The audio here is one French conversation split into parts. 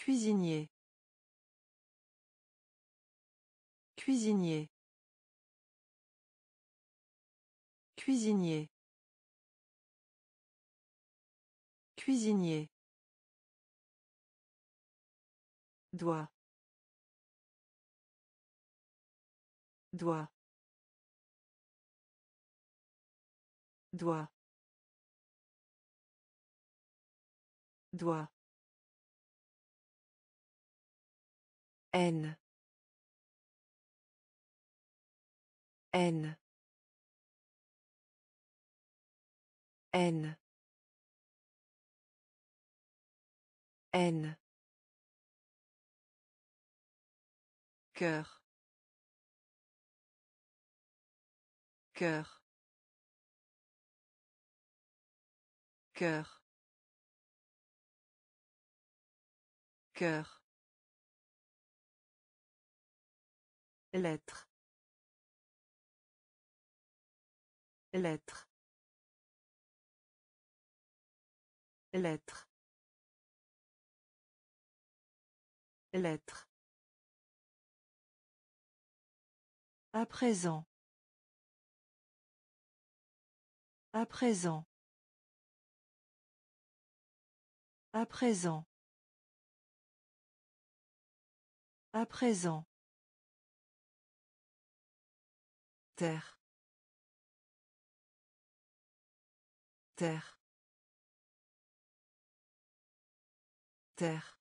Cuisinier. Cuisinier. Cuisinier. Cuisinier. Doigt. Doigt. Doigt. Doigt. N. N. N. N. Cœur. Cœur. Cœur. Cœur. Lettre. Lettre. Lettre. Lettre. À présent. À présent. À présent. À présent. Terre. Terre. Terre.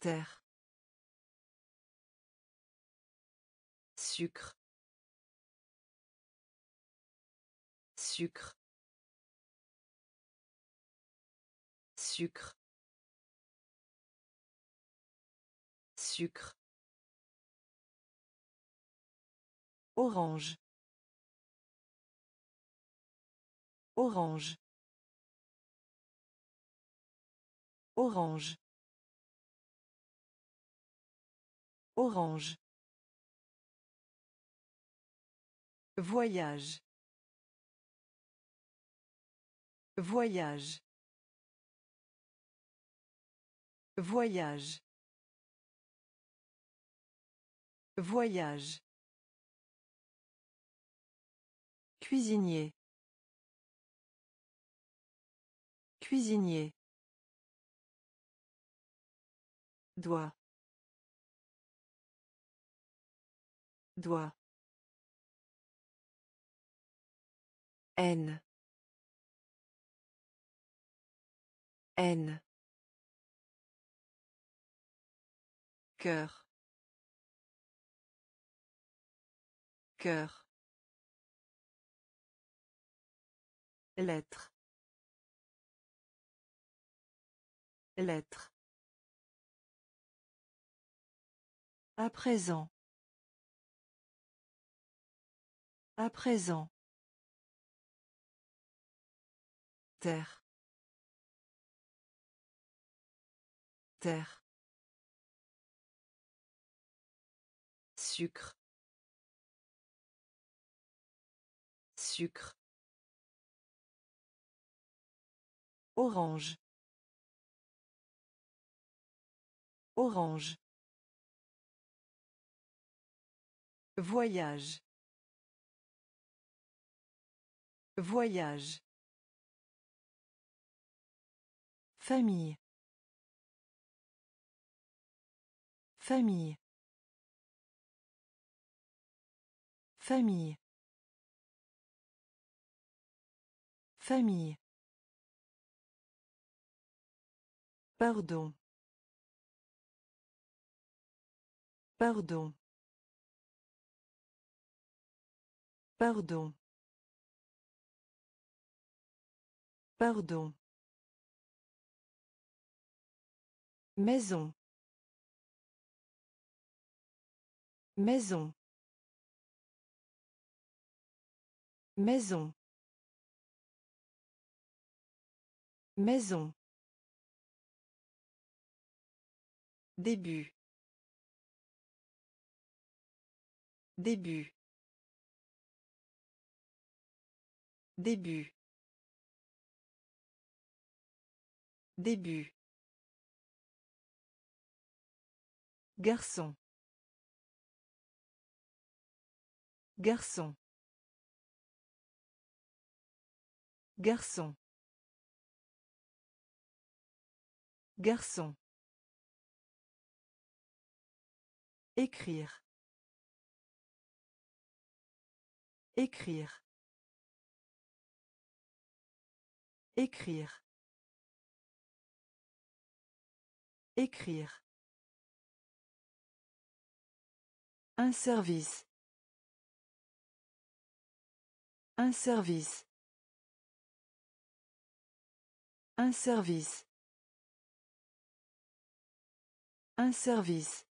Terre. Sucre. Sucre. Sucre. Sucre. Orange. Orange. Orange. Orange. Voyage. Voyage. Voyage. Voyage. Cuisinier. Cuisinier. Doigt. Doigt. N. N. Cœur. Cœur. Lettre. Lettre. À présent. À présent. Terre. Terre. Sucre. Sucre. Orange. Orange. Voyage. Voyage. Famille. Famille. Famille. Famille. Pardon. Pardon. Pardon. Pardon. Maison. Maison. Maison. Maison. Début. Début. Début. Début. Garçon. Garçon. Garçon. Garçon. Écrire. Écrire. Écrire. Écrire. Un service. Un service. Un service. Un service.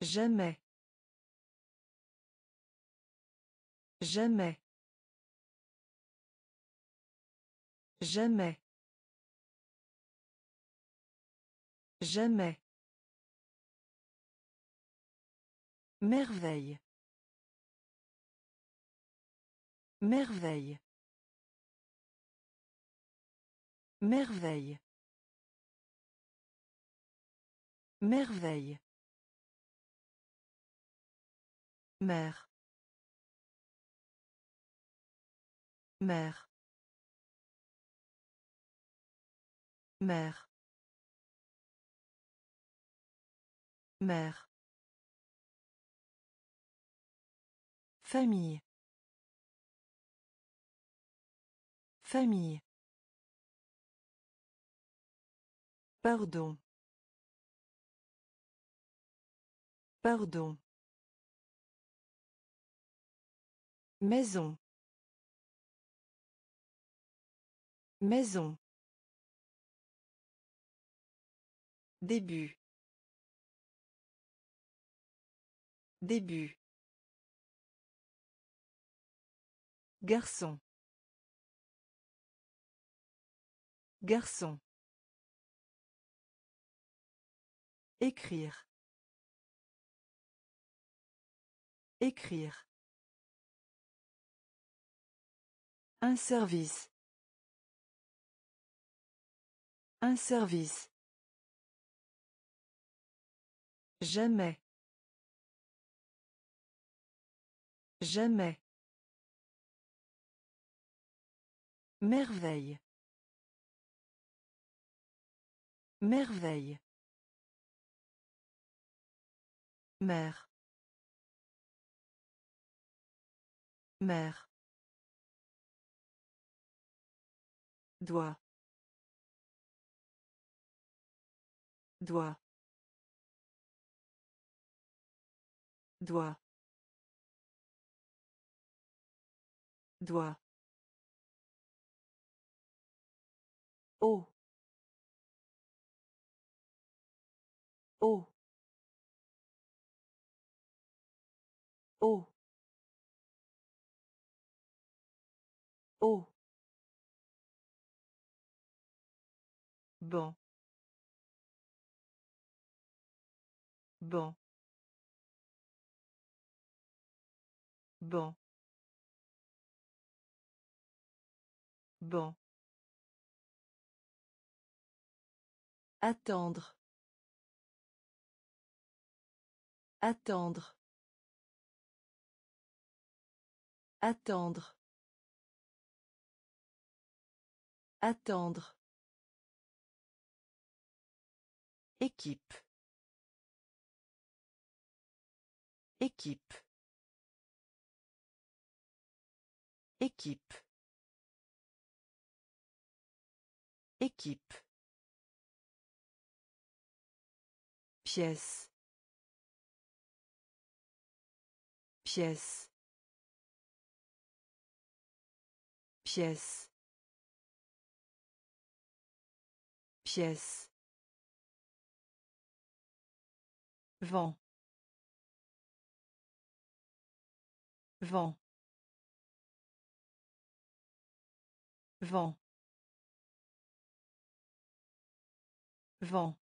Jamais. Jamais. Jamais. Jamais. Merveille. Merveille. Merveille. Merveille. Mère. Mère. Mère. Mère. Famille. Famille. Pardon. Pardon. Maison. Maison. Début. Début. Garçon. Garçon. Écrire. Écrire. Un service. Un service. Jamais. Jamais. Merveille. Merveille. Mère. Mère. Doigt. Doigt. Doigt. Doigt. Oh. Oh. Oh. Oh. Bon. Bon. Bon. Bon. Attendre. Attendre. Attendre. Attendre. Équipe. Équipe. Équipe. Équipe. Pièce. Pièce. Pièce. Pièce. Vent. Vent. Vent. Vent.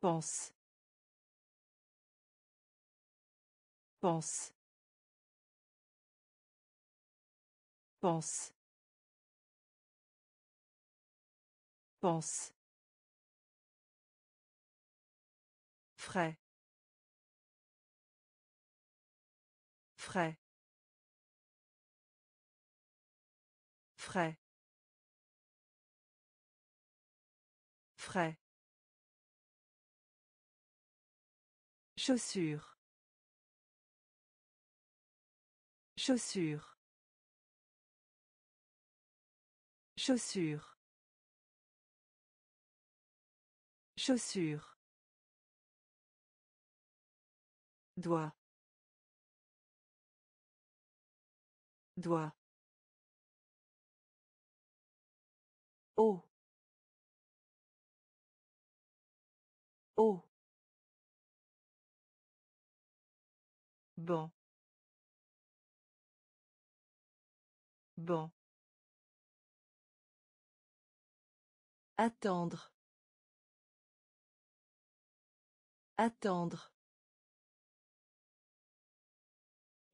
Pense. Pense. Pense. Pense. Frais. Frais. Frais. Frais. Chaussure. Chaussure. Chaussure. Chaussure. Doigt. Doigt. Oh. Oh. Bon. Bon. Attendre. Attendre.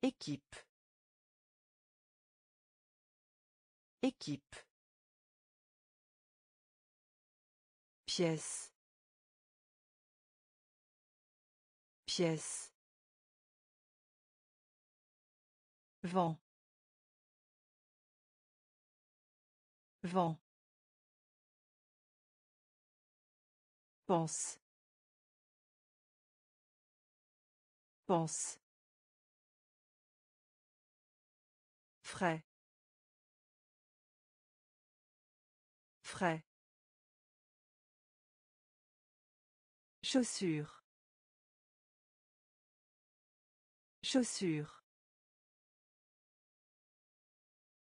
Équipe. Équipe. Pièce. Pièce. Vent. Vent. Pense. Pense. Frais. Frais. Chaussure. Chaussure.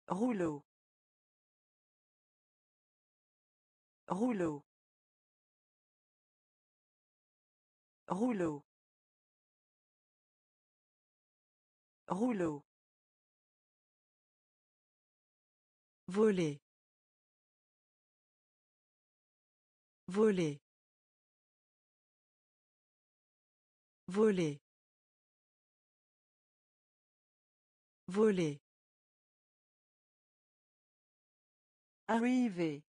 Rouleau. Rouleau. Rouleau. Rouleau. Voler. Voler. Voler. Voler. Arriver.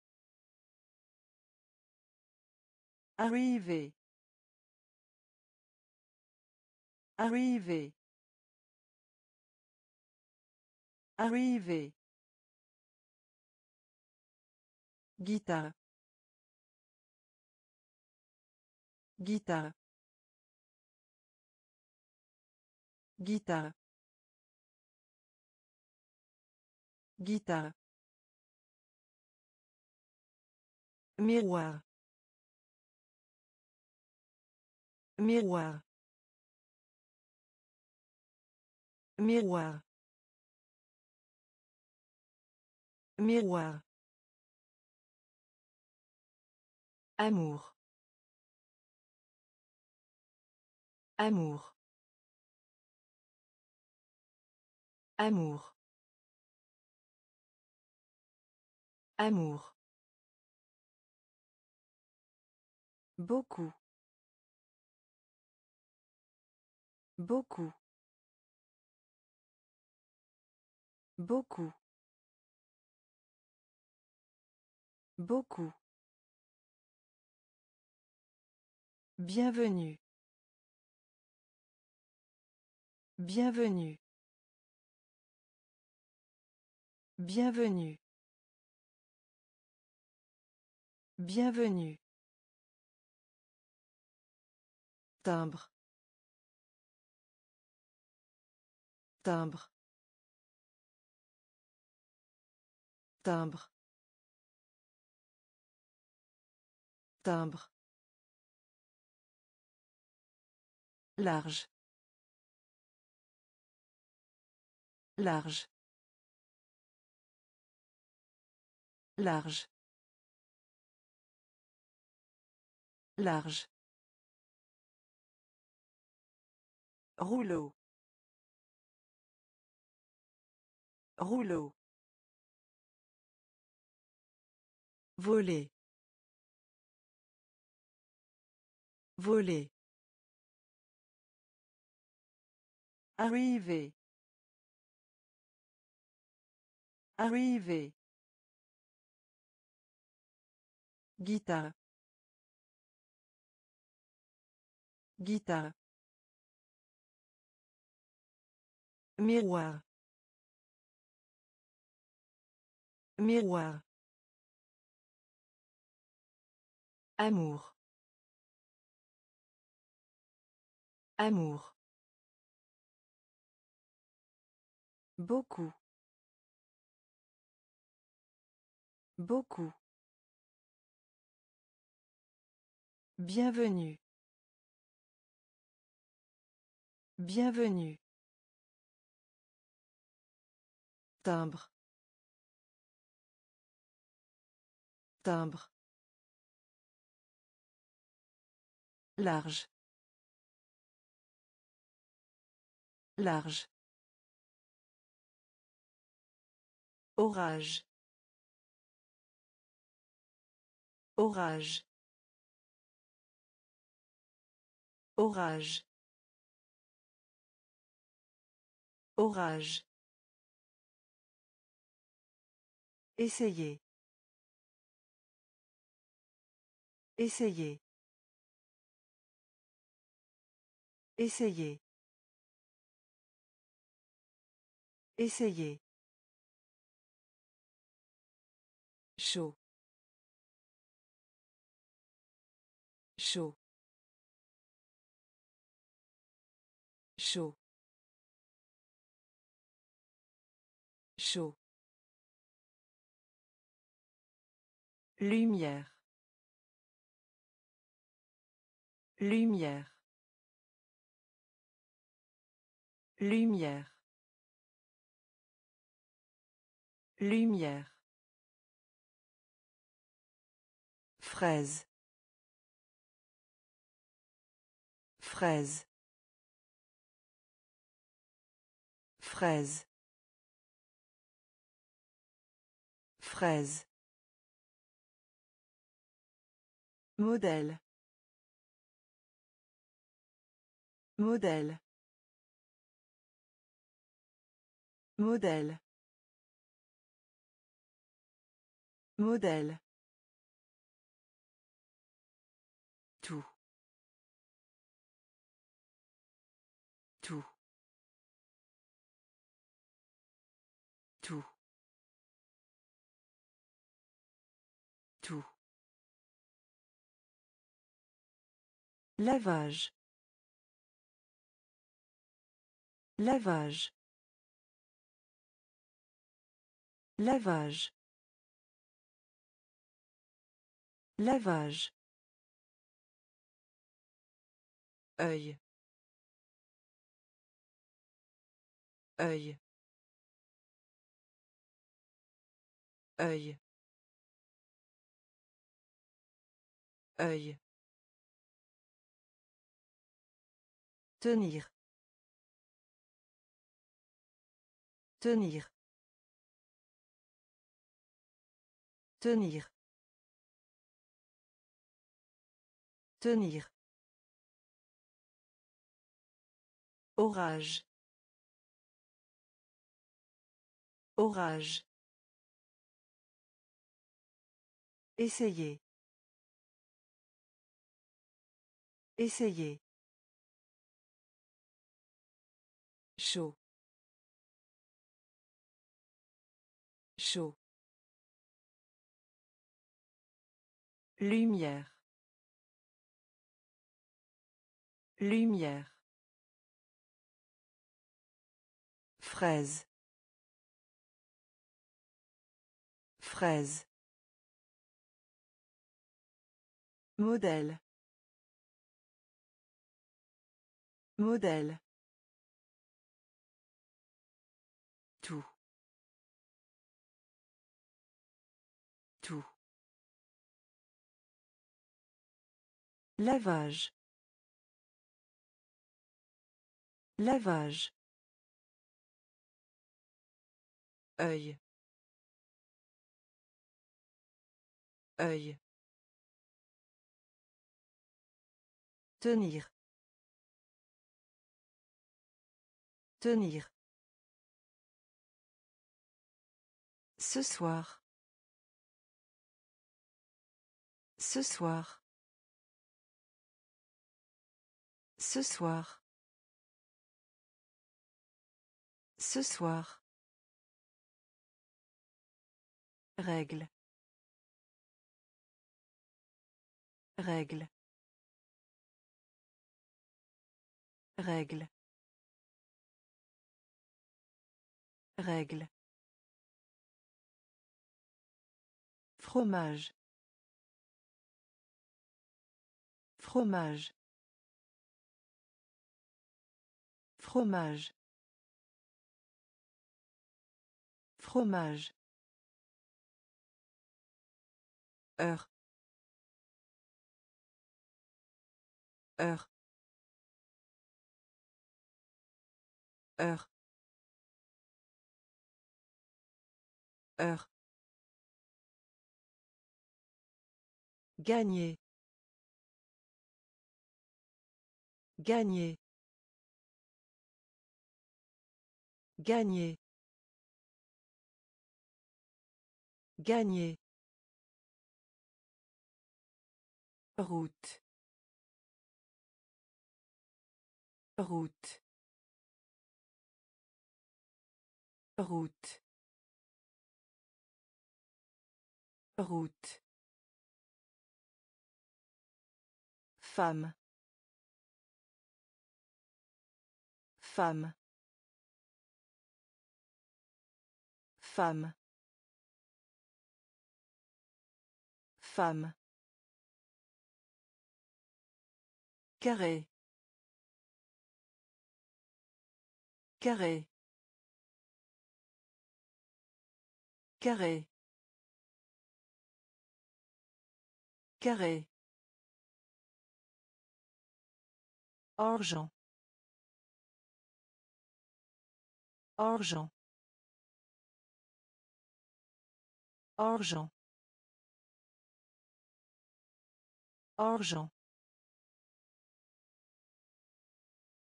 Arriver. Arriver. Arriver. Guitare. Guitare. Guitare. Guitare. Miroir. Miroir. Miroir. Miroir. Amour. Amour. Amour. Amour. Beaucoup. Beaucoup. Beaucoup. Beaucoup. Bienvenue. Bienvenue. Bienvenue. Bienvenue. Timbre. Timbre. Timbre. Timbre. Large. Large. Large. Large. Rouleau. Rouleau. Voler. Voler. Arriver. Arriver. Guitare. Guitare. Miroir. Miroir. Amour. Amour. Beaucoup. Beaucoup. Bienvenue. Bienvenue. Timbre. Timbre. Large. Large. Orage. Orage. Orage. Orage. Essayez. Essayez. Essayez. Essayez. Chaud. Chaud. Chaud. Chaud. Lumière. Lumière. Lumière. Lumière Fraise. Fraise. Fraise. Fraise. Modèle. Modèle. Modèle. Modèle. Lavage. Lavage. Lavage. Lavage. œil œil œil œil tenir tenir tenir tenir Orage. Orage. Essayez. Essayez. Chaud. Chaud. Lumière. Lumière. Fraise. Fraise. Modèle. Modèle. Lavage. Lavage. œil œil tenir tenir Ce soir. Ce soir. Ce soir. Ce soir. Règle. Règle. Règle. Règle. Fromage. Fromage. Fromage. Fromage. Heure. Heure. Heure. Heure. Gagner. Gagner. Gagner. Gagner. Route. Route. Route. Route. Femme. Femme. Femme. Femme. Carré. Carré. Carré. Carré. Argent. Argent. Argent. Argent.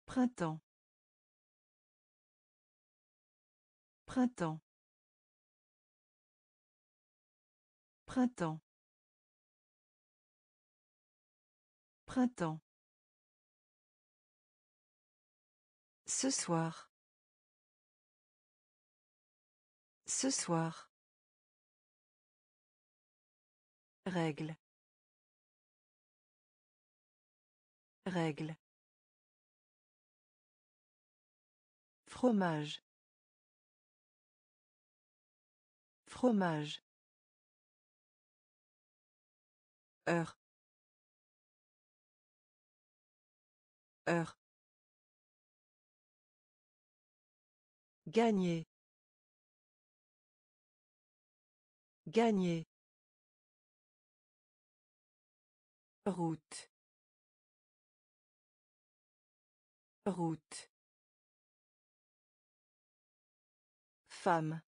Printemps. Printemps. Printemps. Printemps. Ce soir. Ce soir. Règle. Règle. Fromage. Fromage. Heure. Heure. Gagner. Gagner. Route. Route. Femme.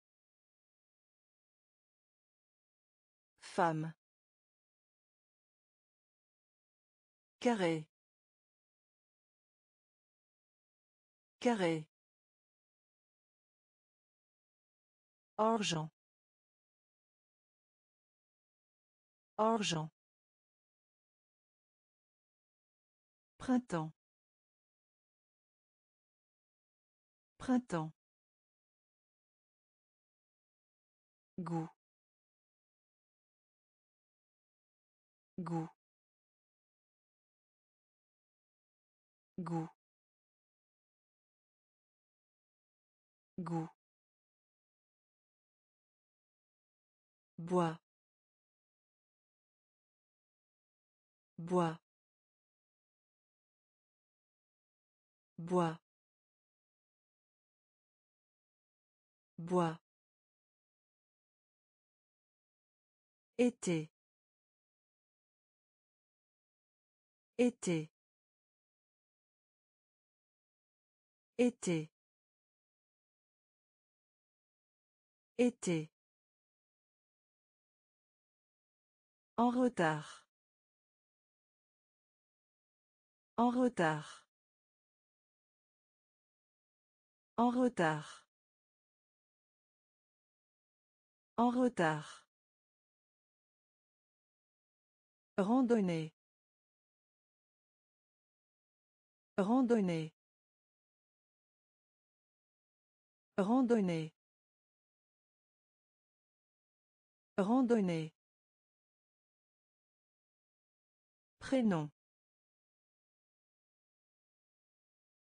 Femme. Carré. Carré. Argent. Argent. Printemps. Printemps. Goût. Goût. Goût. Goût. Bois. Bois. Bois. Bois. Été. Été. Été. Été. En retard. En retard. En retard. En retard. Randonnée. Randonnée. Randonnée. Randonnée. Prénom.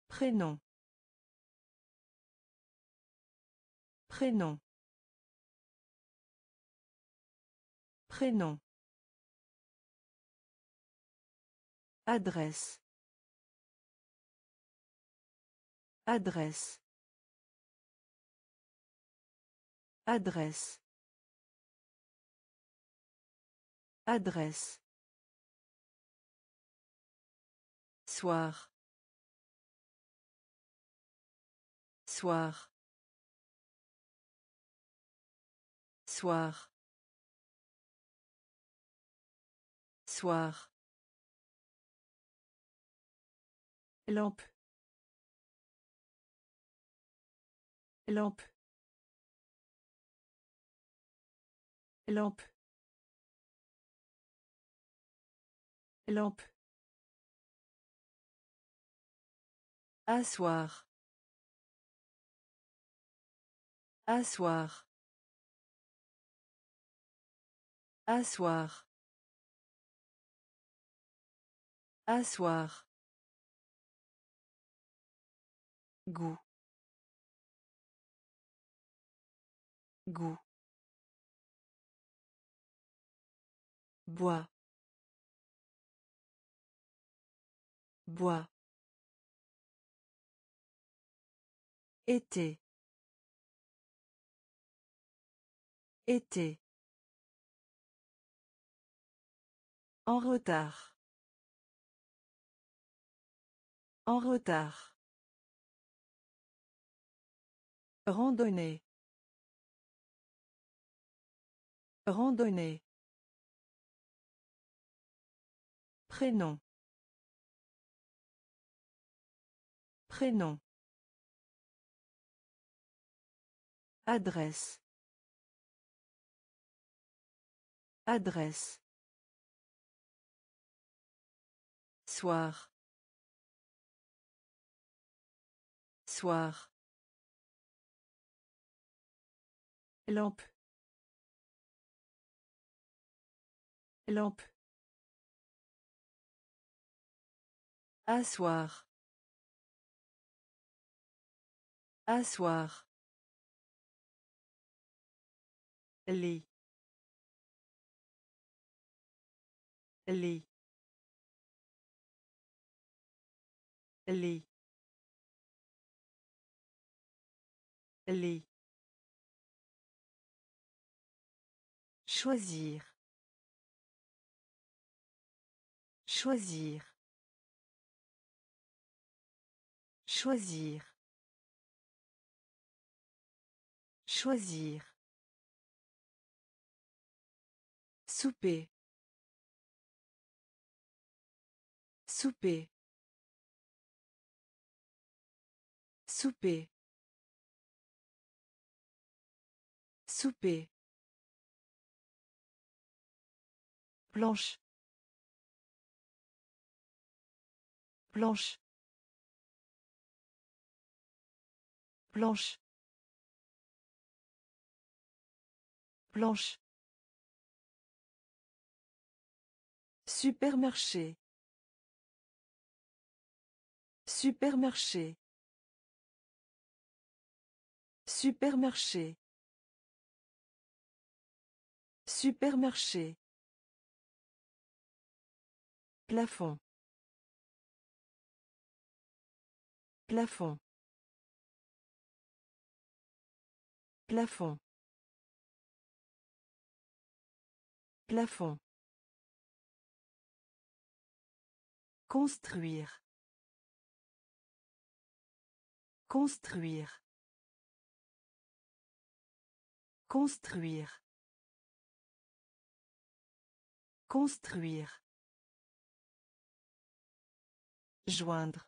Prénom. Prénom. Prénom. Adresse. Adresse. Adresse. Adresse. Soir. Soir. Soir. Soir. Lampe. Lampe. Lampe. Lampe. Asseoir. Asseoir. Asseoir. Asseoir. Goût. Goût. Bois. Bois. Été. Été. En retard. En retard. Randonnée. Randonnée. Prénom. Prénom. Adresse. Adresse. Soir. Soir. Lampe. Lampe. Asseoir. Asseoir. Lit. Lit. Lit. Lit. Choisir. Choisir. Choisir. Choisir. Souper. Souper. Souper. Souper. Blanche. Blanche. Blanche. Blanche. Supermarché. Supermarché. Supermarché. Supermarché. Plafond. Plafond. Plafond. Plafond. Construire. Construire. Construire. Construire. Joindre.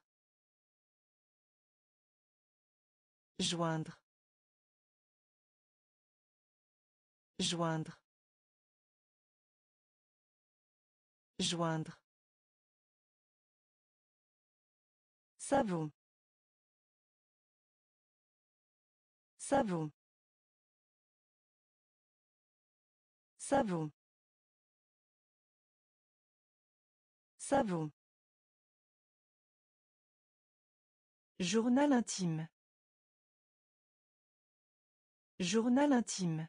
Joindre. Joindre. Joindre. Savon. Savon. Savon. Savon. Journal intime. Journal intime.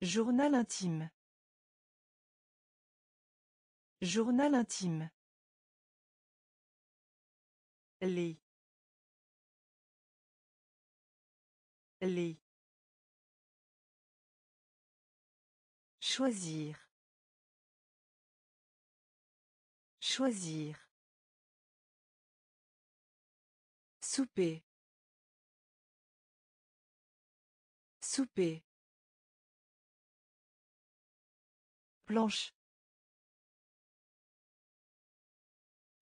Journal intime. Journal intime. Les. Les. Choisir. Choisir. Souper. Souper. Planche.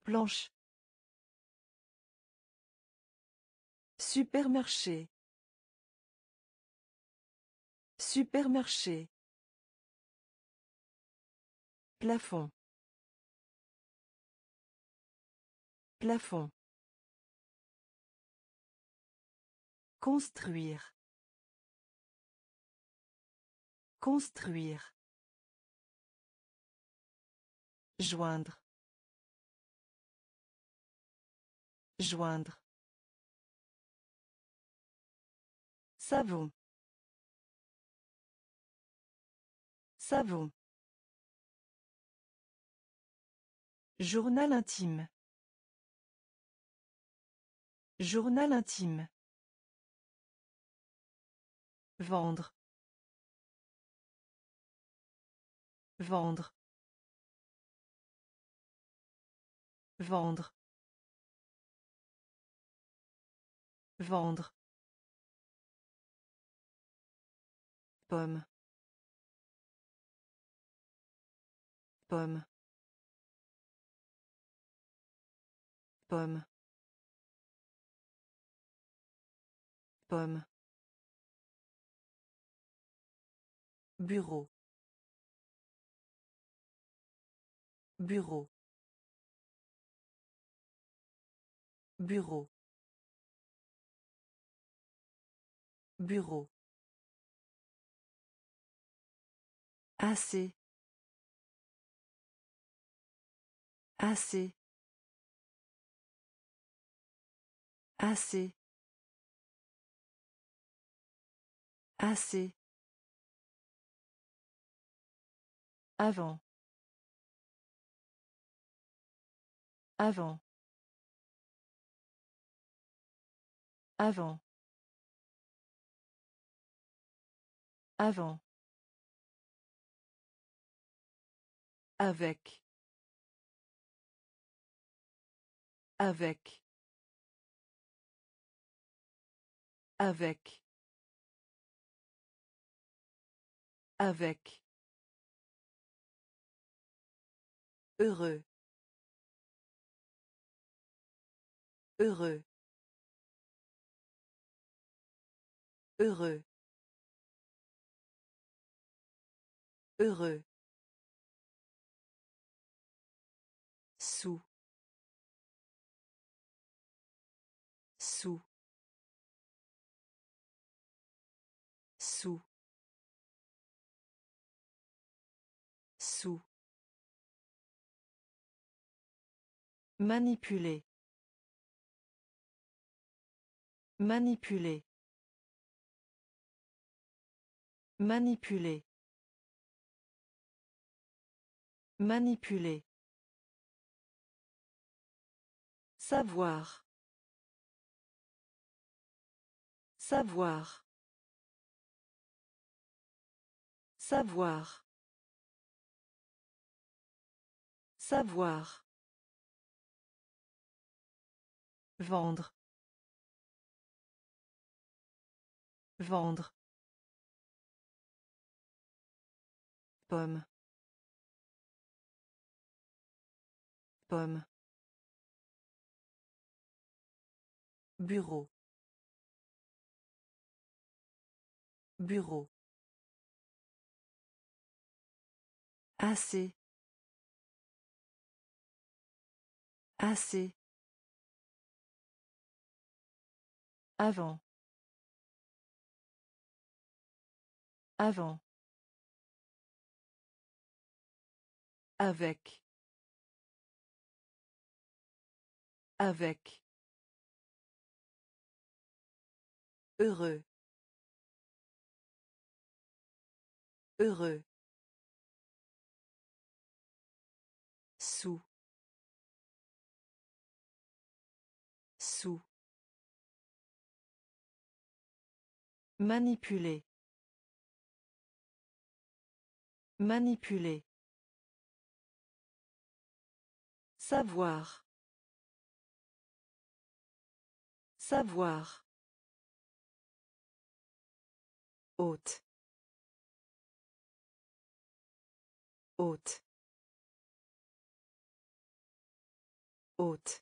Planche. Supermarché. Supermarché. Plafond. Plafond. Construire. Construire. Joindre. Joindre. Savon. Savon. Journal intime. Journal intime. Vendre. Vendre. Vendre. Vendre. Pomme. Pomme. Pomme. Pomme. Bureau. Bureau. Bureau. Bureau. Assez. Assez. Assez. Assez. Avant. Avant. Avant. Avant. Avec. Avec. Avec. Avec. Heureux. Heureux. Heureux. Heureux. Manipuler. Manipuler. Manipuler. Manipuler. Savoir. Savoir. Savoir. Savoir. Vendre. Vendre. Pomme. Pomme. Bureau. Bureau. Assez. Assez. Avant. Avant. Avec. Avec. Heureux. Heureux. Manipuler. Manipuler. Savoir. Savoir. Haute. Haute. Haute.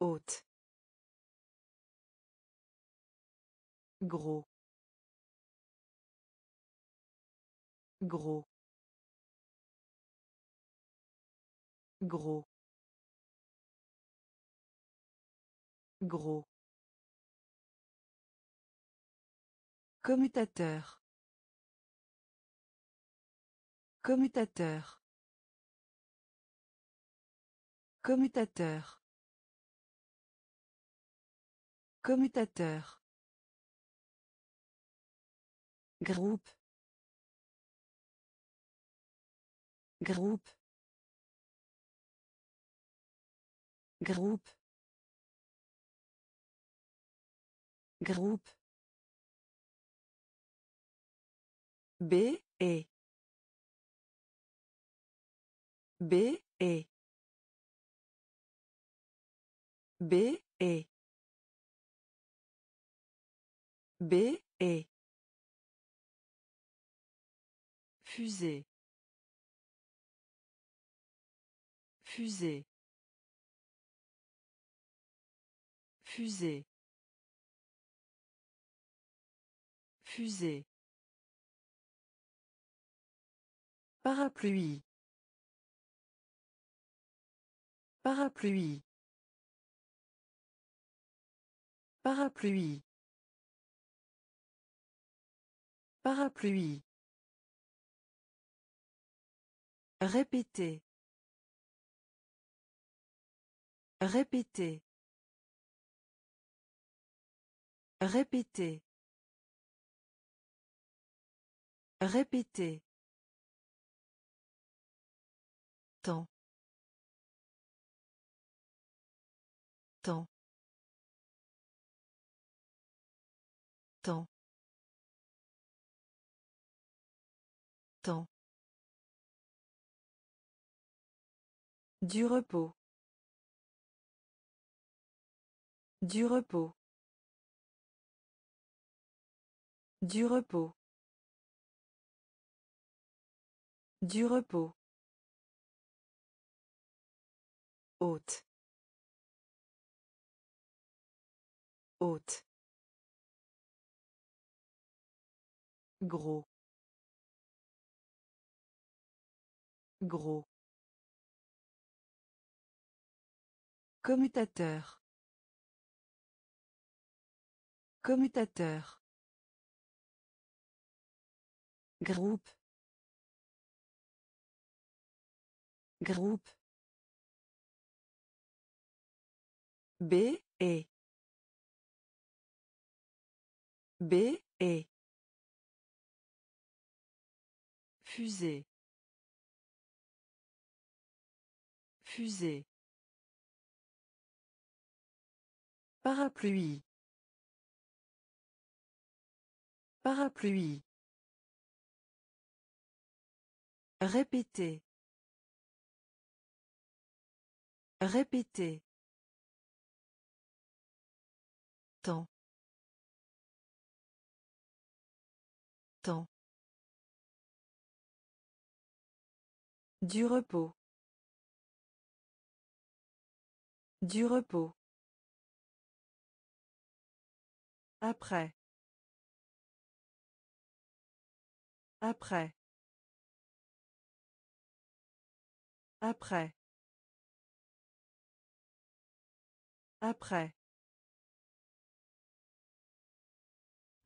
Haute. Gros. Gros. Gros. Gros. Commutateur. Commutateur. Commutateur. Commutateur. Groupe. Groupe. Groupe. Groupe. B et B et B et B et Fusée. Fusée. Fusée. Fusée. Parapluie. Parapluie. Parapluie. Parapluie. Répétez. Répétez. Répétez. Répétez. Temps. Temps. Temps. Temps. Du repos. Du repos. Du repos. Du repos. Haute. Haute. Gros. Gros. Commutateur. Commutateur. Groupe. Groupe. B et B et Fusée. Fusée. Parapluie. Parapluie. Répétez. Répétez. Temps. Temps. Du repos. Du repos. Après. Après. Après. Après.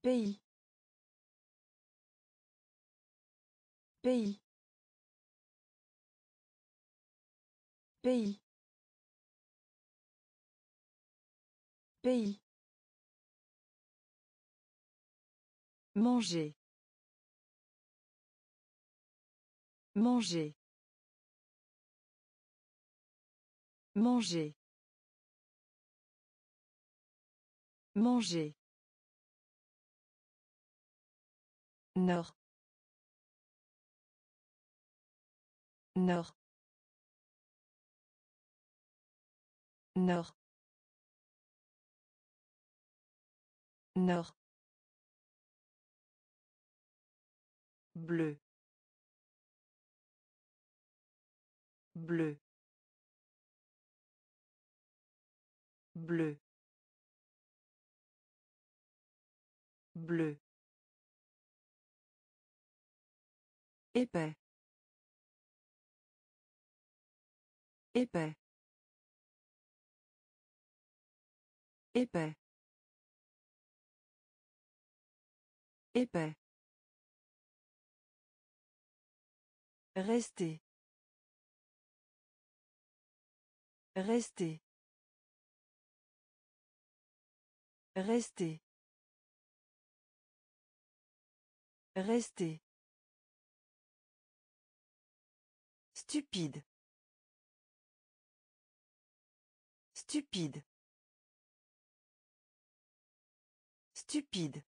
Pays. Pays. Pays. Pays. Manger. Manger. Manger. Manger. Nord. Nord. Nord. Nord. Bleu. Bleu. Bleu. Bleu. Épais. Épais. Épais. Épais. Rester. Rester. Rester. Rester. Stupide. Stupide. Stupide.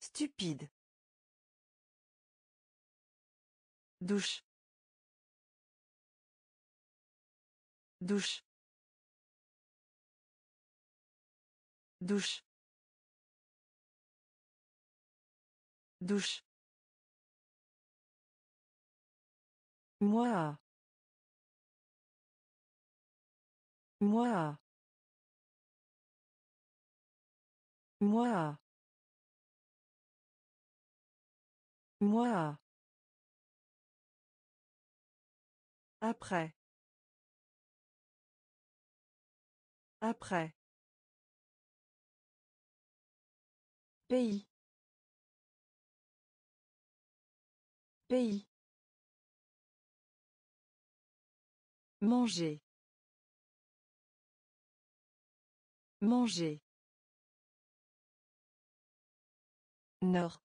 Stupide. Douche. Douche. Douche. Douche. Moi. Moi. Moi. Moi. Après. Après. Pays. Pays. Manger. Manger. Nord.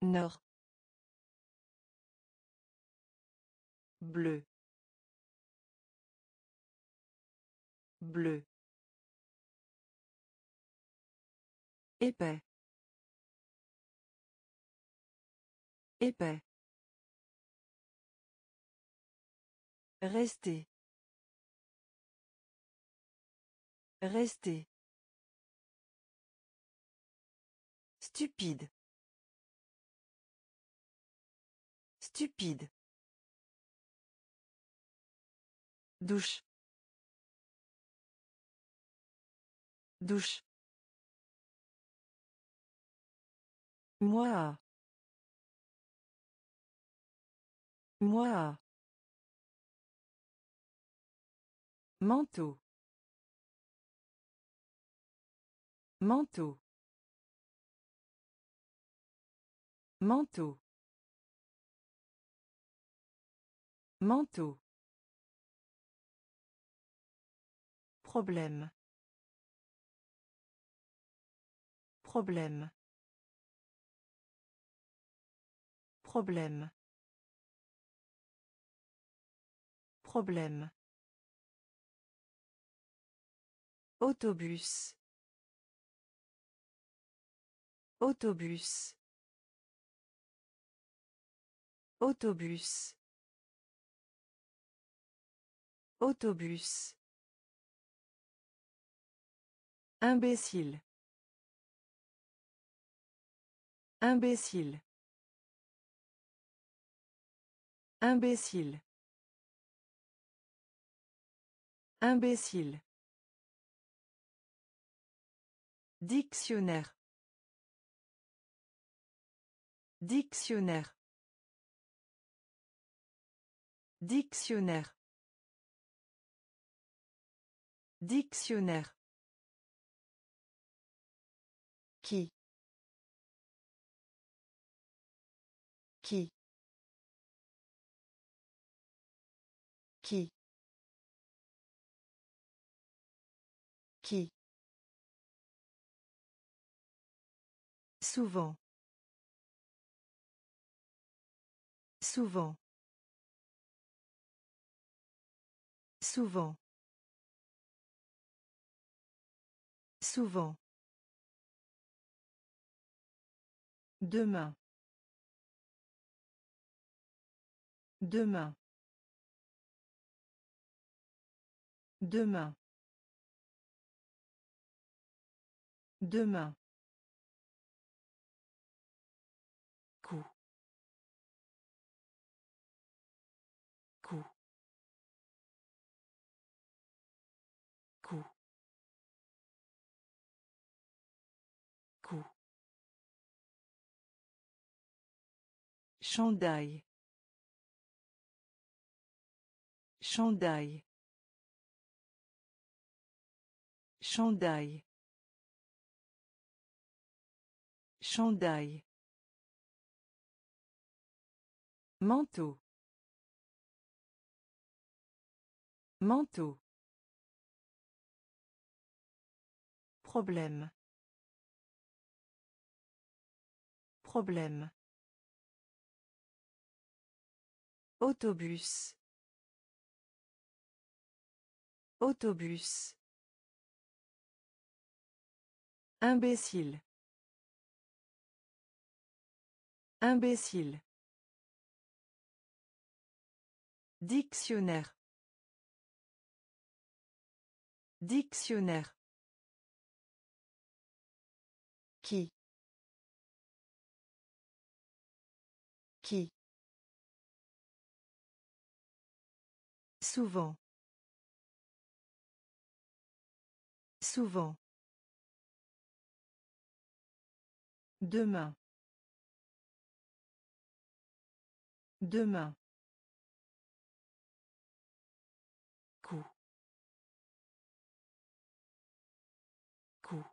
Nord. Bleu. Bleu. Épais. Épais. Rester. Rester. Stupide. Stupide. Douche. Douche. Moi. Moi. Manteau. Manteau. Manteau. Manteau. Problème. Problème. Problème. Problème. Autobus. Autobus. Autobus. Autobus. Imbécile. Imbécile. Imbécile. Imbécile. Dictionnaire. Dictionnaire. Dictionnaire. Dictionnaire. Qui? Qui? Qui? Qui? Souvent. Souvent. Souvent. Souvent. Demain. Demain. Demain. Demain. Chandail. Chandail. Chandail. Chandail. Manteau. Manteau. Problème. Problème. Autobus. Autobus. Imbécile. Imbécile. Dictionnaire. Dictionnaire. Qui? Qui? Souvent. Souvent. Demain. Demain. Coup. Coup.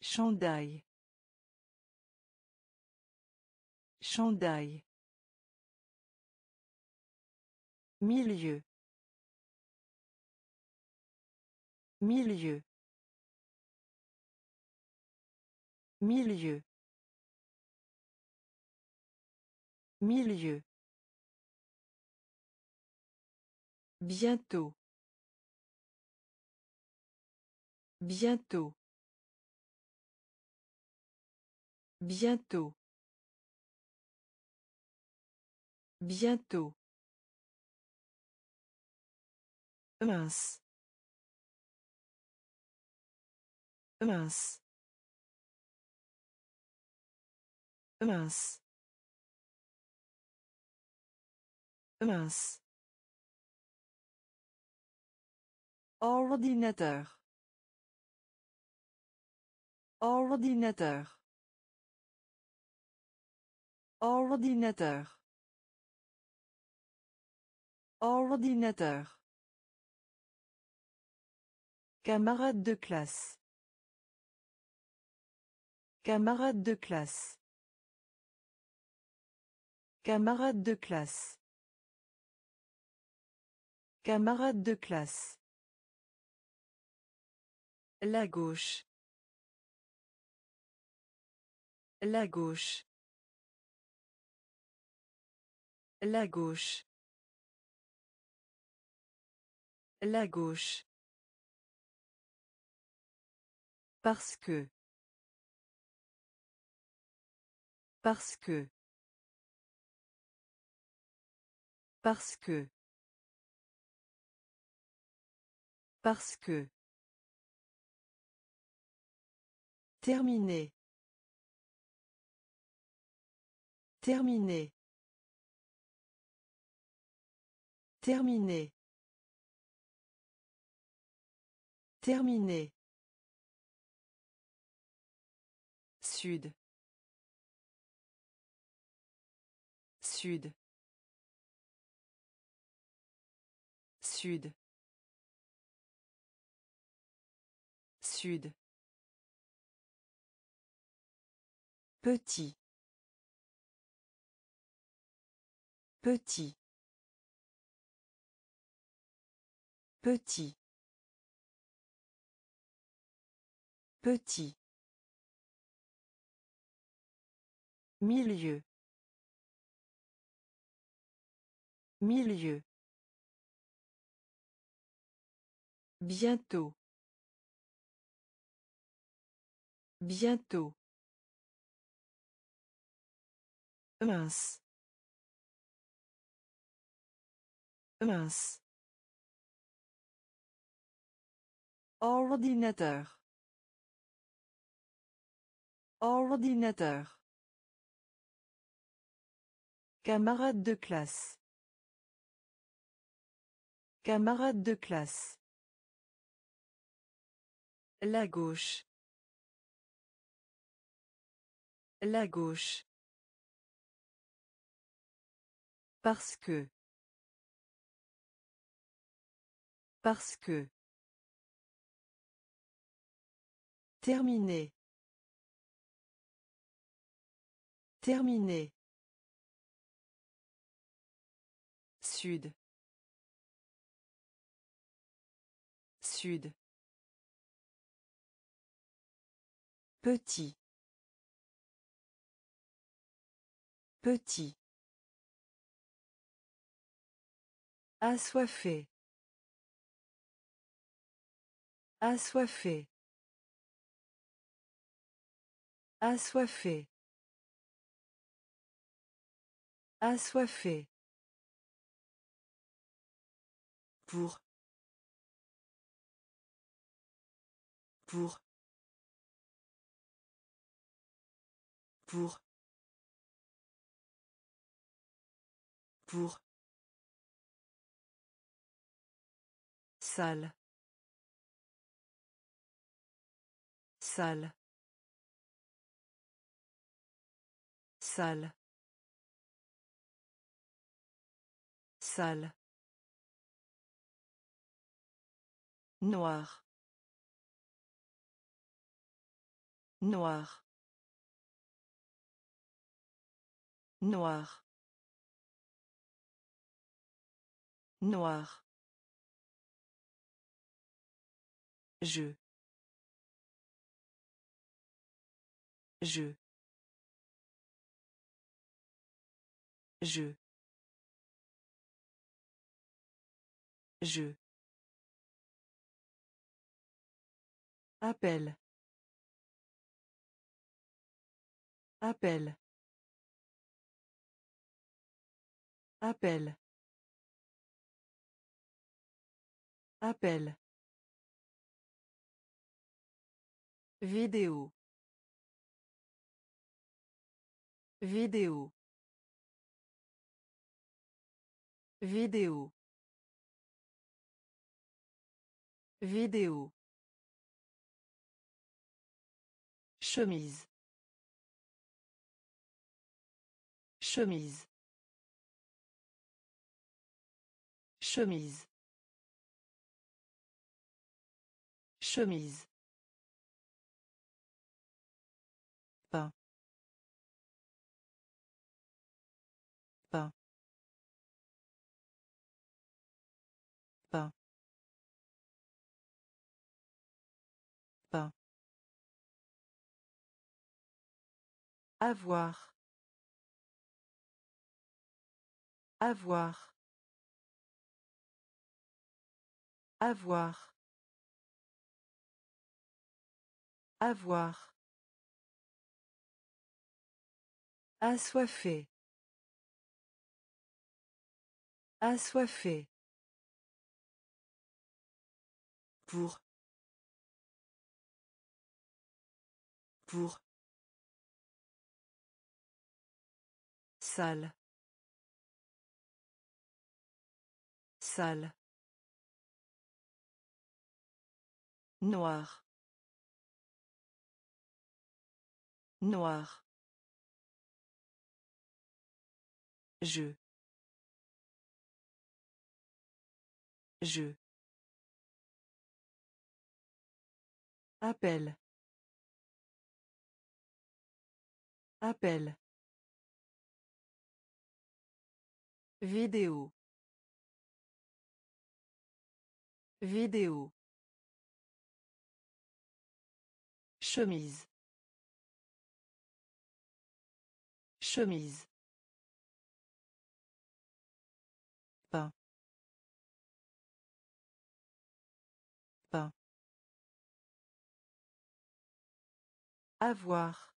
Chandail. Chandail. Milieu. Milieu. Milieu. Milieu. Bientôt. Bientôt. Bientôt. Bientôt. Mince. Mince. Mince. Mince. Ordinateur. Ordinateur. Ordinateur. Ordinateur Camarade de classe. Camarade de classe. Camarade de classe. Camarade de classe. La gauche. La gauche. La gauche. La gauche. Parce que. Parce que. Parce que. Parce que. Terminé. Terminé. Terminé. Terminé. Sud. Sud. Sud. Sud. Petit. Petit. Petit. Petit. Milieu. Milieu. Bientôt. Bientôt. Mince. Mince. Ordinateur. Ordinateur. Camarade de classe. Camarade de classe. La gauche. La gauche. Parce que. Parce que. Terminé. Terminé. Sud. Petit. Petit. Assoiffé. Assoiffé. Assoiffé. Assoiffé. Pour. Pour. Pour. Pour. Salle. Salle. Salle. Salle. Noir. Noir. Noir. Noir. Je. Je. Je. Je. Appel. Appel. Appel. Appel. Vidéo. Vidéo. Vidéo. Vidéo. Chemise. Chemise. Chemise. Chemise. Avoir. Avoir. Avoir. Avoir. Assoiffé. Assoiffé. Pour. Pour. Salle. Sale. Noir. Noir. Je. Je. Appel. Appel. Vidéo. Vidéo. Chemise. Chemise. Pain. Pain. Avoir.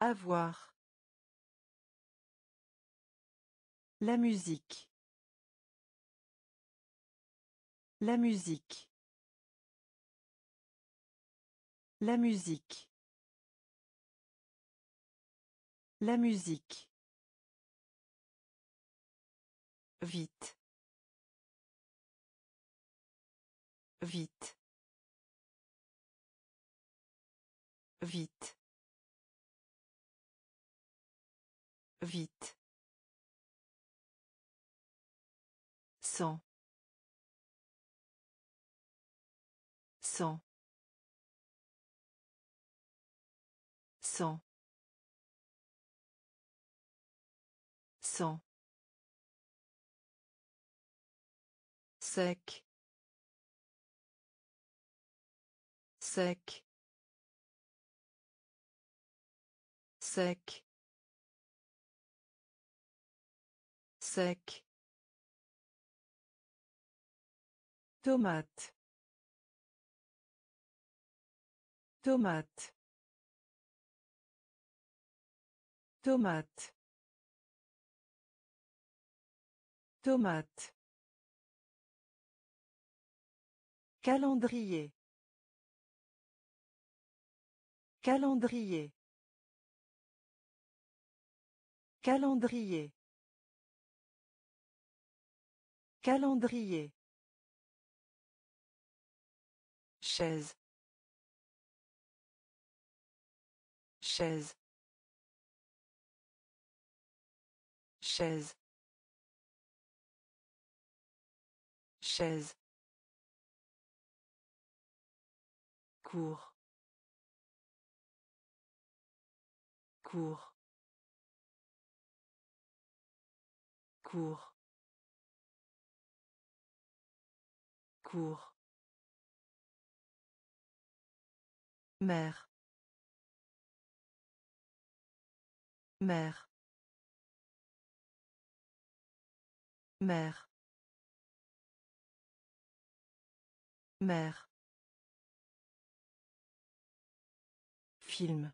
Avoir. La musique. La musique. La musique. La musique. Vite. Vite. Vite. Vite. Sans. Sec. Sec. Sec. Sec. Tomate. Tomate. Tomate. Tomate. Calendrier. Calendrier. Calendrier. Calendrier. Chaise. Chaise. Chaise. Chaise. Cours. Cours. Cours. Cours. Mère. Mère. Mère. Mère. Film.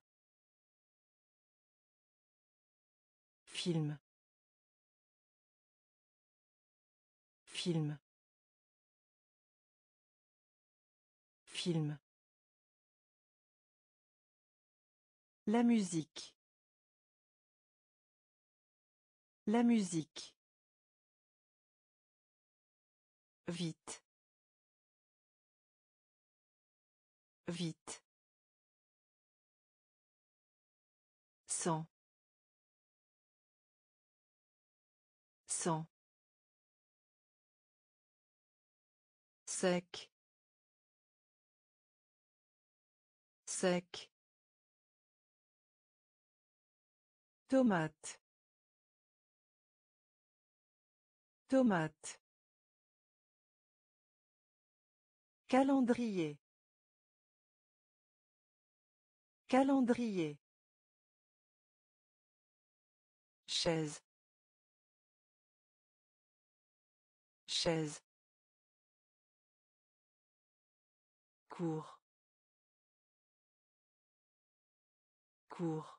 Film. Film. Film. La musique. La musique. Vite. Vite. Sans. Sans. Sec. Sec. Tomate. Tomate. Calendrier. Calendrier. Chaise. Chaise. Cours. Cours.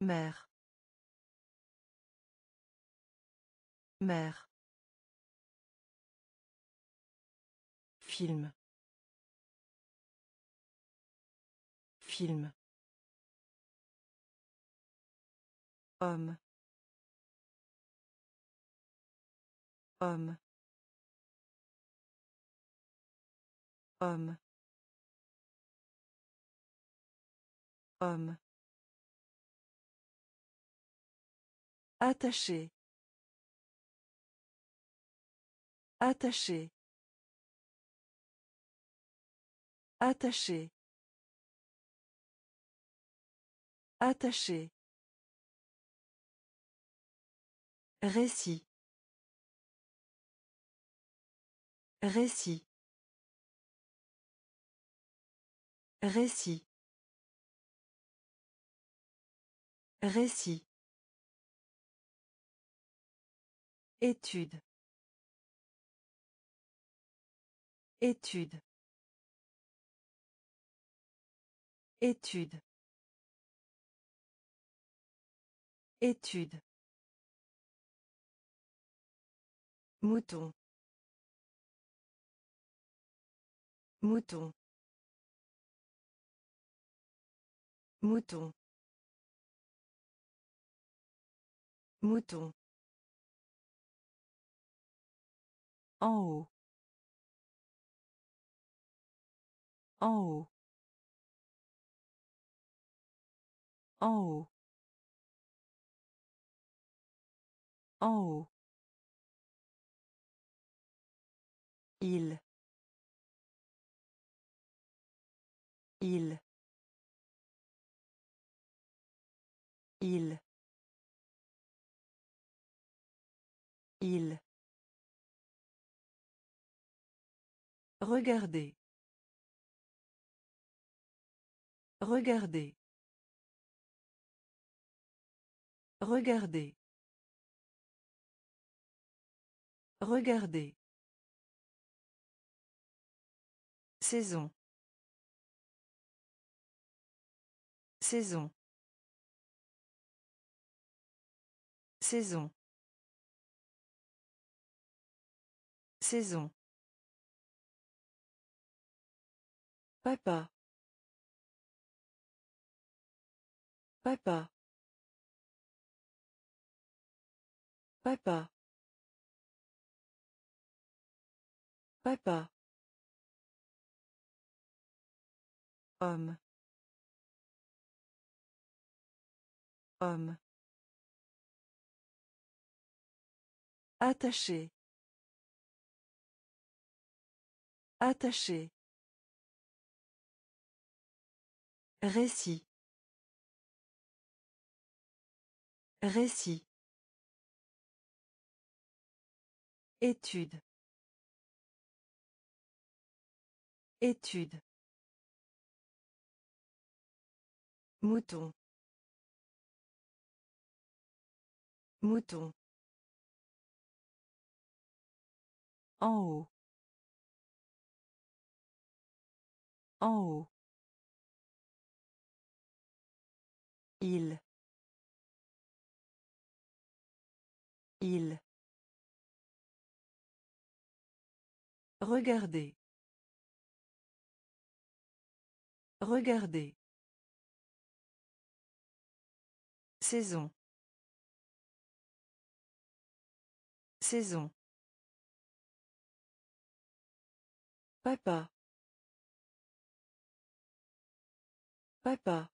Mère. Mère. Film. Film. Homme. Homme. Homme. Homme. Attaché. Attaché. Attaché. Attaché. Récit. Récit. Récit. Récit. Étude. Étude. Étude. Étude. Mouton. Mouton. Mouton. Mouton. En haut. En haut. En haut. En haut. Il. Il. Il. Il. Regardez. Regardez. Regardez. Regardez. Saison. Saison. Saison. Saison. Papa. Papa. Papa. Papa. Homme. Homme. Attaché. Attaché. Récit. Récit. Étude. Étude. Mouton. Mouton. En haut. En haut. Il. Il. Regardez. Regardez. Saison. Saison. Papa. Papa.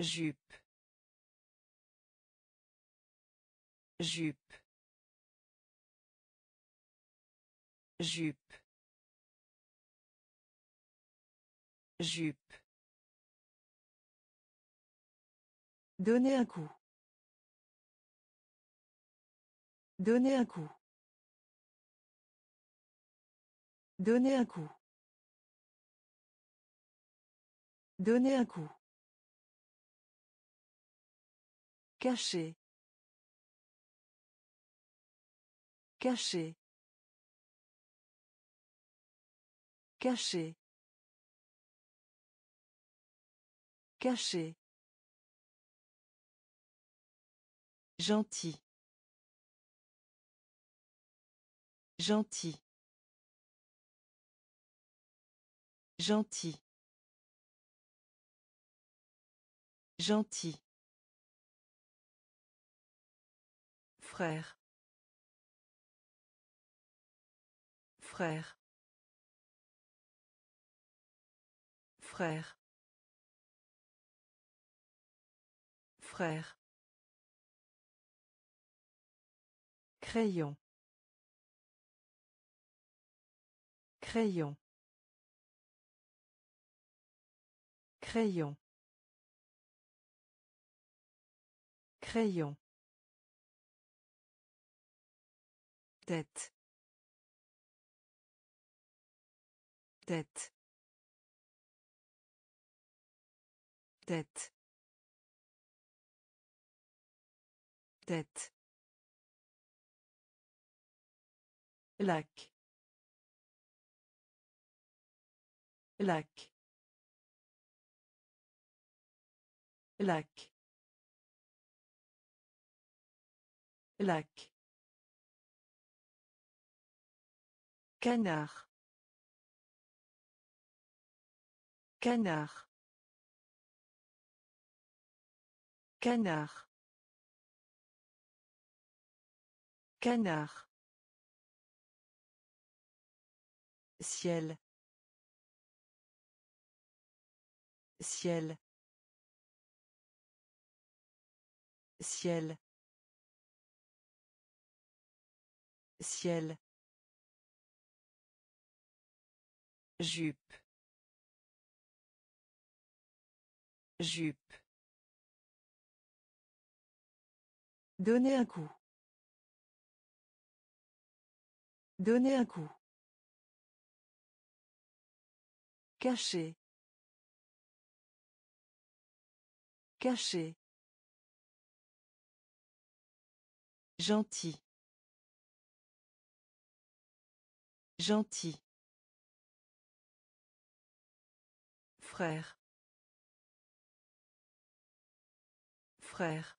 Jupe. Jupe. Jupe. Jupe. Donner un coup. Donner un coup. Donner un coup. Donner un coup. Caché. Caché. Caché. Caché. Gentil. Gentil. Gentil. Gentil. Frère. Frère. Frère. Frère. Crayon. Crayon. Crayon. Crayon. Tête. Tête. Tête. Tête. Lac. Lac. Lac. Lac. Canard. Canard. Canard. Canard. Ciel. Ciel. Ciel. Ciel. Jupe. Jupe. Donner un coup. Donner un coup. Cacher. Cacher. Gentil. Gentil. Frère. Frère.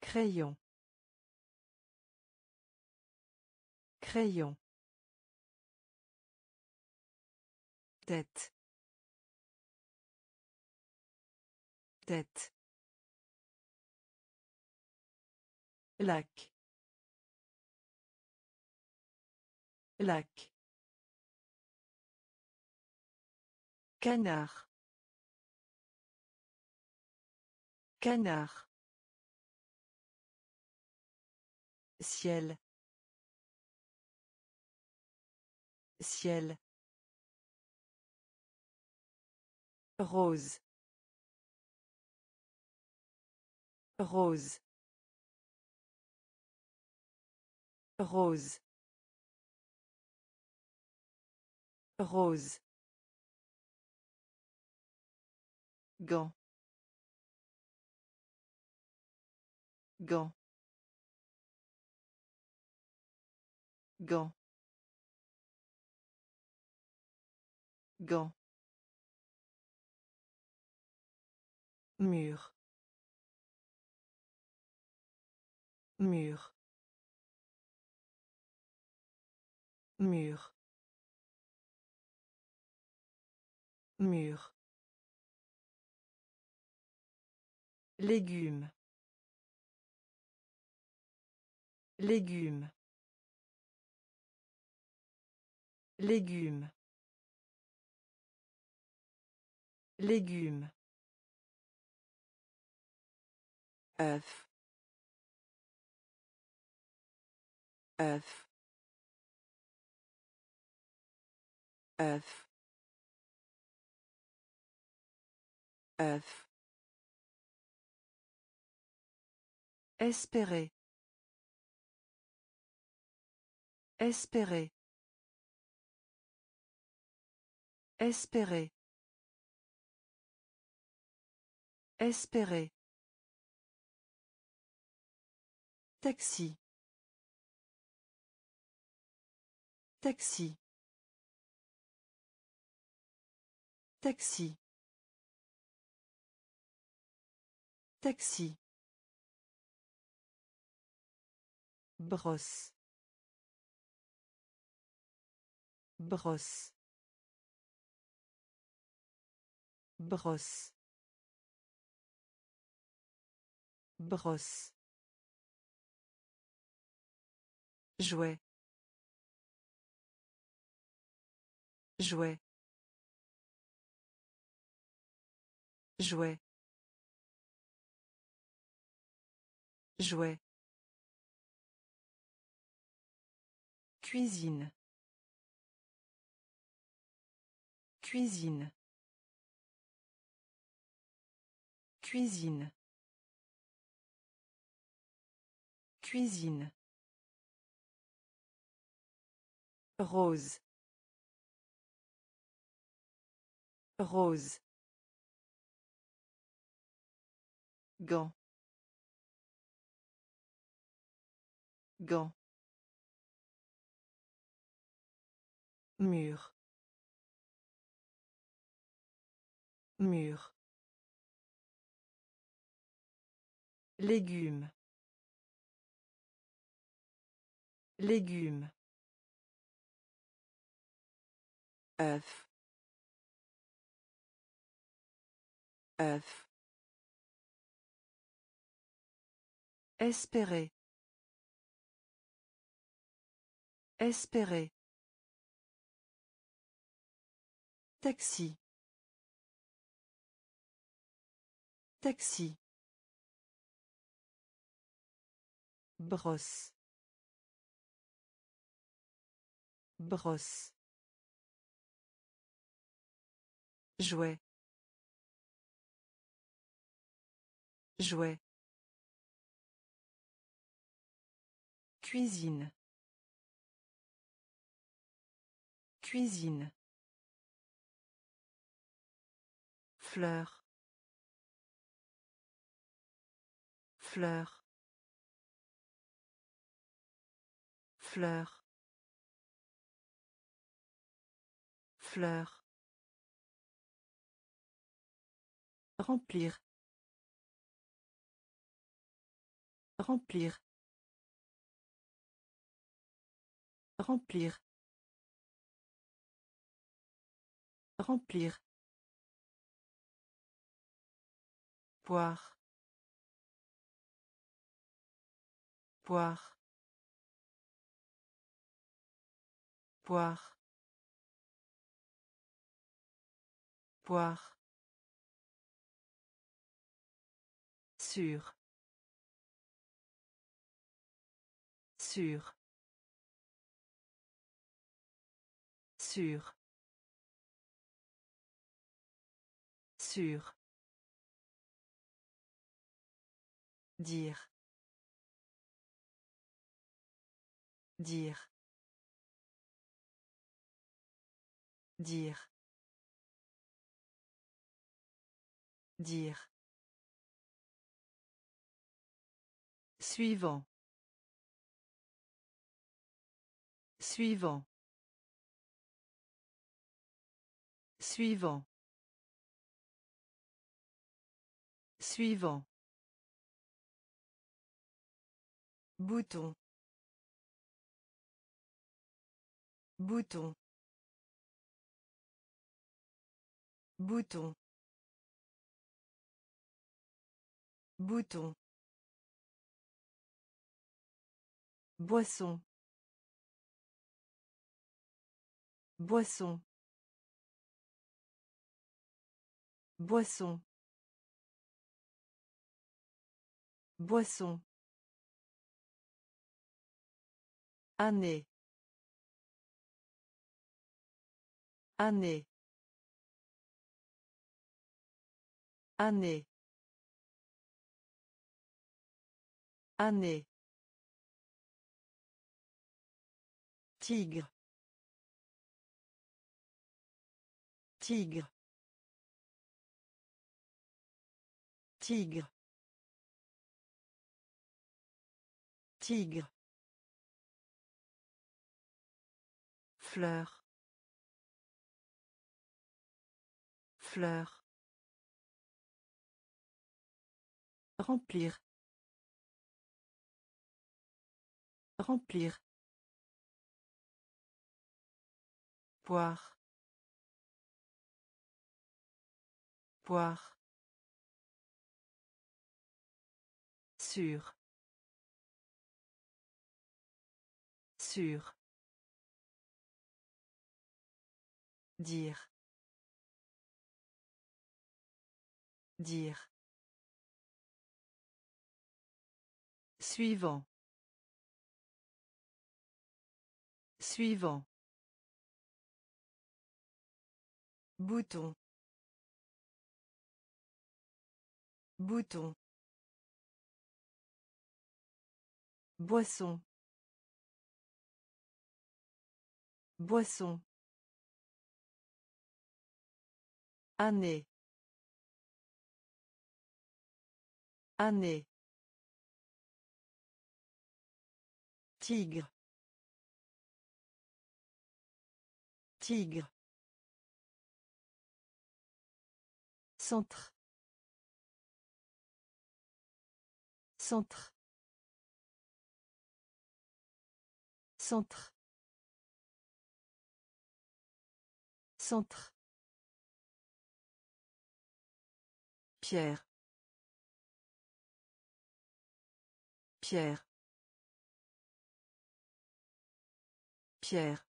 Crayon. Crayon. Tête. Tête. Lac. Lac. Canard. Canard. Ciel. Ciel. Rose. Rose. Rose. Rose. Gant. Gant. Gant. Gant. Mur. Mur. Mur. Mur. Légumes. Légumes. Légumes. Légumes. œuf œuf œuf œuf Espérer. Espérer. Espérer. Espérer. Taxi. Taxi. Taxi. Taxi. Brosse. Brosse. Brosse. Brosse. Jouet. Jouet. Jouet. Jouet. Cuisine. Cuisine. Cuisine. Cuisine. Rose. Rose. Gant. Gant. Mur. Mur. Légumes. Légumes. œuf œuf espérer espérer taxi taxi brosse brosse Jouet. Jouet. Cuisine. Cuisine. Fleur. Fleur. Fleur. Fleur. Remplir. Remplir. Remplir. Remplir. Poire. Poire. Poire. Poire. Sûr. Sûr. Sûr. Sûr. Dire. Dire. Dire. Dire. Suivant. Suivant. Suivant. Suivant. Bouton. Bouton. Bouton. Bouton. Boisson. Boisson. Boisson. Boisson. Année. Année. Année. Année. Tigre. Tigre. Tigre. Tigre. Fleur. Fleur. Remplir. Remplir. Poire. Poire. Sûr. Sûr. Dire. Dire. Suivant. Suivant. Bouton. Bouton. Boisson. Boisson. Année. Année. Tigre. Tigre. Centre. Centre. Centre. Centre. Pierre. Pierre. Pierre.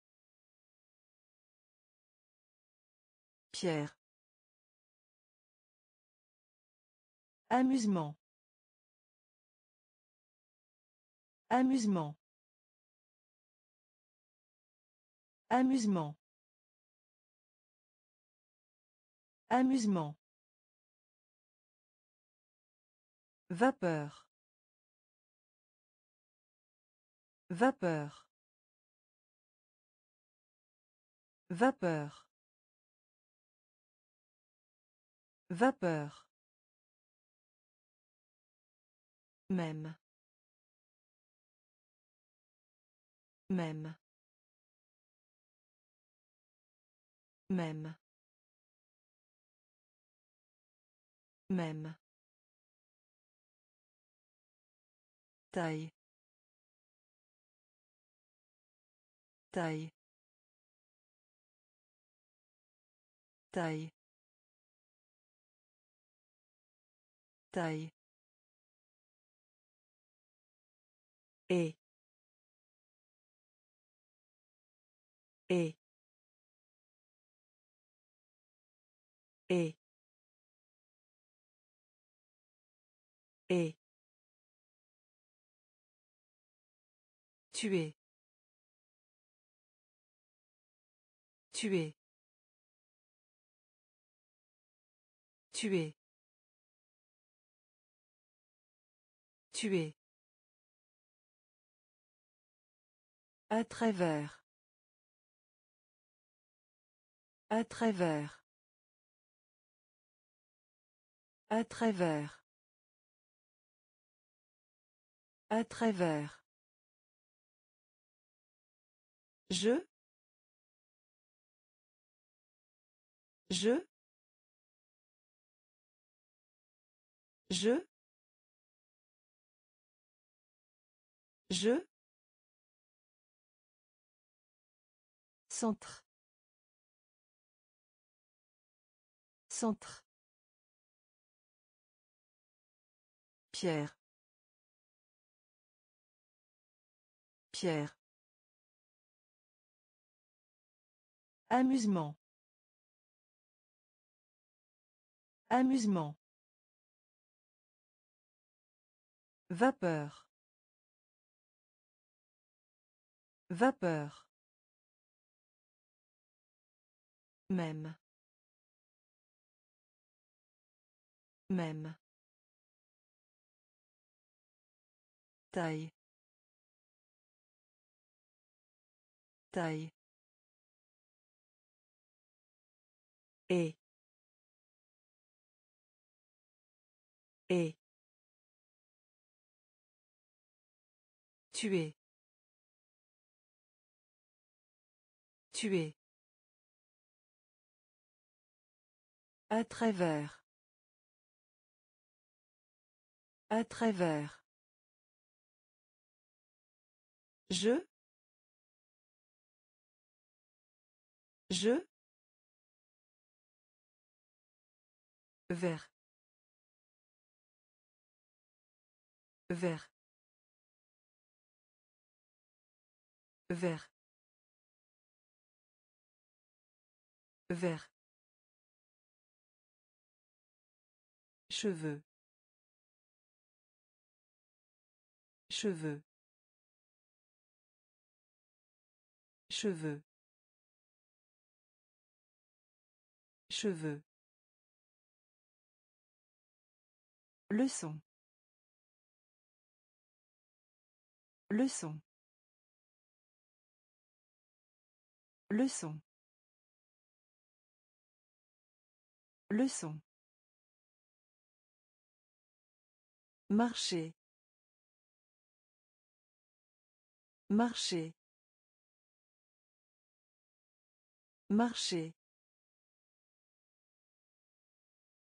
Pierre. Amusement. Amusement. Amusement. Amusement. Vapeur. Vapeur. Vapeur. Vapeur. Même. Même. Même. Même. Taille. Taille. Taille. Taille. Et. Et. Et. Tuer. Tuer. Tuer. Tuer. À travers. À travers. À travers. À travers. Je. Je. Je. Je. Centre. Centre. Pierre. Pierre. Amusement. Amusement. Vapeur. Vapeur. Même. Même. Taille. Taille. Et. Et. Tuer. Tuer. À travers. À travers. Je. Je. Vert. Vert. Vert. Vert. Cheveux. Cheveux. Cheveux. Cheveux. Leçon. Leçon. Leçon. Leçon. Marcher. Marcher. Marcher.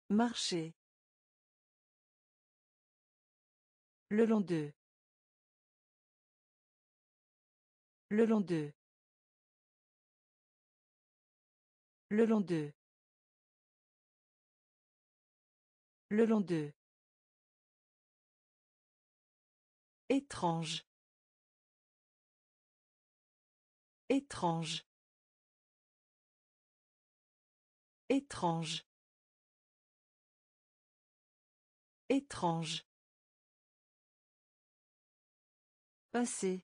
Marcher. Le long d'eux. Le long d'eux. Le long d'eux. Le long d'eux. Étrange. Étrange. Étrange. Étrange. Passé.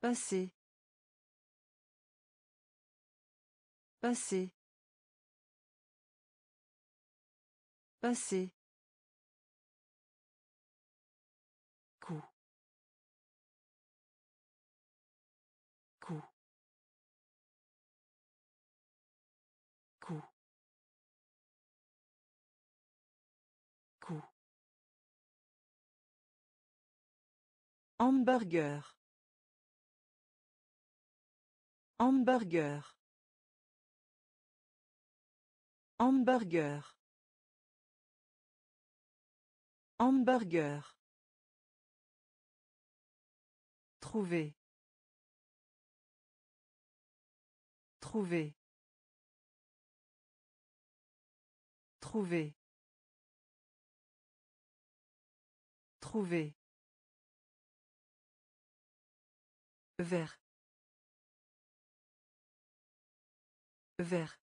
Passé. Passé. Passé. Hamburger. Hamburger. Hamburger. Hamburger. Trouver. Trouver. Trouver. Trouver. Vert. Vert.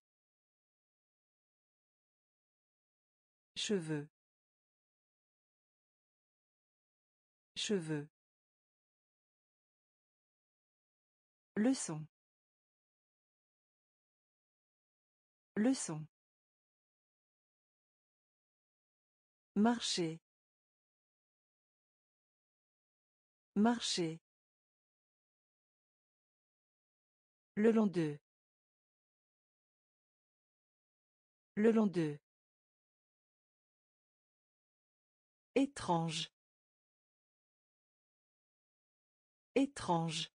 Cheveux. Cheveux. Leçon. Leçon. Marcher. Marcher. Le long d'eux. Le long d'eux. Étrange. Étrange.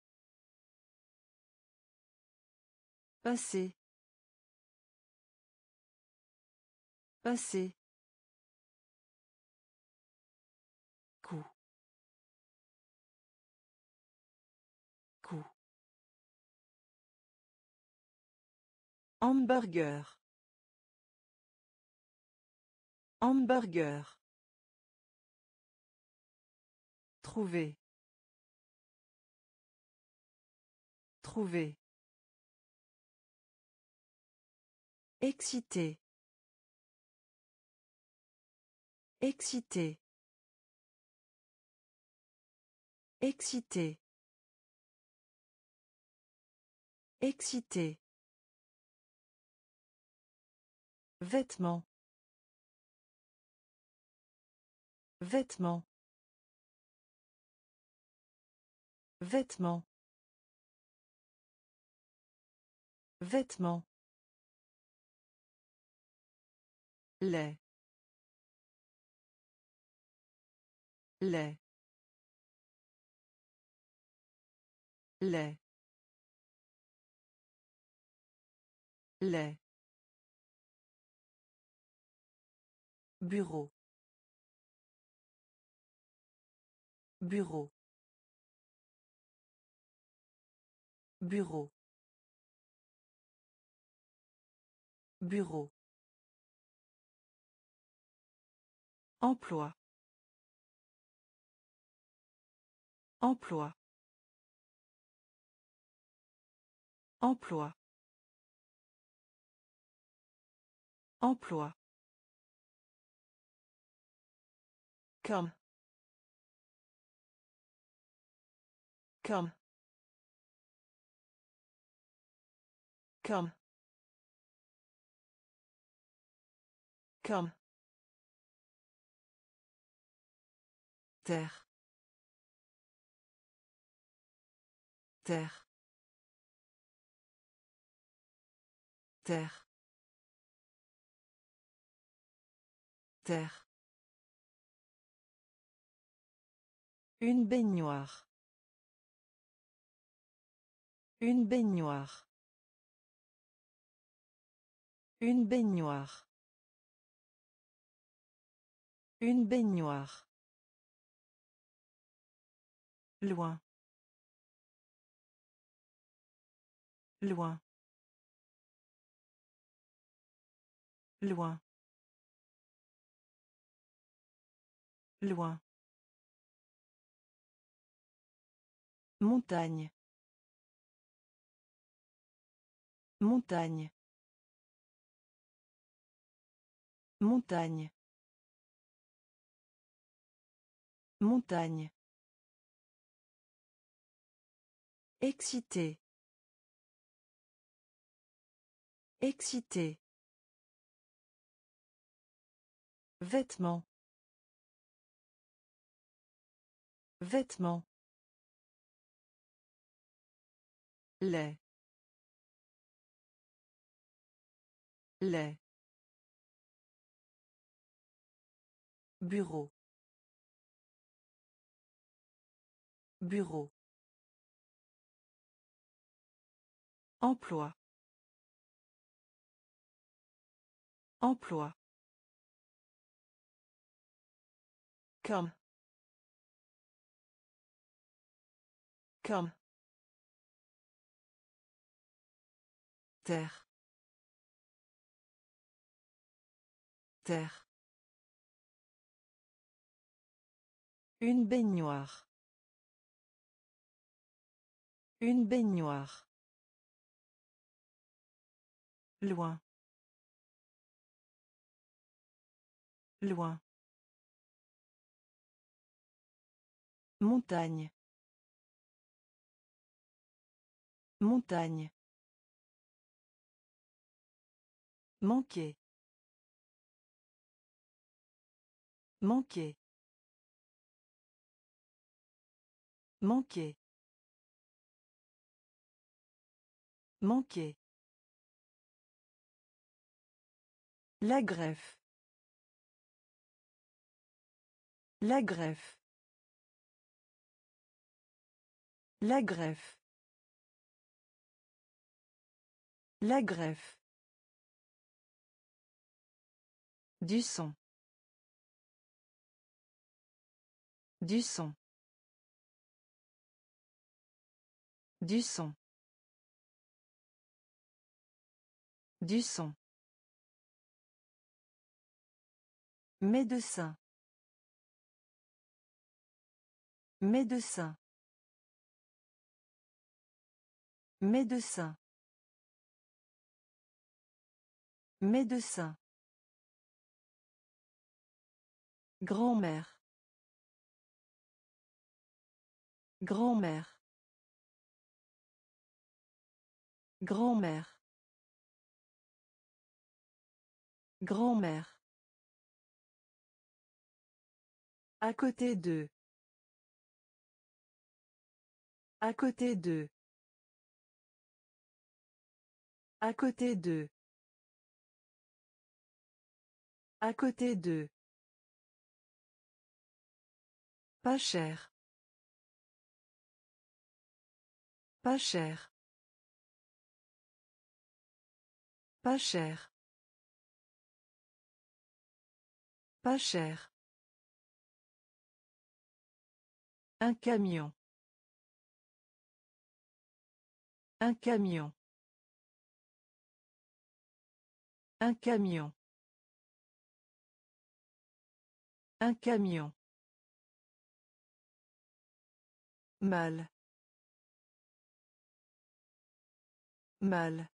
Passé. Passé. Hamburger. Hamburger. Trouver. Trouver. Excité. Excité. Excité. Excité. Vêtements. Vêtements. Vêtements. Vêtements. lait lait lait lait Bureau. Bureau. Bureau. Bureau. Emploi. Emploi. Emploi. Emploi. Comme. Comme. Comme. Comme. Terre. Terre. Terre. Terre. Une baignoire. Une baignoire. Une baignoire. Une baignoire. Loin. Loin. Loin. Montagne. Montagne. Montagne. Montagne. Excité. Excité. Vêtements. Vêtements. Lait lait bureau bureau emploi emploi comme comme Terre. Une baignoire. Une baignoire. Loin. Loin. Montagne. Montagne. Manquer. Manquer. Manquer. Manquer. La greffe. La greffe. La greffe. La greffe. Du son. Du son. Du son. Du son. Médecin. Médecin. Médecin. Médecin. Grand-mère. Grand-mère. Grand-mère. Grand-mère. À côté d'eux. À côté d'eux. À côté d'eux. À côté d'eux. Pas cher. Pas cher. Pas cher. Pas cher. Un camion. Un camion. Un camion. Un camion. Mal. Mal.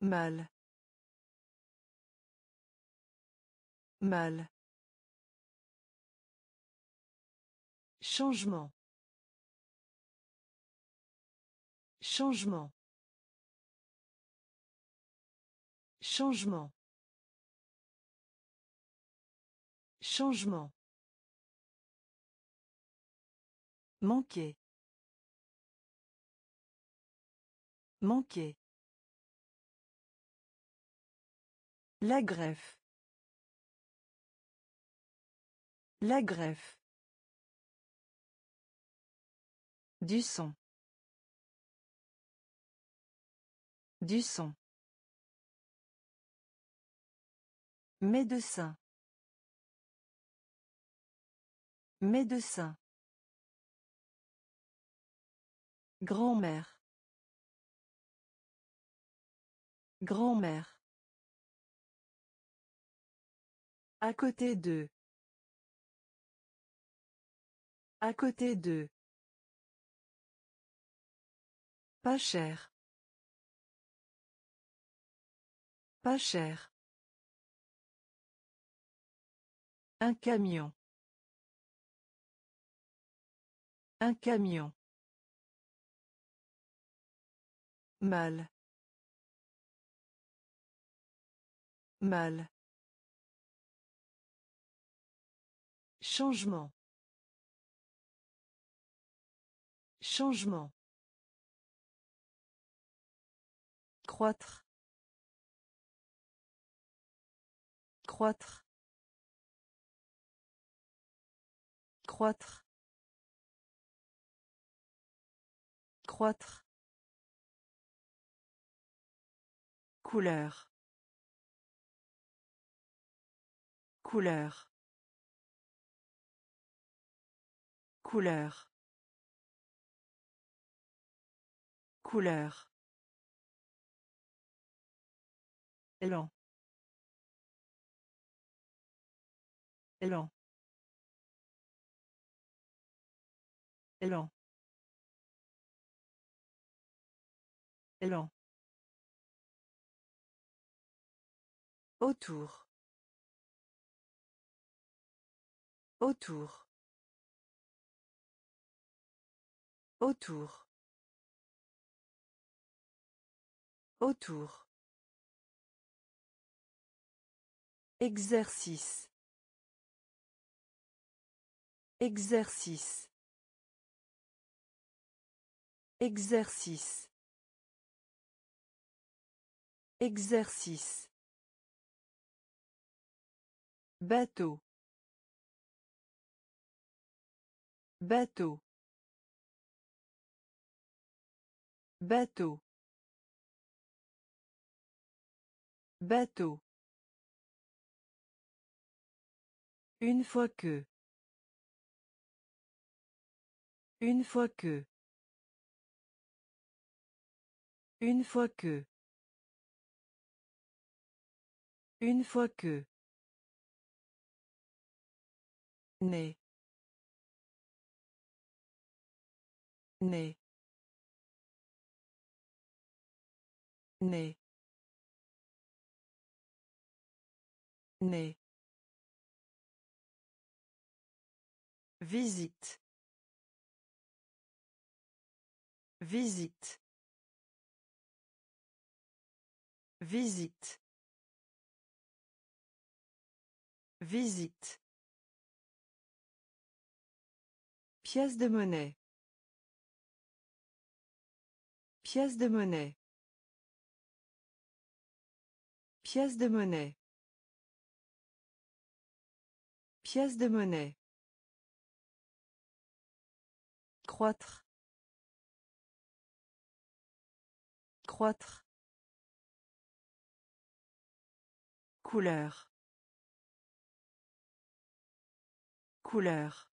Mal. Mal. Changement. Changement. Changement. Changement. Manquer. Manquer. La greffe. La greffe. Du son. Du son. Médecin. Médecin. Grand-mère. Grand-mère. À côté d'eux. À côté d'eux. Pas cher. Pas cher. Un camion. Un camion. Mal. Mal. Changement. Changement. Croître. Croître. Croître. Croître. Couleur. Couleur. Couleur. Couleur. Élan. Élan. Élan. Élan. Autour. Autour. Autour. Autour. Exercice. Exercice. Exercice. Exercice. Bateau. Bateau. Bateau. Bateau. Une fois que. Une fois que. Une fois que. Une fois que. Né. Né. Né. Né. Visite. Visite. Visite. Visite. Pièce de monnaie. Pièce de monnaie. Pièce de monnaie. Pièce de monnaie. Croître. Croître. Couleur. Couleur.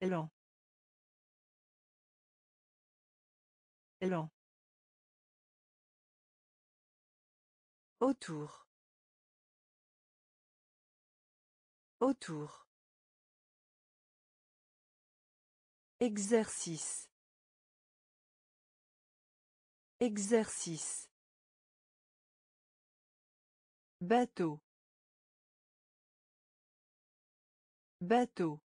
Élan. Lent. Autour. Autour. Exercice. Exercice. Bateau. Bateau.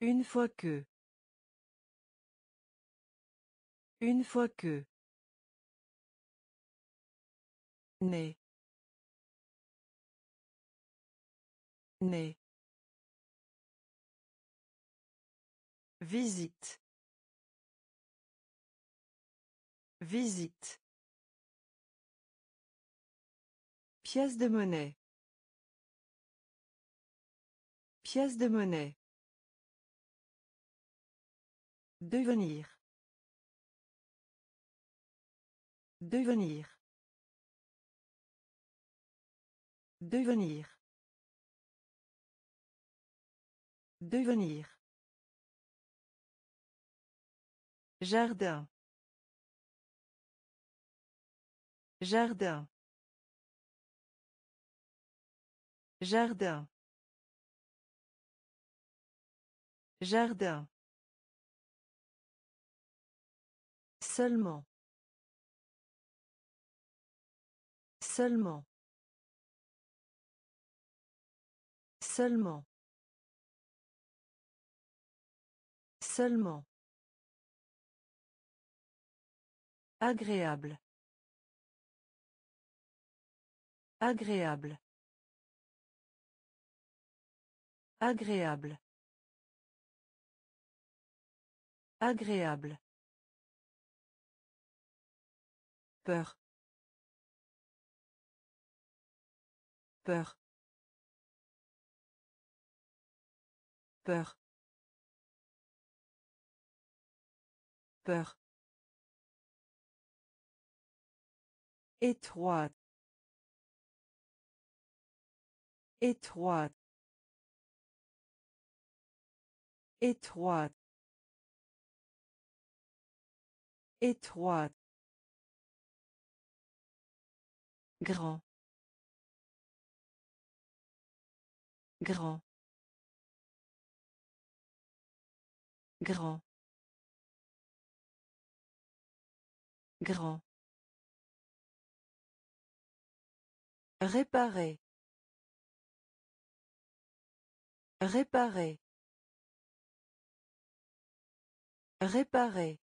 Une fois que. Une fois que. Né. Né. Visite. Visite. Pièce de monnaie. Pièce de monnaie. Devenir. Devenir. Devenir. Devenir. Jardin. Jardin. Jardin. Jardin. Seulement. Seulement. Seulement. Seulement. Agréable. Agréable. Agréable. Agréable. Peur. Peur. Peur. Peur. Étroite. Étroite. Étroite. Étroite. Grand. Grand. Grand. Grand. Réparer. Réparer. Réparer.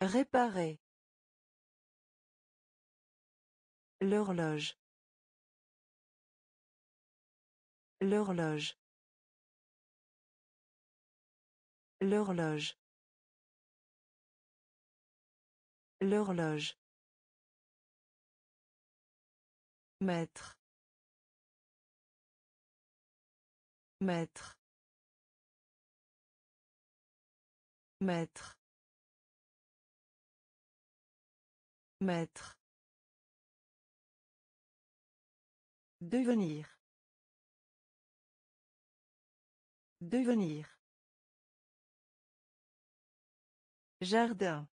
Réparer. L'horloge. L'horloge. L'horloge. L'horloge. Maître. Maître. Maître. Maître. Devenir. Devenir. Jardin.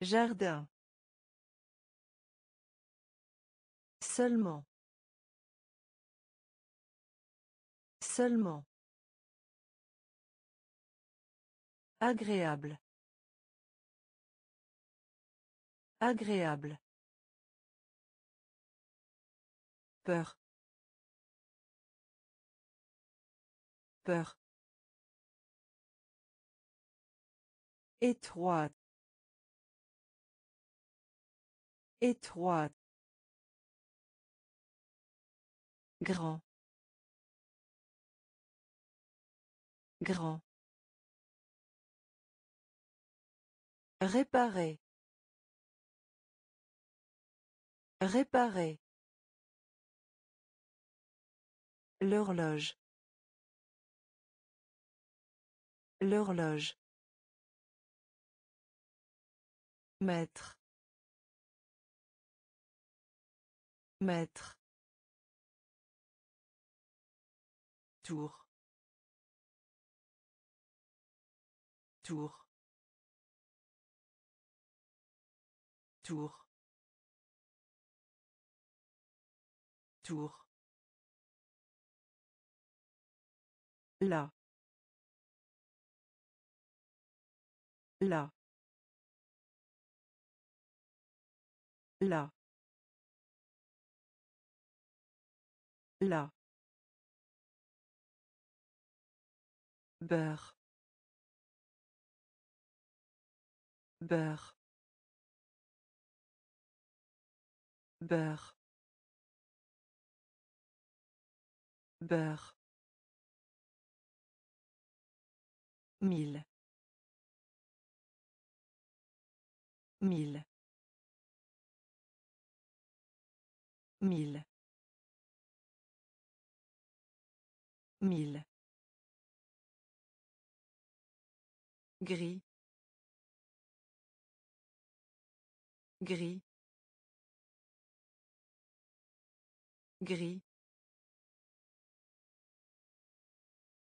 Jardin. Seulement. Seulement. Agréable. Agréable. Peur. Peur. Étroite. Étroite. Grand. Grand. Réparer. Réparer. L'horloge. L'horloge. Maître. Maître. Tour. Tour. Tour. Tour. Là. Là. Là. Là. beurre beurre beurre beurre mille. Mille. Mille. Mille. Gris. Gris. Gris.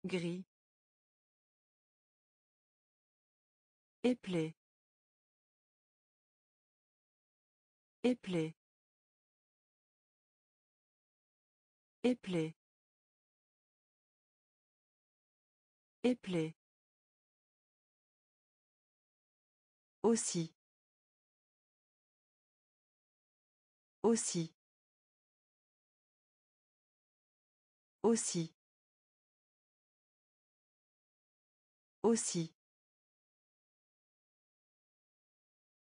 Gris Éplé. Éplé. Éplé. Éplé. Aussi. Aussi. Aussi. Aussi.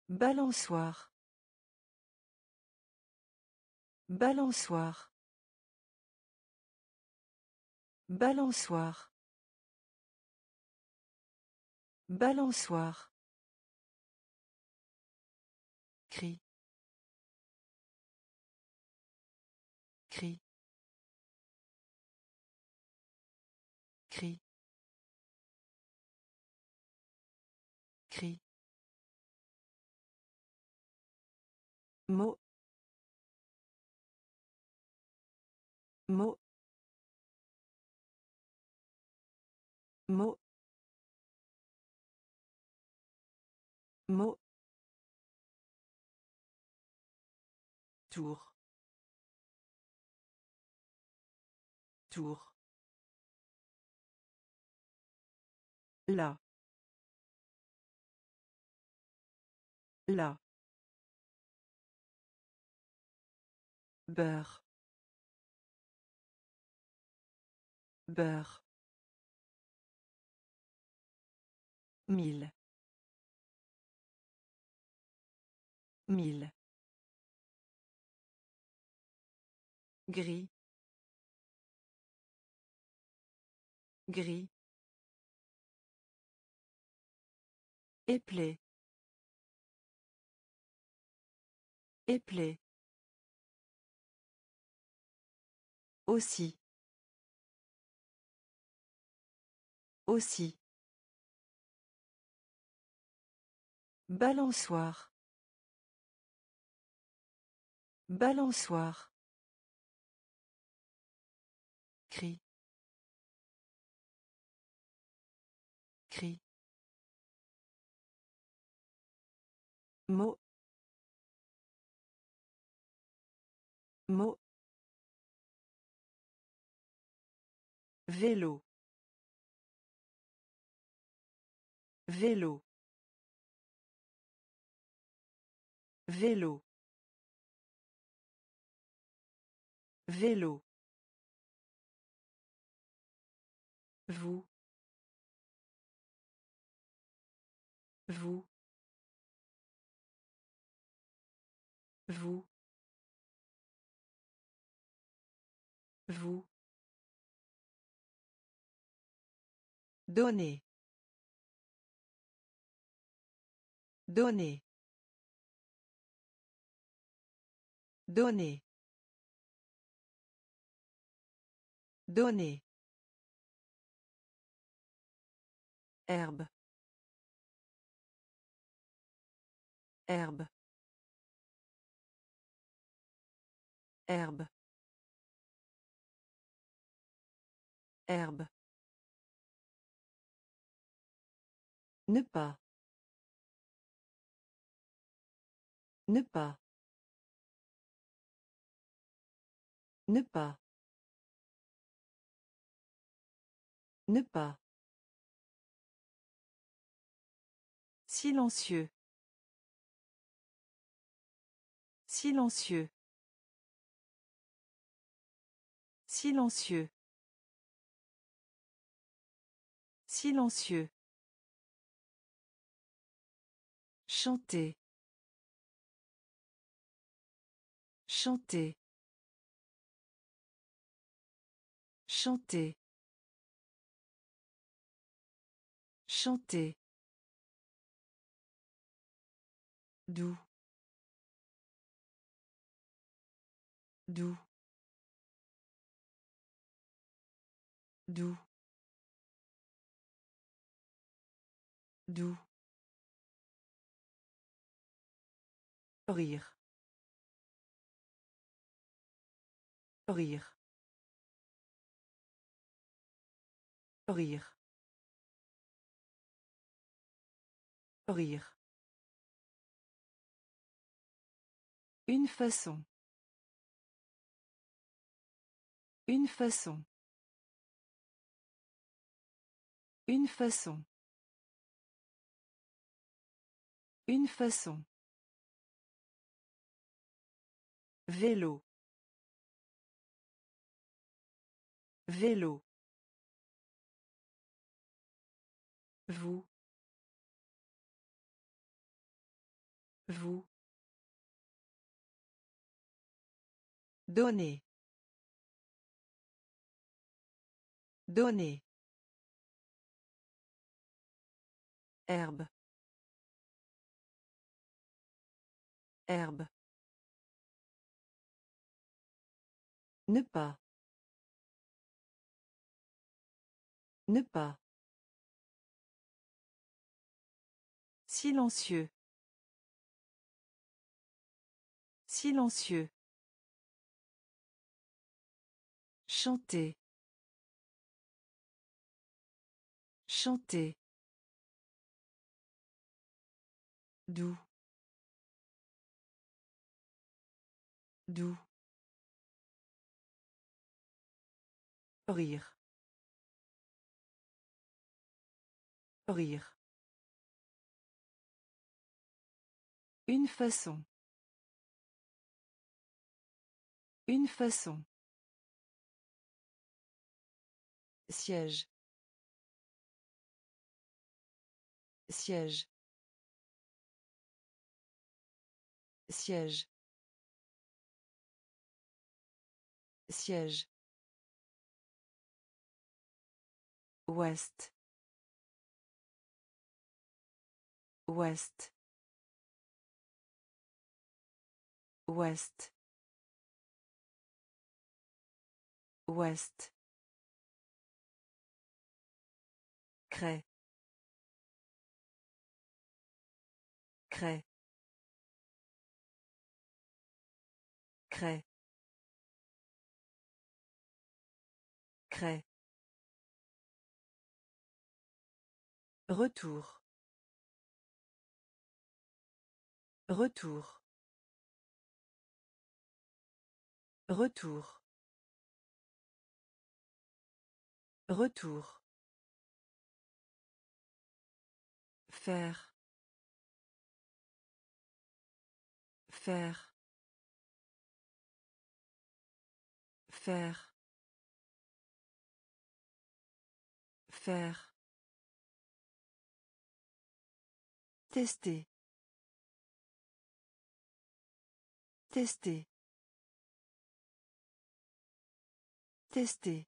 Balançoire. Balançoire. Balançoire. Balançoire. Cri. Mot mot mot mot tour. Tour. Là là beurre. Beurre. Mille. Mille. Gris. Gris. Éplé. Éplé. Aussi. Aussi. Balançoire. Balançoire. Cri. Cri. Mot. Mot. Vélo. Vélo. Vélo. Vélo. Vous. Vous. Vous. Vous. Donner. Donner. Donner. Donner. Herbe. Herbe. Herbe. Herbe. Ne pas. Ne pas. Ne pas. Ne pas. Silencieux. Silencieux. Silencieux. Silencieux. Chanter. Chanter. Chanter. Chanter. Doux. Doux. Doux. Doux. Rire. Rire. Rire. Rire. Une façon. Une façon. Une façon. Une façon. Vélo. Vélo. Vous. Vous. Donner. Donner. Herbe. Herbe. Ne pas. Ne pas. Silencieux. Silencieux. Chanter. Chanter. Doux. Doux. Rire. Rire. Une façon. Une façon. Siège. Siège. Siège. Siège. Ouest. Ouest. Ouest. Ouest. Cray. Cray. Cray. Cray. Retour. Retour. Retour. Retour. Faire. Faire. Faire. Faire. Tester. Tester. Tester.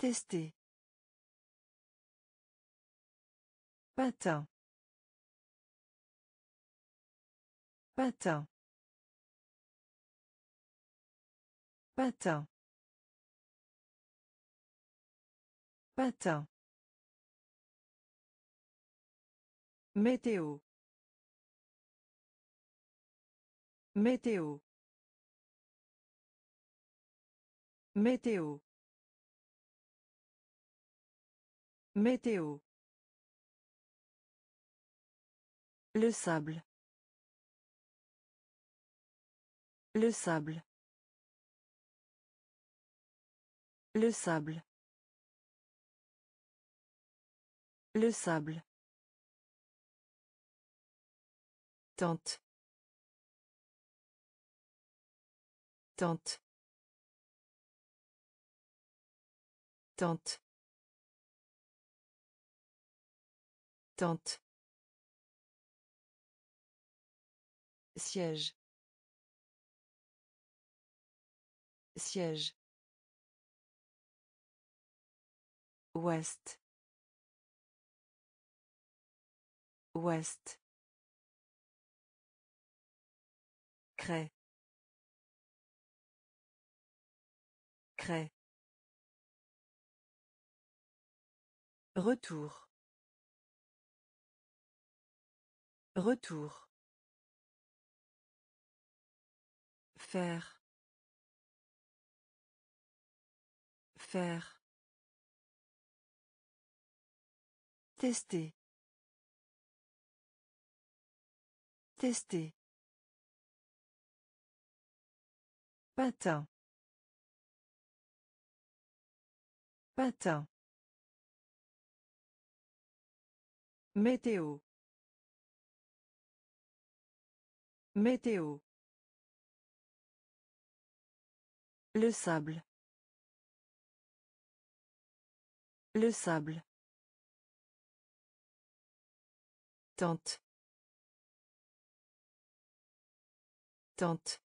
Tester. Patin. Patin. Patin. Patin. Météo. Météo. Météo. Météo. Le sable. Le sable. Le sable. Le sable. Tente. Tente. Tente. Tente. Siège. Siège. Ouest. Ouest. Craie. Craie. Retour. Retour. Faire. Faire. Tester. Tester. Patin. Patin. Météo. Météo. Le sable. Le sable. Tente. Tente.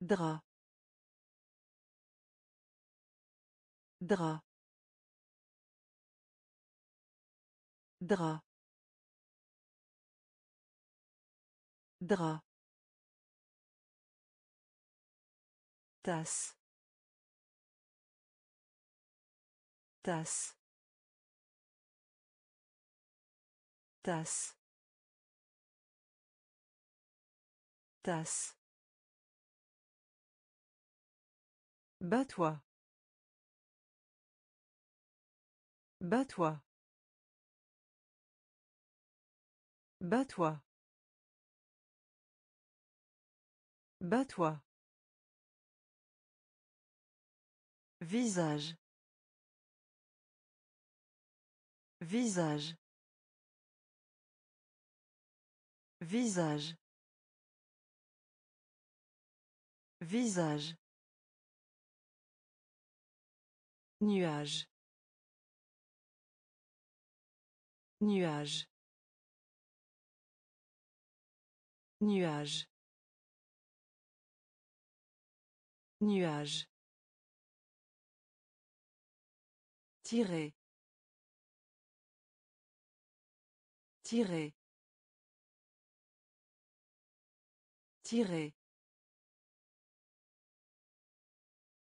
Drap. Drap. Drap. Drap. Tasse. Tasse. Tasse. Tasse. Bats-toi. Bats-toi. Bats-toi. Bats-toi. Visage. Visage. Visage. Visage. Nuage. Nuage. Nuage. Nuage. Tirer. Tirer. Tirer.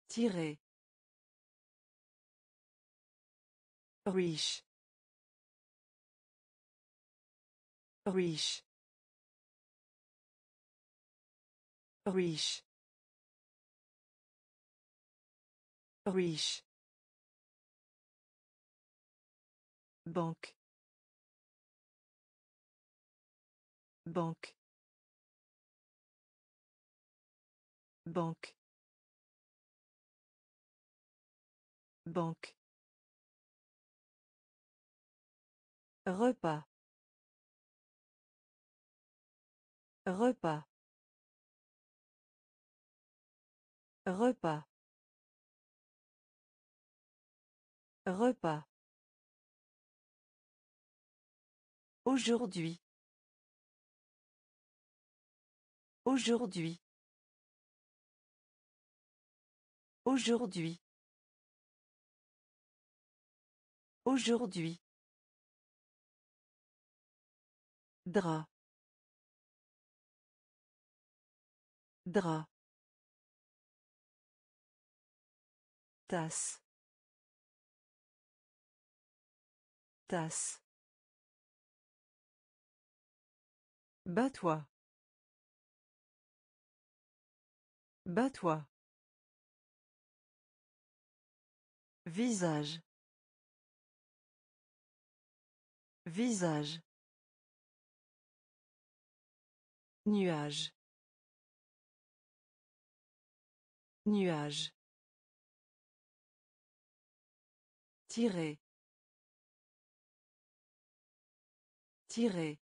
Tirer. Riche. Riche. Riche. Riche. Banque. Banque. Banque. Banque. Repas. Repas. Repas. Repas. Aujourd'hui. Aujourd'hui. Aujourd'hui. Aujourd'hui. Drap. Drap. Tasse. Tasse. Bats-toi. Visage. Visage. Nuage. Nuage. Tirer. Tirer.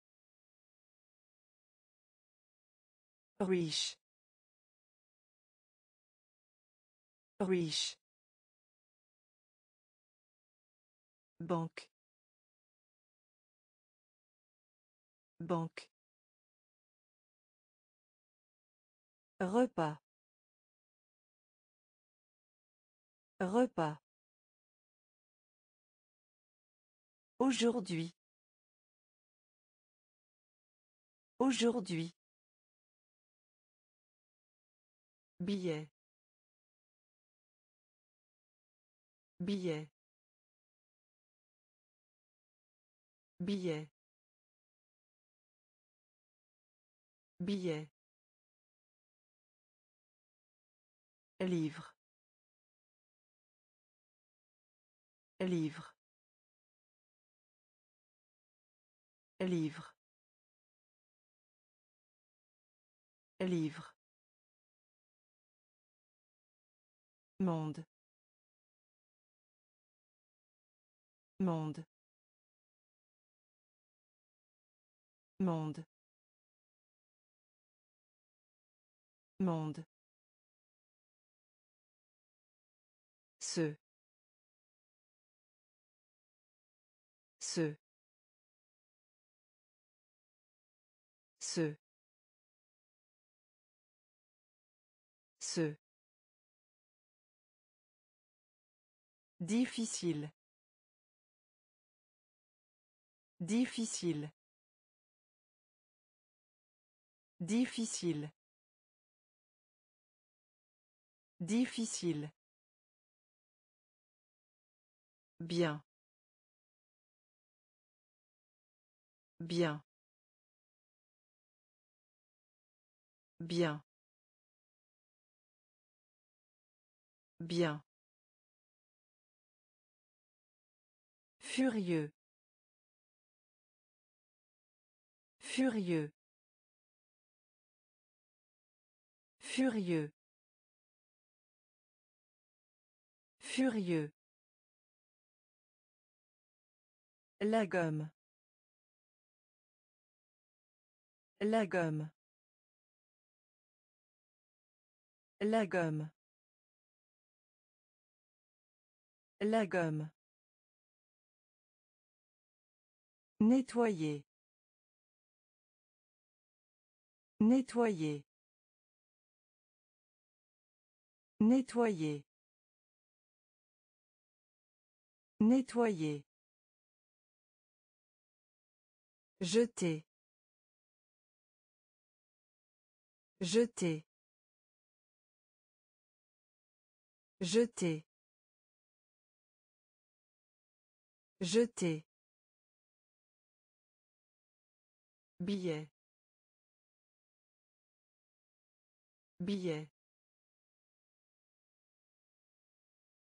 Riche. Riche. Banque. Banque. Repas. Repas. Aujourd'hui. Aujourd'hui. Billet. Billet. Billet. Billet. Livre. Livre. Livre. Livre. Monde. Monde. Monde. Ce. Ce. Ce. Ce. Difficile. Difficile. Difficile. Difficile. Bien. Bien. Bien. Bien. Furieux. Furieux. Furieux. Furieux. La gomme. La gomme. La gomme. La gomme. Nettoyer. Nettoyer. Nettoyer. Nettoyer. Jeter. Jeter. Jeter. Jeter. Billet. Billet.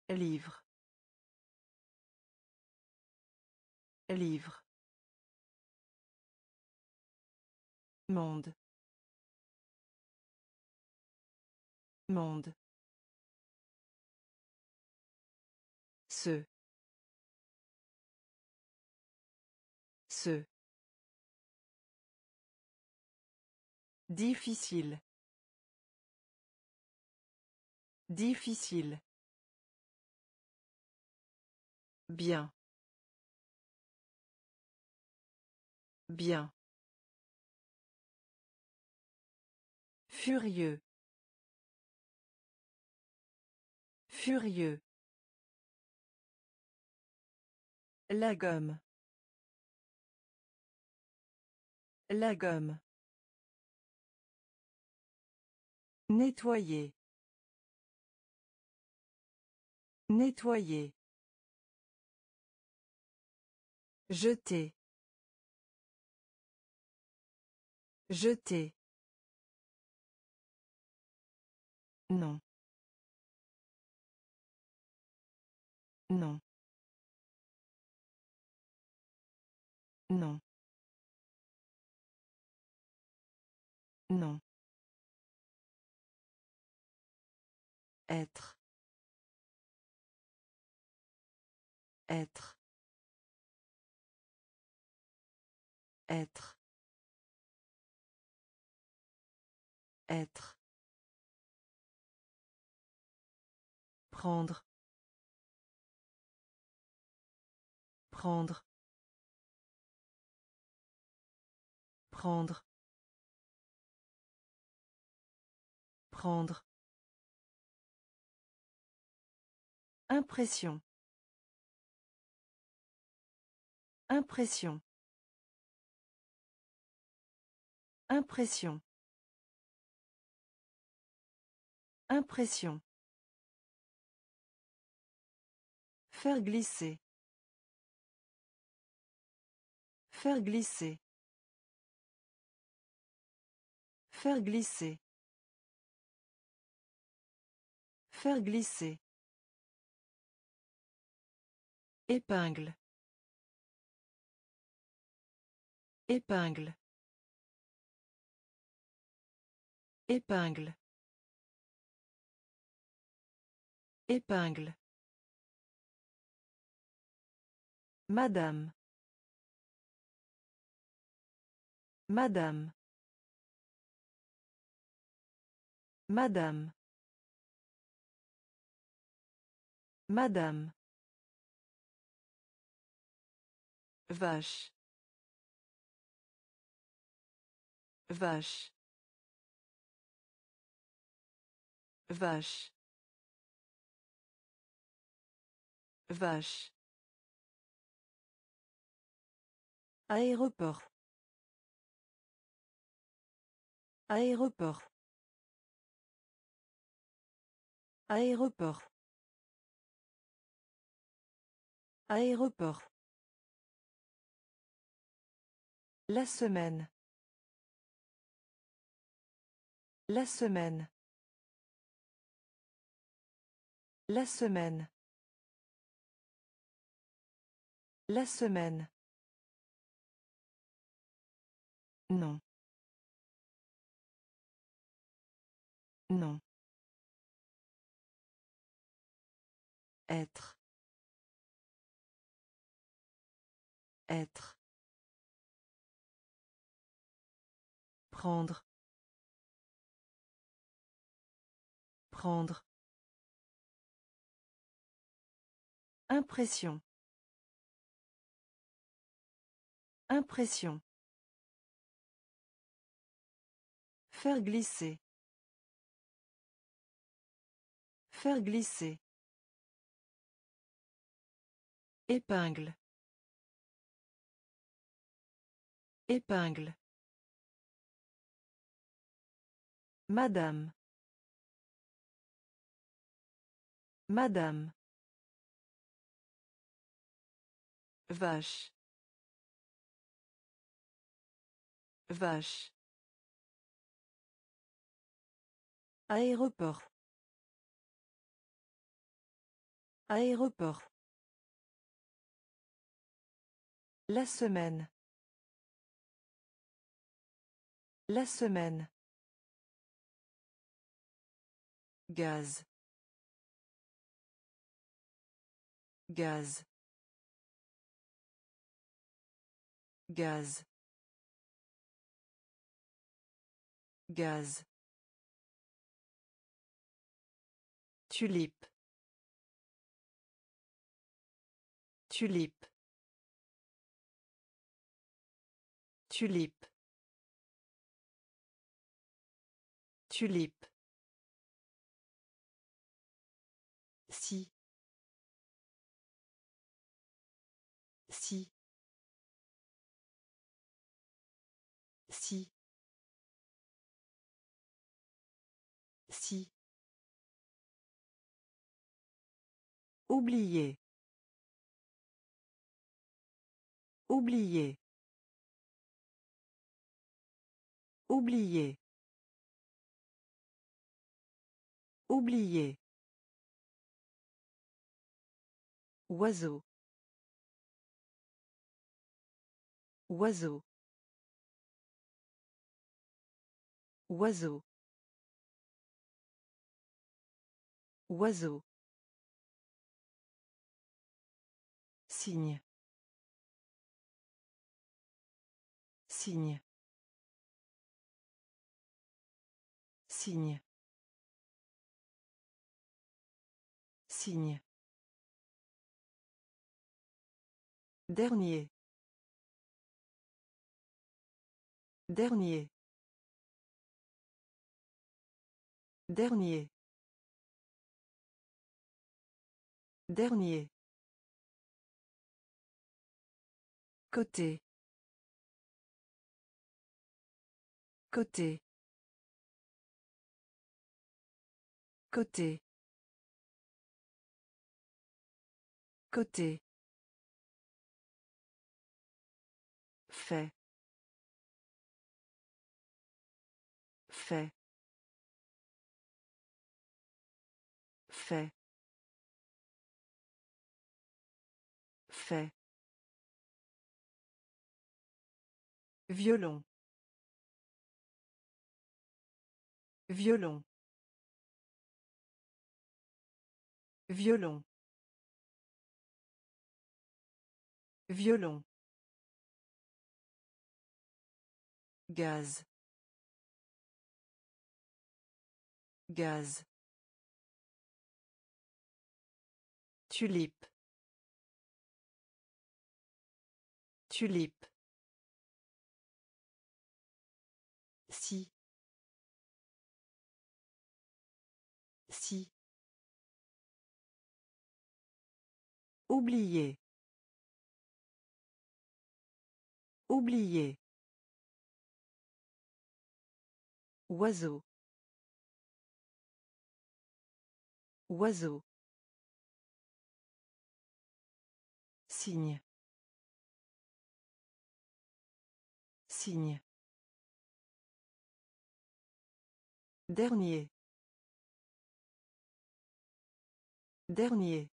Livre. Livre. Monde. Monde. Ce. Ce. Difficile. Difficile. Bien. Bien. Furieux. Furieux. La gomme. La gomme. Nettoyer. Nettoyer. Jeter. Jeter. Non. Non. Non. Non. Être. Être. Être. Être. Prendre. Prendre. Prendre. Prendre. Impression. Impression. Impression. Impression. Faire glisser. Faire glisser. Faire glisser. Faire glisser. Épingle. Épingle. Épingle. Épingle. Madame. Madame. Madame. Madame. Vache. Vache. Vache. Vache. Aéroport. Aéroport. Aéroport. Aéroport. La semaine. La semaine. La semaine. La semaine. Non. Non. Être. Être. Prendre. Prendre. Impression. Impression. Faire glisser. Faire glisser. Épingle. Épingle. Madame. Madame. Vache. Vache. Aéroport. Aéroport. La semaine. La semaine. Gaz. Gaz. Gaz. Gaz. Tulipe. Tulipe. Tulipe. Tulipe. Oublier. Oublier. Oublier. Oublier. Oiseau. Oiseau. Oiseau. Oiseau. Signe. Signe. Signe. Signe. Dernier. Dernier. Dernier. Dernier. Côté. Côté. Côté. Côté. Fait. Fait. Fait. Fait. Violon. Violon. Violon. Violon. Gaz. Gaz. Tulipe. Tulipe. Oublier. Oublier. Oiseau. Oiseau. Signe. Signe. Dernier. Dernier.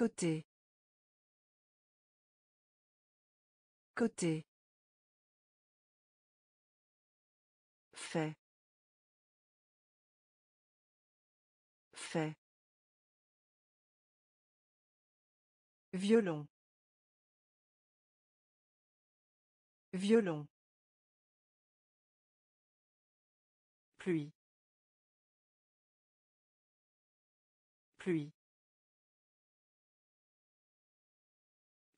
Côté. Côté. Fait. Fait. Violon. Violon. Pluie. Pluie.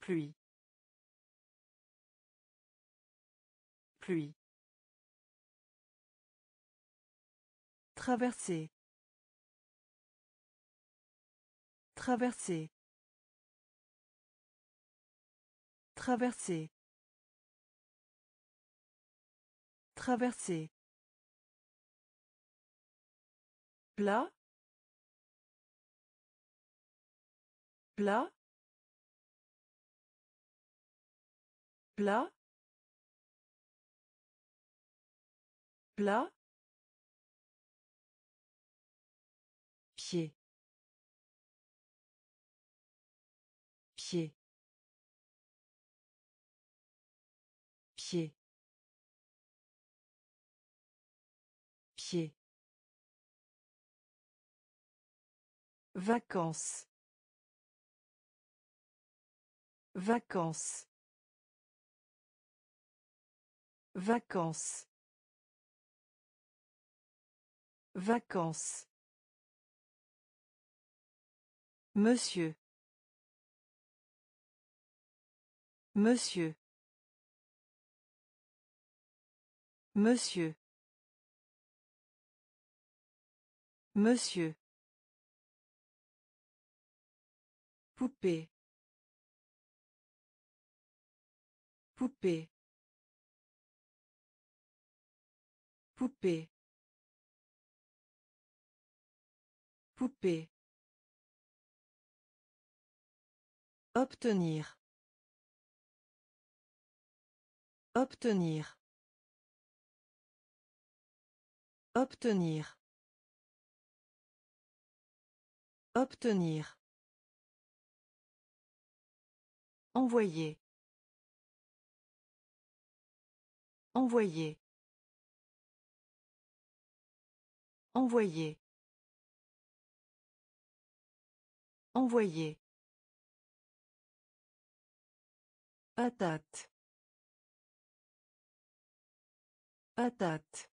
Pluie. Pluie. Traverser. Traverser. Traverser. Traverser. Plat. Plat. Plat? Plat? Pied. Pied. Pied. Pied. Vacances. Vacances. Vacances. Vacances. Monsieur. Monsieur. Monsieur. Monsieur. Poupée. Poupée. Poupée. Poupée. Obtenir. Obtenir. Obtenir. Obtenir. Envoyer. Envoyer. Envoyer. Envoyer. Patate. Patate.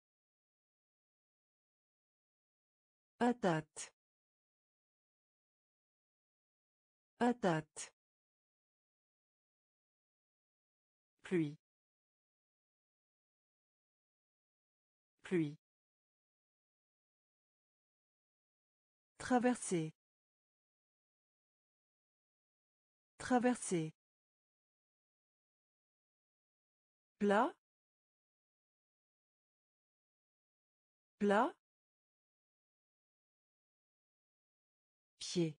Patate. Patate. Pluie. Pluie. Traverser. Traverser. Plat. Plat. Pied.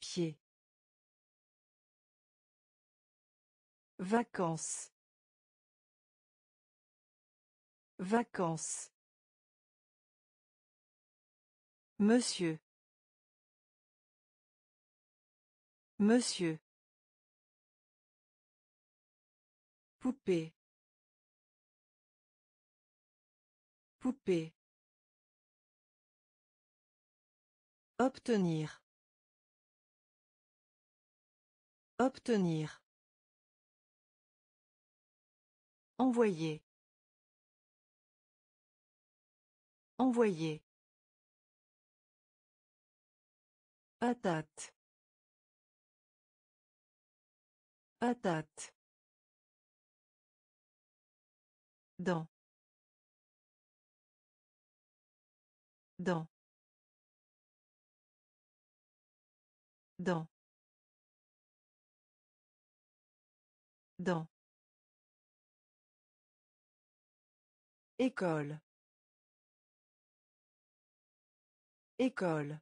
Pied. Vacances. Vacances. Monsieur. Monsieur. Poupée. Poupée. Obtenir. Obtenir. Envoyer. Envoyer. Patate. Patate. Dans. Dans. Dans. Dans. École. École.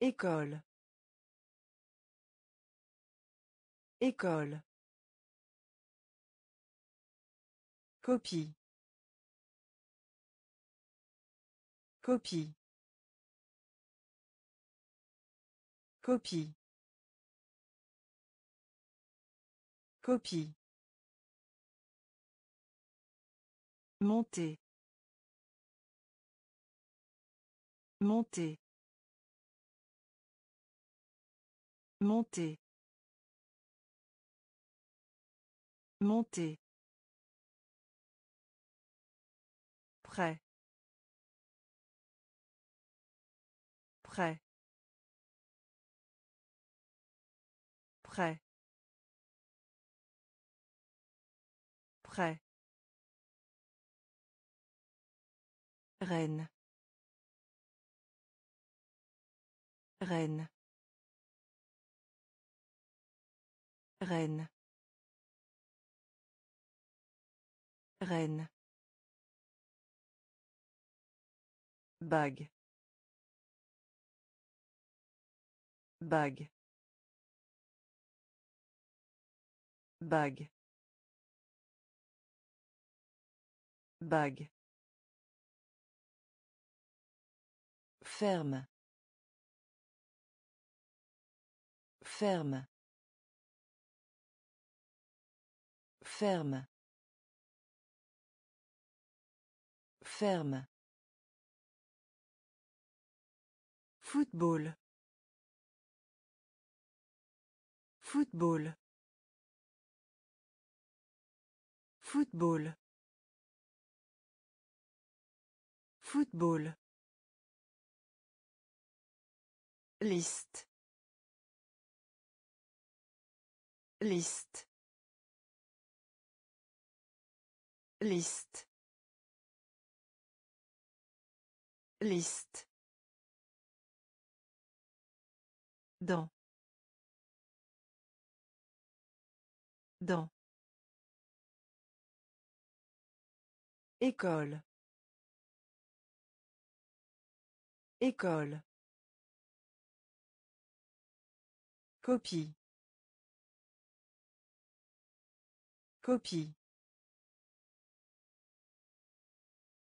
École. École. Copie. Copie. Copie. Copie. Monter. Monter. Monter. Monter. Prêt. Prêt. Prêt. Prêt. Reine. Reine. Reine. Reine. Bague. Bague. Bague. Bague. Ferme. Ferme. Ferme. Ferme. Football. Football. Football. Football. Liste. Liste. Liste. Liste. Dans. Dans. École. École. Copie. Copie.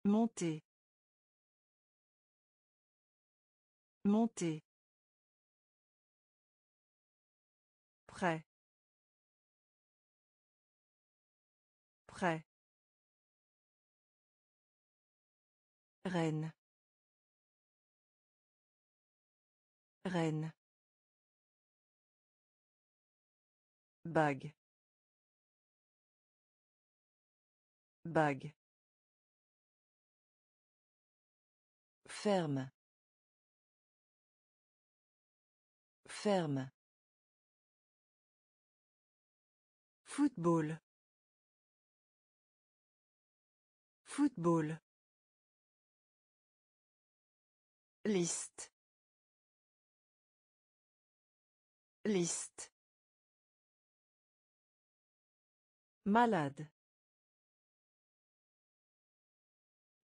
Monter. Monter. Prêt. Prêt. Reine. Reine. Bague. Bague. Ferme. Ferme. Football. Football. Liste. Liste. Malade.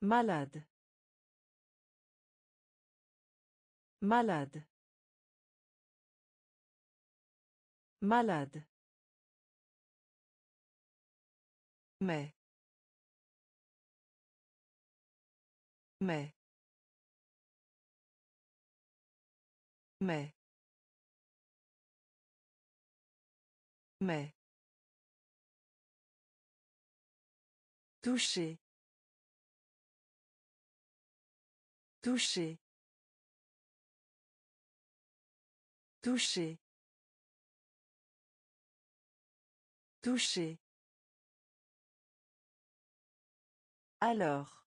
Malade. Malade. Malade. Mais. Mais. Mais. Mais. Toucher. Toucher. Toucher. Toucher. Alors.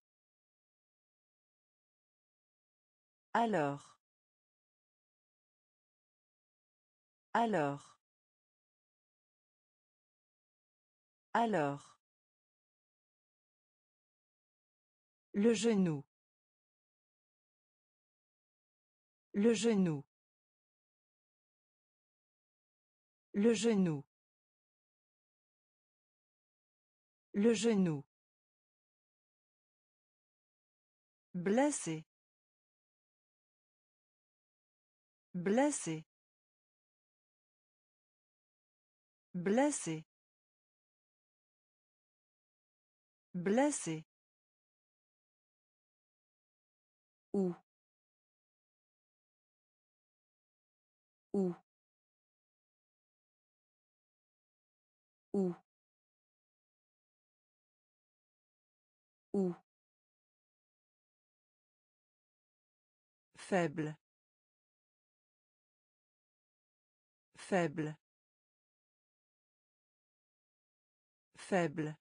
Alors. Alors. Alors. Le genou. Le genou. Le genou. Le genou. Blessé. Blessé. Blessé. Blessé. Où Où Où Faible. Faible. Faible.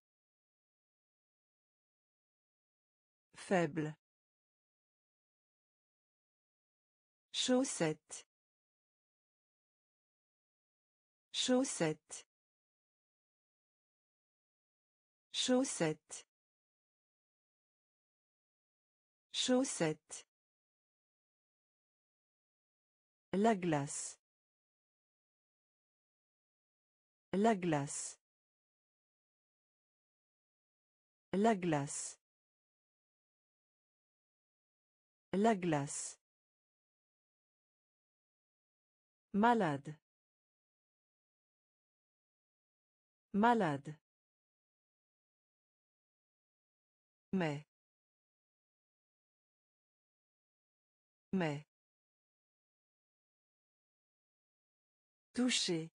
Faible. Chaussette. Chaussette. Chaussette. Chaussette. La glace. La glace. La glace. La glace. Malade. Malade. Mais. Mais. Toucher.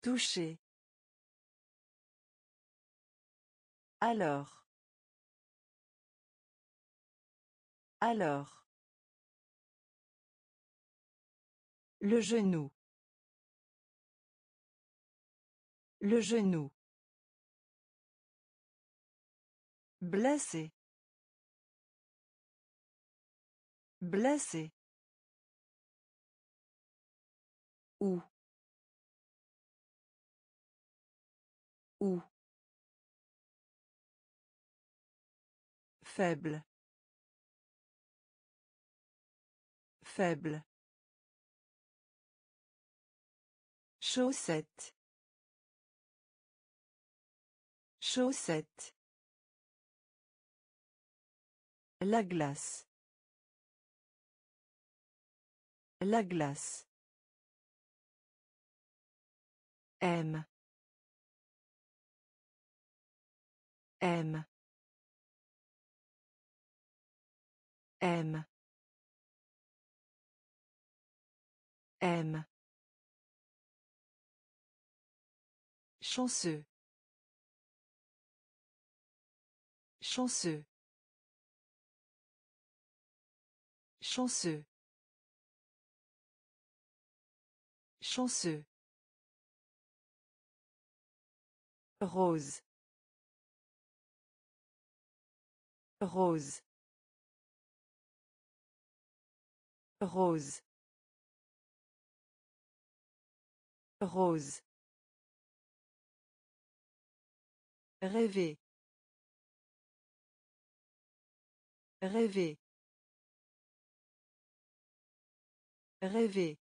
Toucher. Alors. Alors. Le genou. Le genou. Blessé. Blessé. Où Où Faible. Faible. Chaussette. Chaussette. La glace. La glace. M. M. M. M. Chanceux. Chanceux. Chanceux. Chanceux. Rose. Rose. Rose. Rose. Rêver. Rêver. Rêver.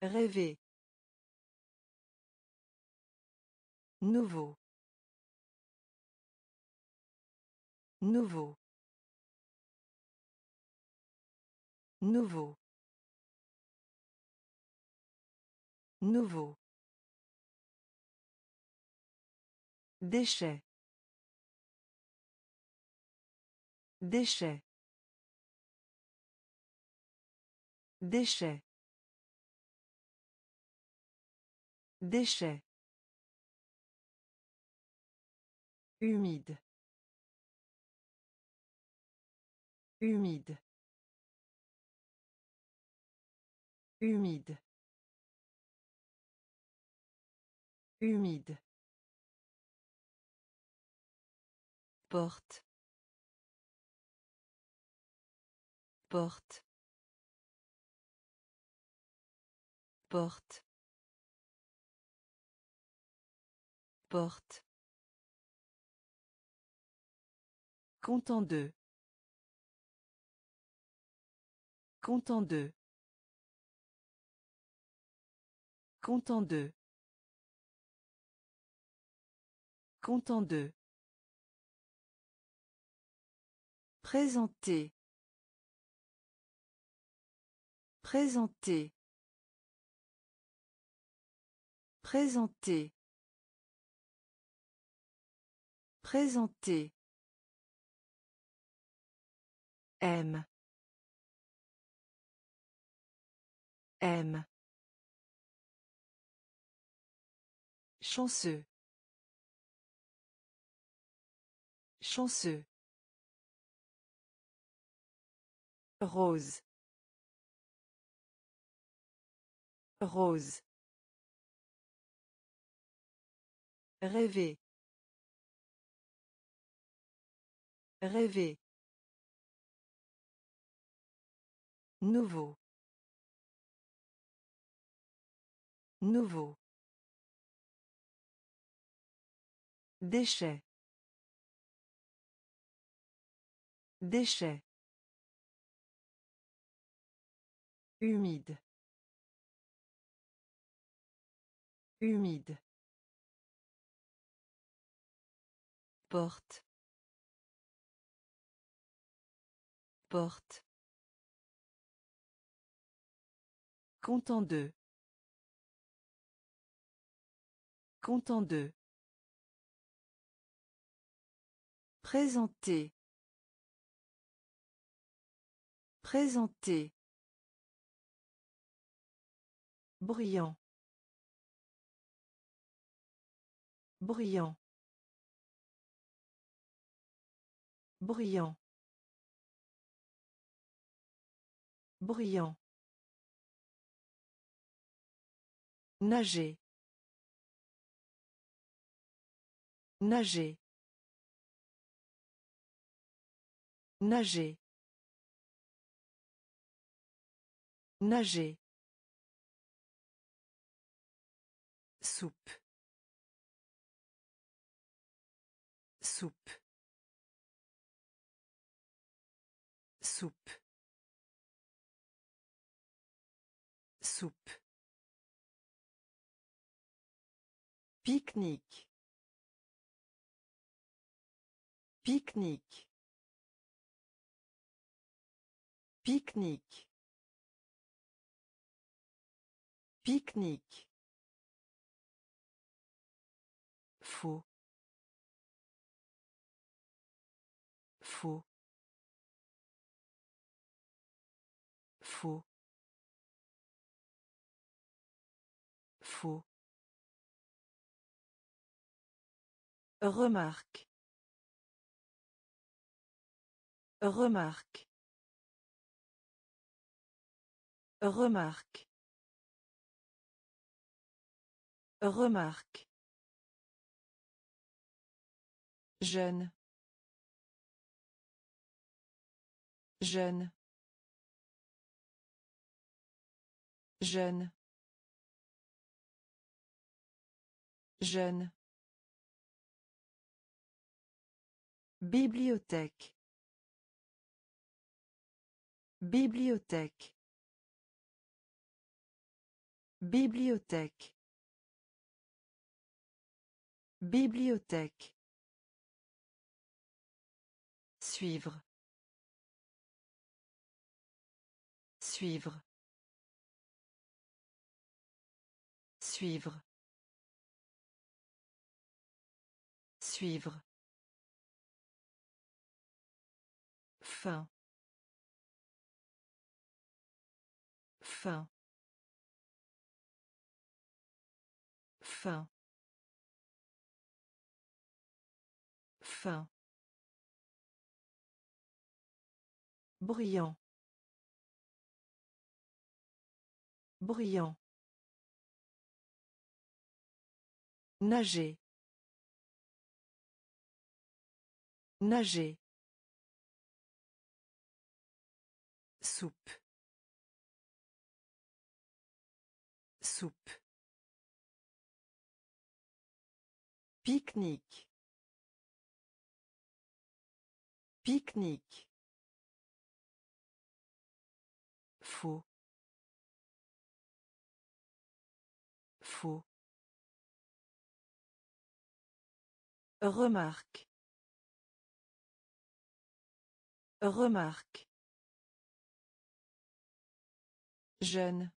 Rêver. Nouveau. Nouveau. Nouveau. Nouveau. Déchet. Déchet. Déchet. Déchet. Humide. Humide. Humide. Humide. Porte. Porte. Porte. Porte. Content de. Content de. Content de. Content de. Présenter. Présenter. Présenter. Présenter. M. M. Chanceux. Chanceux. Rose. Rose. Rêver. Rêver. Nouveau. Nouveau. Déchet. Déchet. Humide. Humide. Porte. Porte. Content de. Content de. Présenter. Présenter. Brillant. Brillant. Brillant. Brillant. Nager. Nager. Nager. Nager. Soupe. Soupe. Soupe. Soupe. Pique-nique. Pique-nique. Pique-nique. Pique-nique. Faux. Faux. Faux. Faux. Remarque. Remarque. Remarque. Remarque. Jeune. Jeune. Jeune. Jeune. Bibliothèque. Bibliothèque. Bibliothèque. Bibliothèque. Suivre. Suivre. Suivre. Suivre. Fin. Fin. Fin. Fin. Brillant. Brillant. Nager. Nager. Soupe. Soupe. Pique-nique. Pique-nique. Faux. Faux. Remarque. Remarque. Jeune.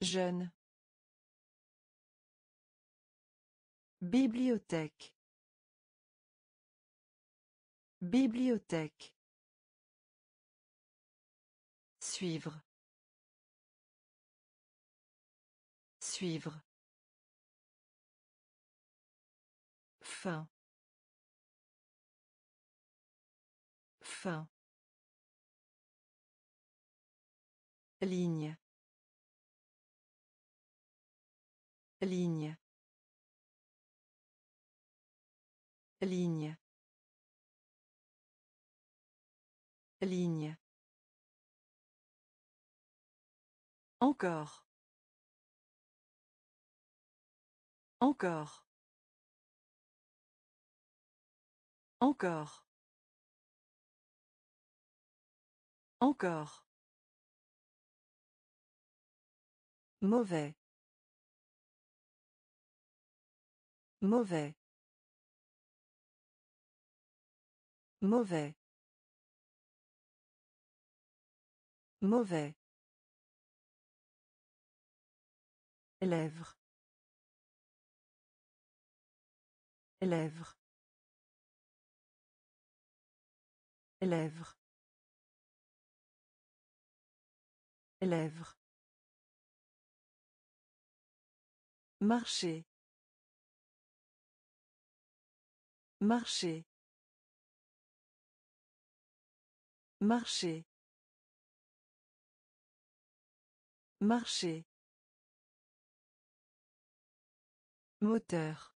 Jeune. Bibliothèque. Bibliothèque. Suivre. Suivre. Fin. Fin. Ligne. Ligne. Ligne. Ligne. Encore. Encore. Encore. Encore. Mauvais. Mauvais. Mauvais. Mauvais. Lèvres. Lèvres. Lèvres. Lèvres. Marcher. Marcher. Marcher. Marcher. Moteur.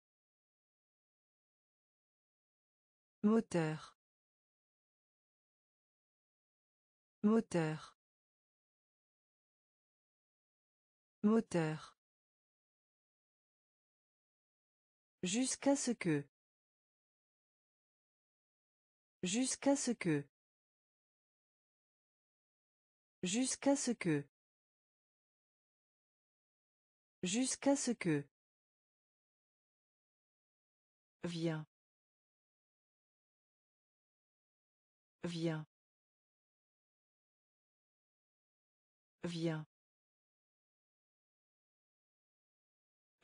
Moteur. Moteur. Moteur. Jusqu'à ce que. Jusqu'à ce que. Jusqu'à ce que. Jusqu'à ce que. Viens. Viens. Viens.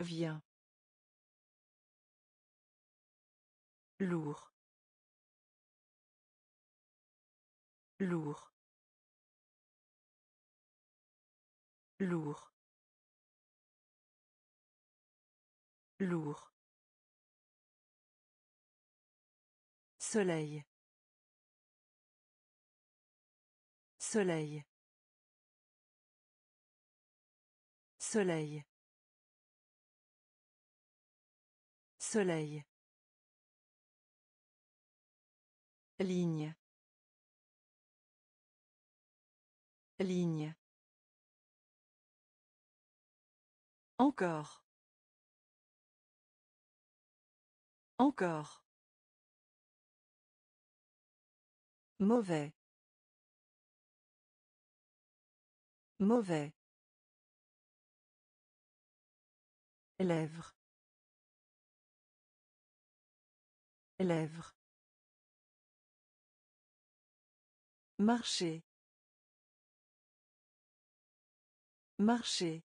Viens. Lourd. Lourd. Lourd. Lourd. Soleil. Soleil. Soleil. Soleil. Ligne. Ligne. Encore. Encore. Mauvais. Mauvais. Lèvres. Lèvres. Marcher. Marcher.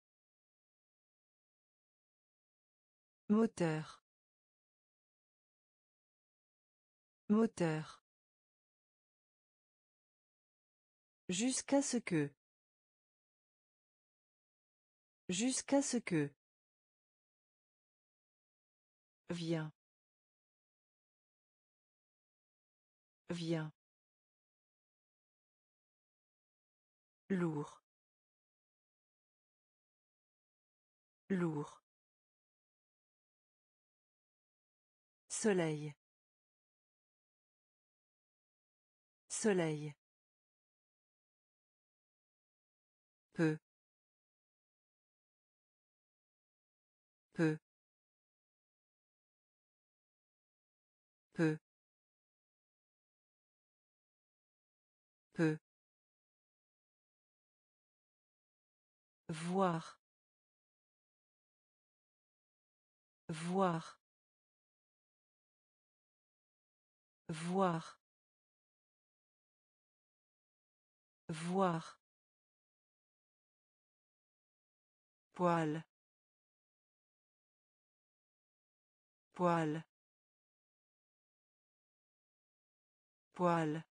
Moteur. Moteur. Jusqu'à ce que. Jusqu'à ce que. Viens. Viens. Lourd. Lourd. Soleil. Soleil. Voir. Voir. Voir. Voir. Poil. Poil. Poil.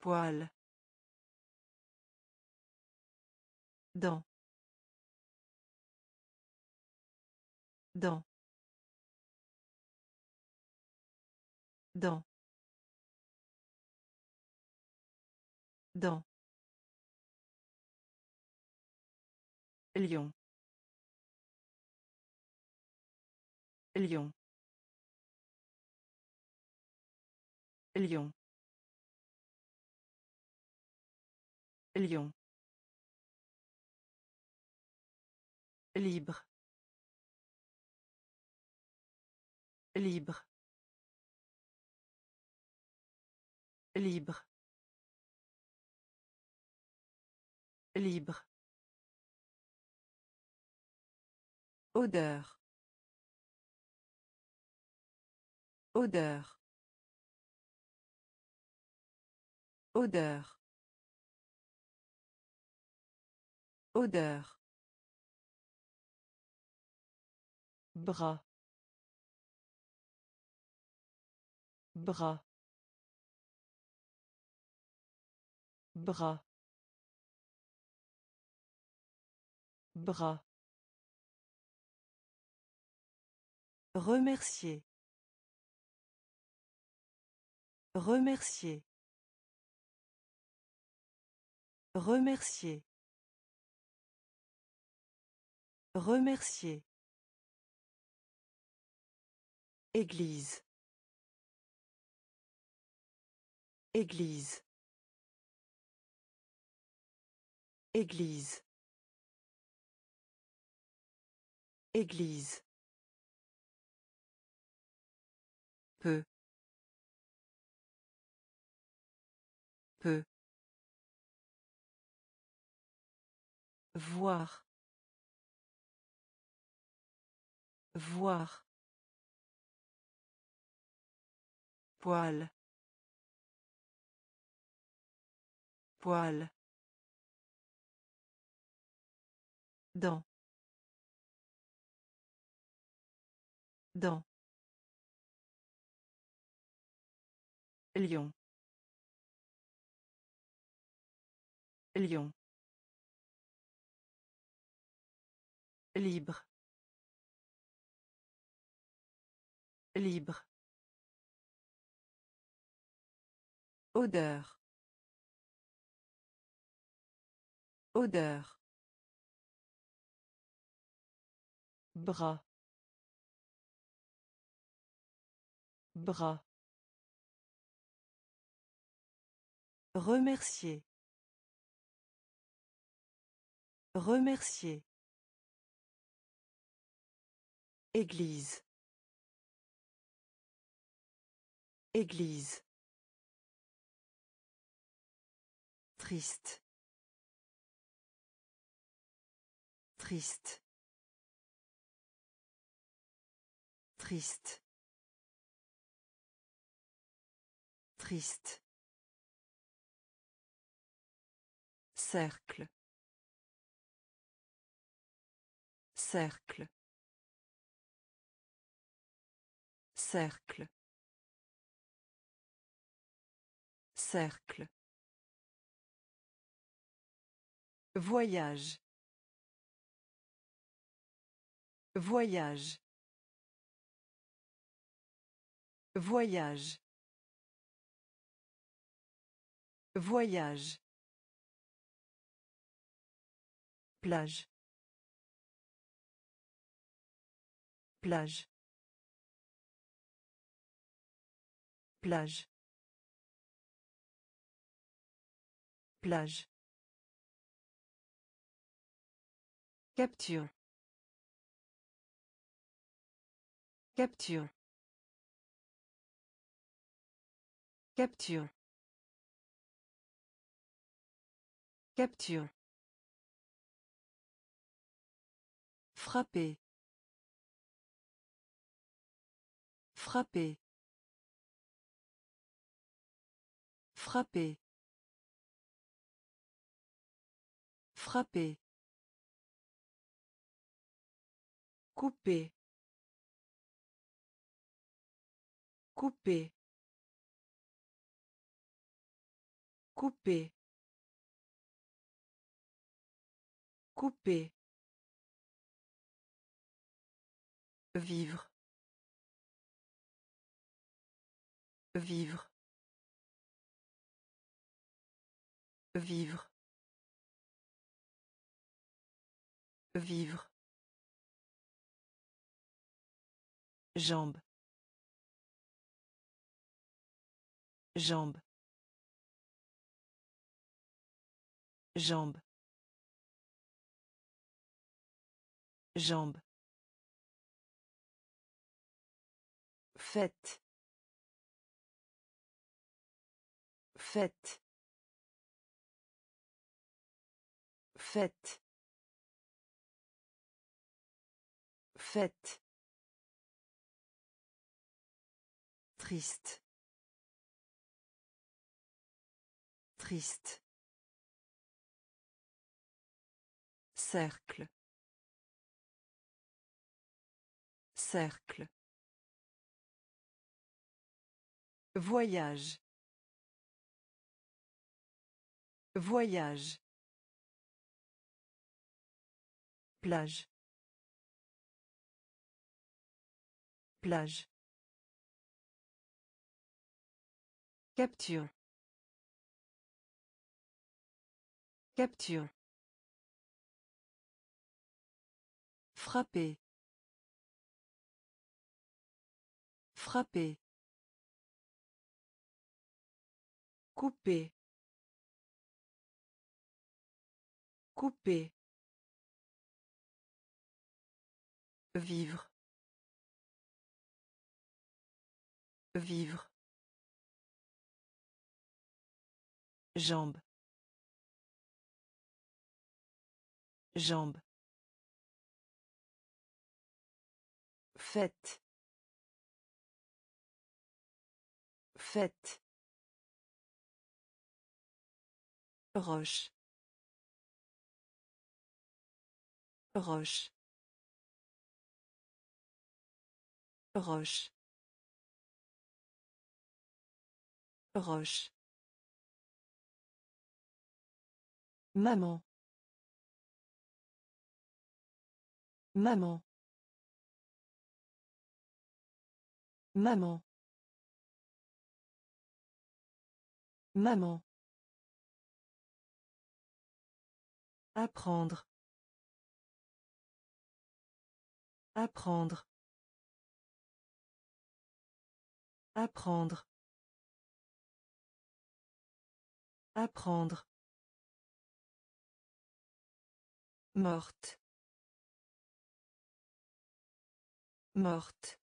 Poil. Dans. Dans. Dans. Dans. Lion. Lion. Lion. Lion. Libre. Libre. Libre. Libre. Odeur. Odeur. Odeur. Odeur. Bras. Bras. Bras. Bras. Remercier. Remercier. Remercier. Remercier. Église. Église. Église. Église. Peu. Peu. Voir. Voir. Poil. Poil. Dans. Dans. Lion. Lion. Libre. Libre. Odeur. Odeur. Bras. Bras. Remercier. Remercier. Église. Église. Triste. Triste. Triste. Triste. Cercle. Cercle. Cercle. Cercle. Voyage. Voyage. Voyage. Voyage. Plage. Plage. Plage. Plage. Capture. Capture. Capture. Capture. Frapper. Frapper. Frapper. Frapper. Couper. Couper. Couper. Couper. Vivre. Vivre. Vivre. Vivre. Jambe. Jambe. Jambe. Jambe. Fête. Fête. Fête. Fête. Triste. Triste. Cercle. Cercle. Voyage. Voyage. Plage. Plage. Capture. Capture. Frapper. Frapper. Couper. Couper. Vivre. Vivre. Jambe. Jambe. Fête. Fête. Roche. Roche. Roche. Roche. Maman. Maman. Maman. Maman. Apprendre. Apprendre. Apprendre. Apprendre. Morte. Morte.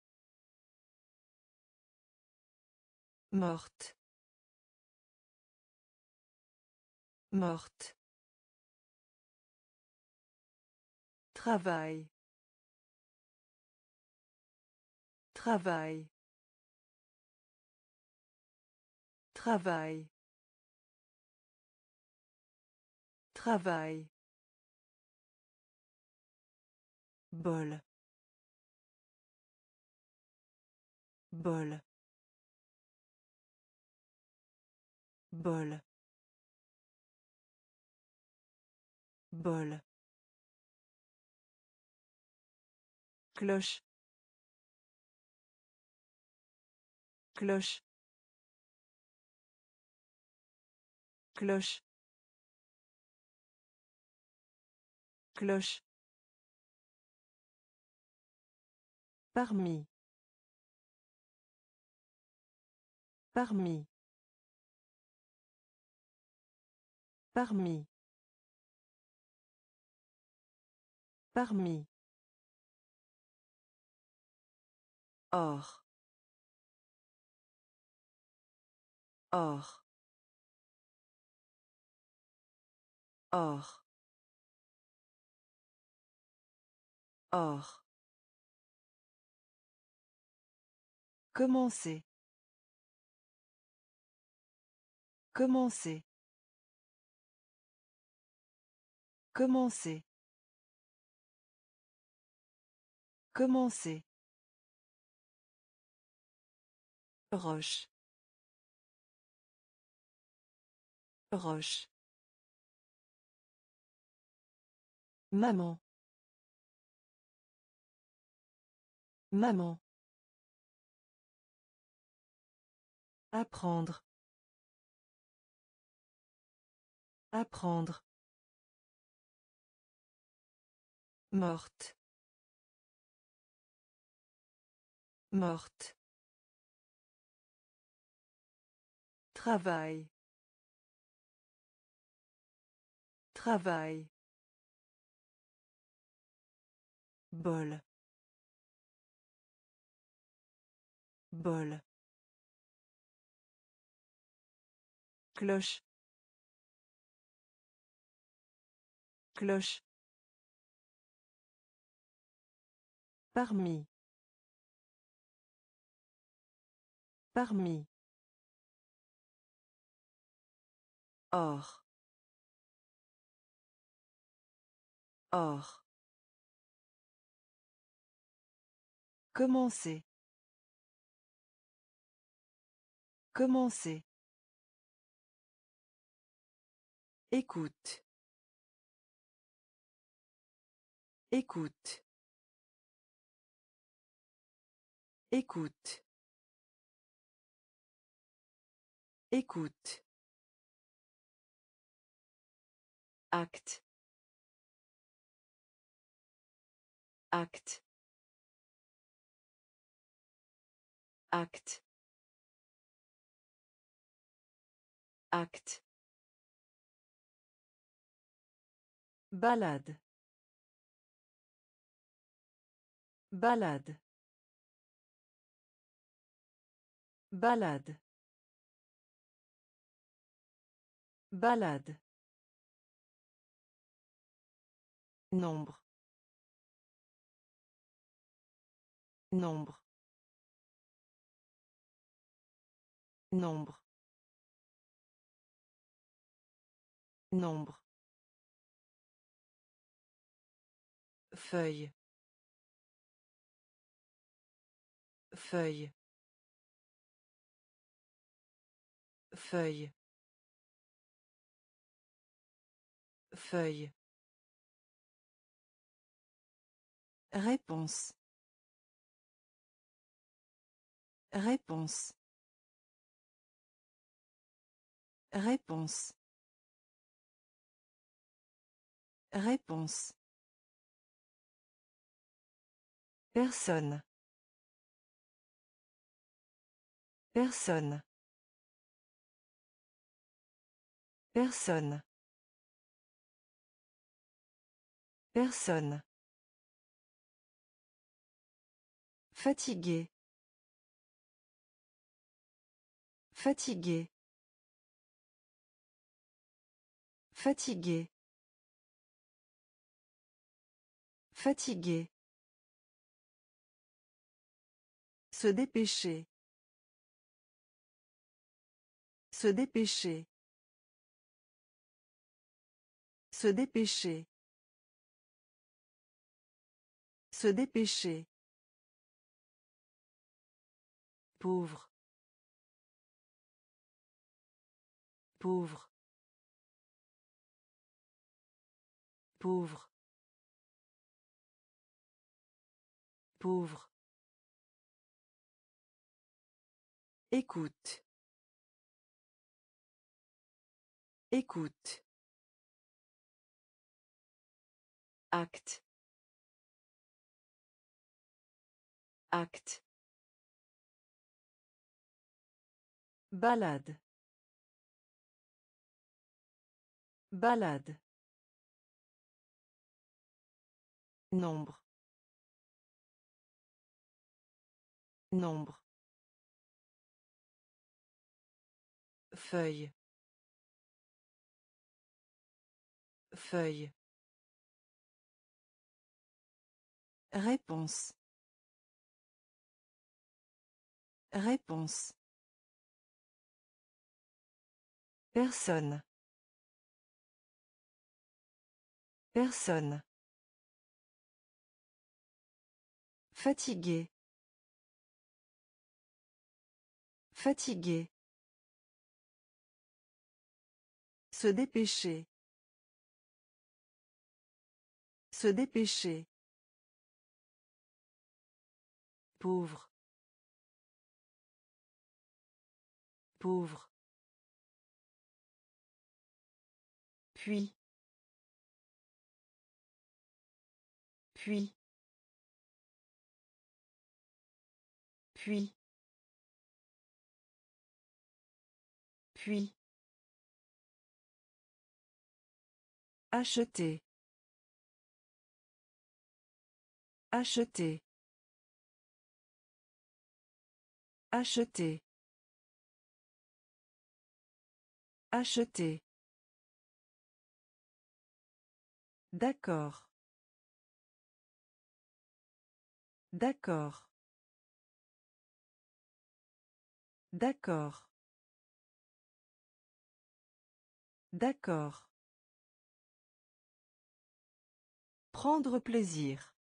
Morte. Morte. Travail. Travail. Travail. Travail. Bol. Bol. Bol. Bol. Cloche. Cloche. Cloche. Cloche. Parmi. Parmi. Parmi. Parmi. Or. Or. Or. Or. Commencer. Commencer. Commencer. Commencer. Roche. Roche. Maman. Maman. Apprendre. Apprendre. Morte. Morte. Travail. Travail. Bol. Bol. Cloche. Cloche. Parmi. Parmi. Or. Or. Commencer. Commencer. Écoute. Écoute. Écoute. Écoute. Acte. Acte. Acte. Acte. Balade. Balade. Balade. Balade. Nombre. Nombre. Nombre. Nombre. Feuille. Feuille. Feuille. Feuille. Réponse. Réponse. Réponse. Réponse. Personne. Personne. Personne. Personne. Fatigué. Fatigué. Fatigué. Fatigué. Se dépêcher. Se dépêcher. Se dépêcher. Se dépêcher. Pauvre. Pauvre. Pauvre. Pauvre. Écoute. Écoute. Acte. Acte. Balade. Balade. Nombre. Nombre. Feuille. Feuille. Réponse. Réponse. Personne. Personne. Fatigué. Fatigué. Se dépêcher. Se dépêcher. Pauvre. Pauvre. Puis. Puis. Puis. Puis. Acheter. Acheter. Acheter. Acheter. D'accord. D'accord. D'accord. D'accord. Prendre plaisir.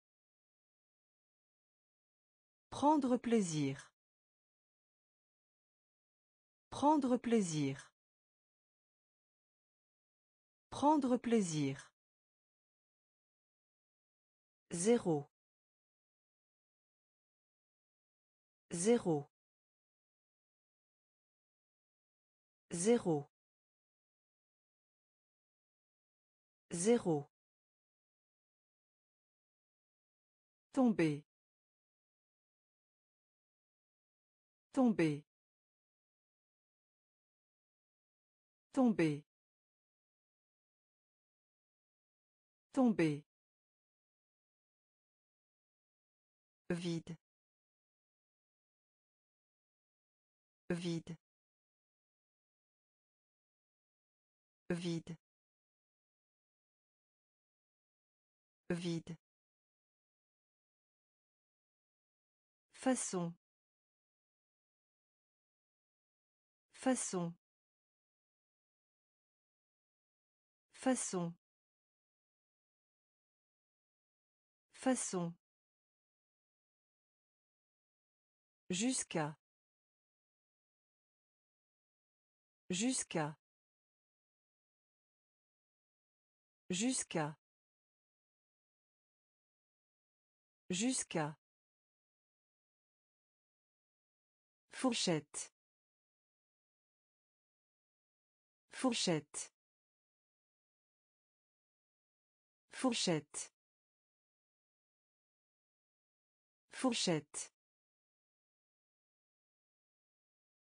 Prendre plaisir. Prendre plaisir. Prendre plaisir. Zéro. Zéro. Zéro. Zéro. Tomber. Tomber. Tomber. Tomber. Vide. Vide. Vide. Vide. Façon. Façon. Façon. Façon. Jusqu'à. Jusqu'à. Jusqu'à. Jusqu'à. Fourchette. Fourchette. Fourchette. Fourchette.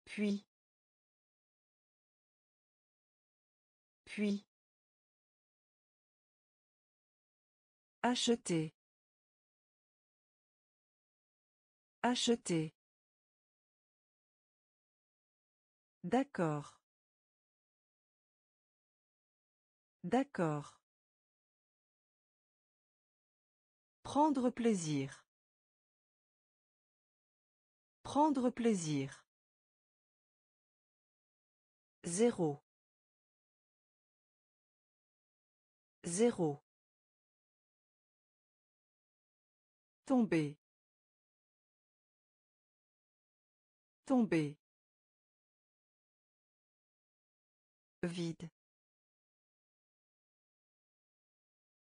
Puis. Puis. Acheter. Acheter. D'accord. D'accord. Prendre plaisir. Prendre plaisir. Zéro. Zéro. Tomber. Tomber. Vide.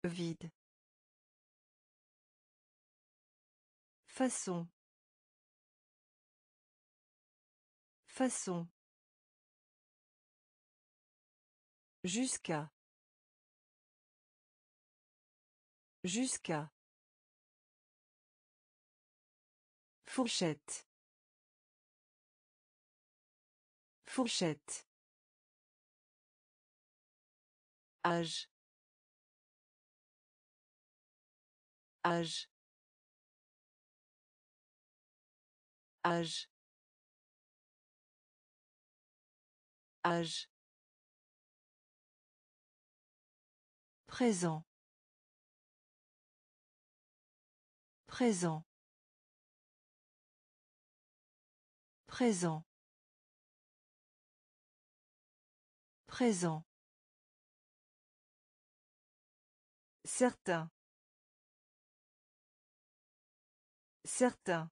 Vide. Façon. Façon. Jusqu'à. Jusqu'à. Fourchette. Fourchette. Âge. Âge. Âge. Âge. Présent. Présent. Présent. Présent. Certain. Certain.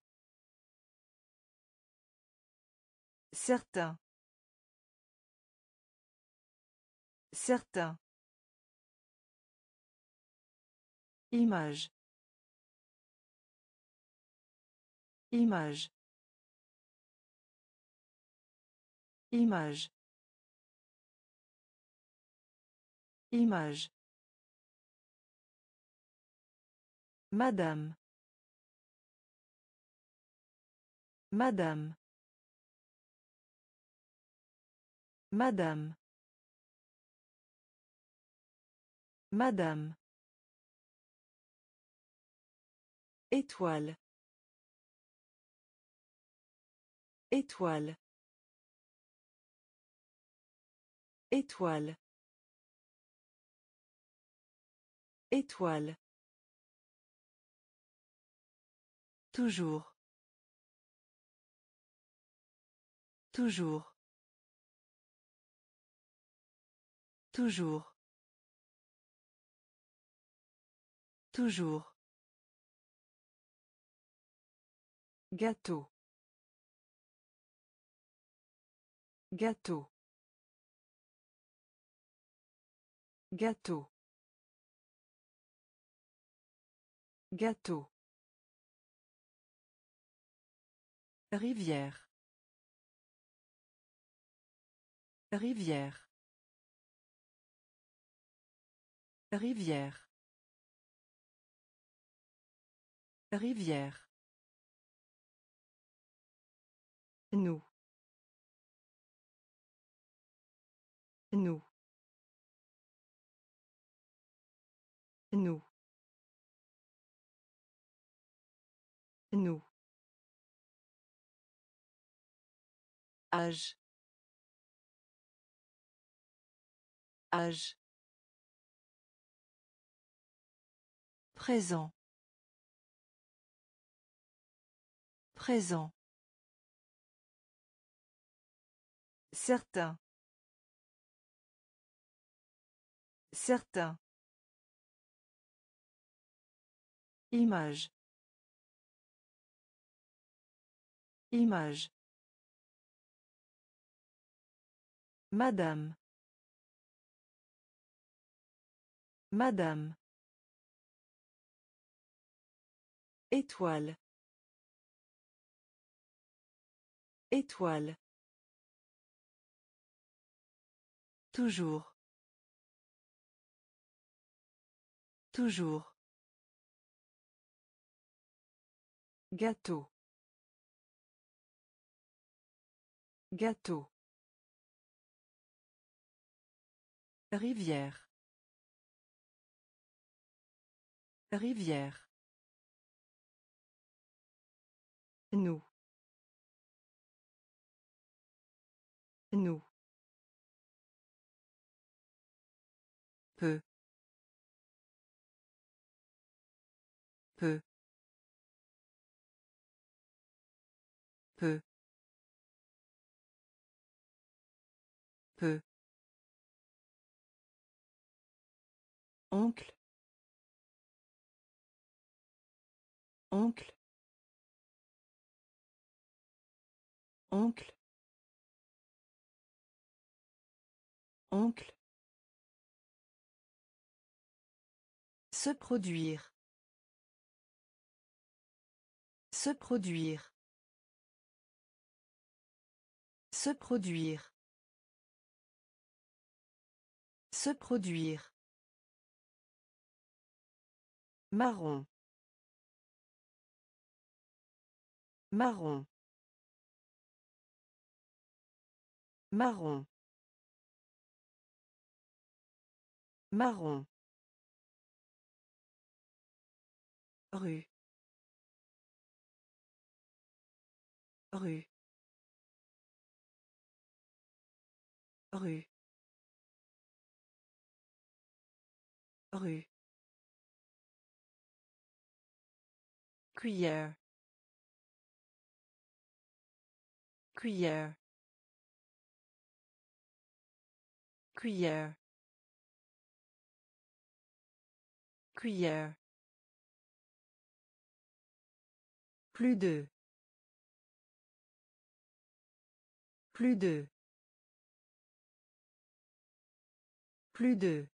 Certain. Certain. Image. Image. Image. Image. Madame. Madame. Madame. Madame. Étoile. Étoile. Étoile. Étoile. Toujours. Toujours. Toujours. Toujours. Gâteau. Gâteau. Gâteau. Gâteau. Rivière. Rivière. Rivière. Rivière. Nous. Nous. Nous. Nous. Âge. Âge. Présent. Présent. Certain. Certain. Image. Image. Madame. Madame. Étoile. Étoile. Toujours. Toujours. Gâteau. Gâteau. Rivière. Rivière. Nous. Nous. Oncle. Oncle. Oncle. Oncle. Se produire. Se produire. Se produire. Se produire. Marron. Marron. Marron. Marron. Rue. Rue. Rue. Rue. Cuillère. Cuillère. Cuillère. Cuillère. Plus de. Plus de. Plus de.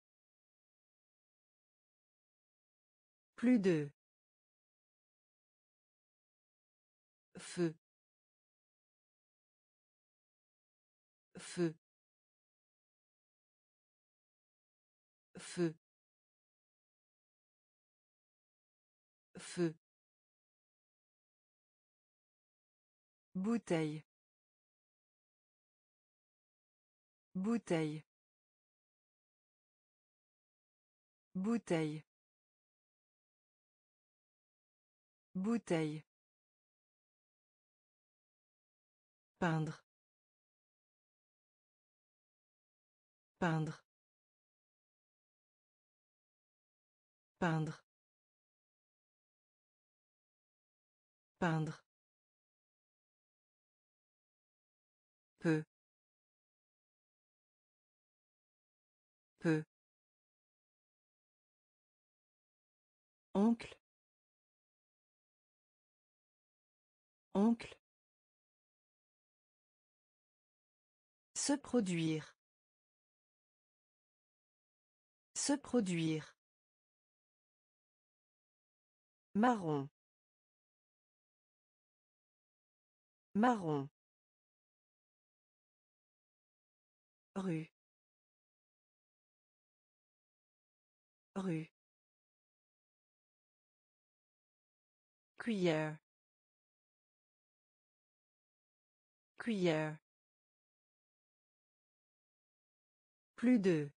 Plus de. Feu. Feu. Feu. Feu. Bouteille. Bouteille. Bouteille. Bouteille. Peindre. Peindre. Peindre. Peindre. Peu. Peu. Oncle. Oncle. Se produire. Se produire. Marron. Marron. Rue. Rue. Cuillère. Cuillère. Plus de.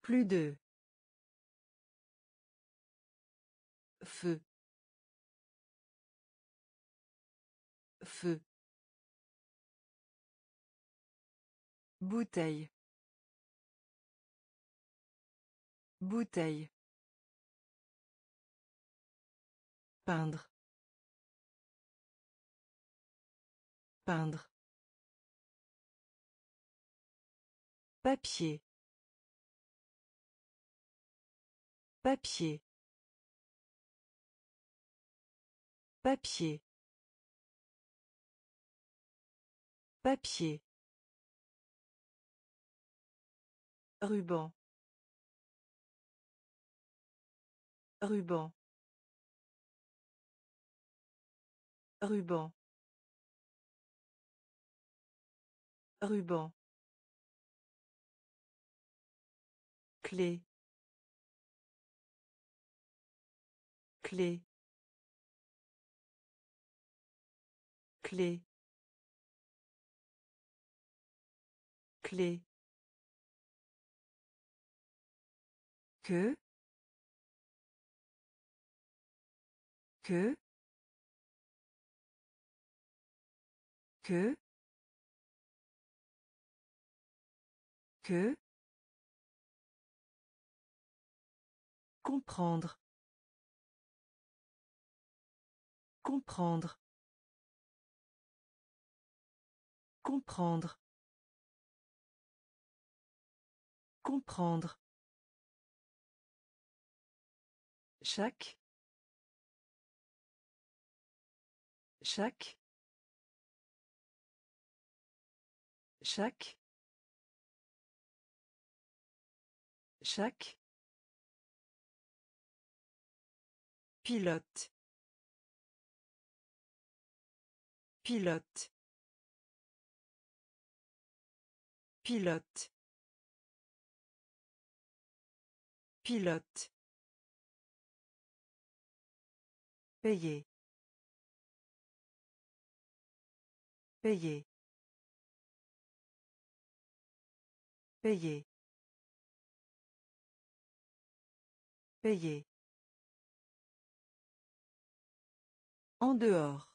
Plus de. Feu. Feu. Bouteille. Bouteille. Peindre. Peindre. Papier. Papier. Papier. Papier. Ruban. Ruban. Ruban. Ruban. Clé. Clé. Clé. Clé. que que que que comprendre. Comprendre. Comprendre. Comprendre. Chaque. Chaque. Chaque. Chaque pilote pilote pilote pilote Payer. Payer. Payer. Payer. En dehors.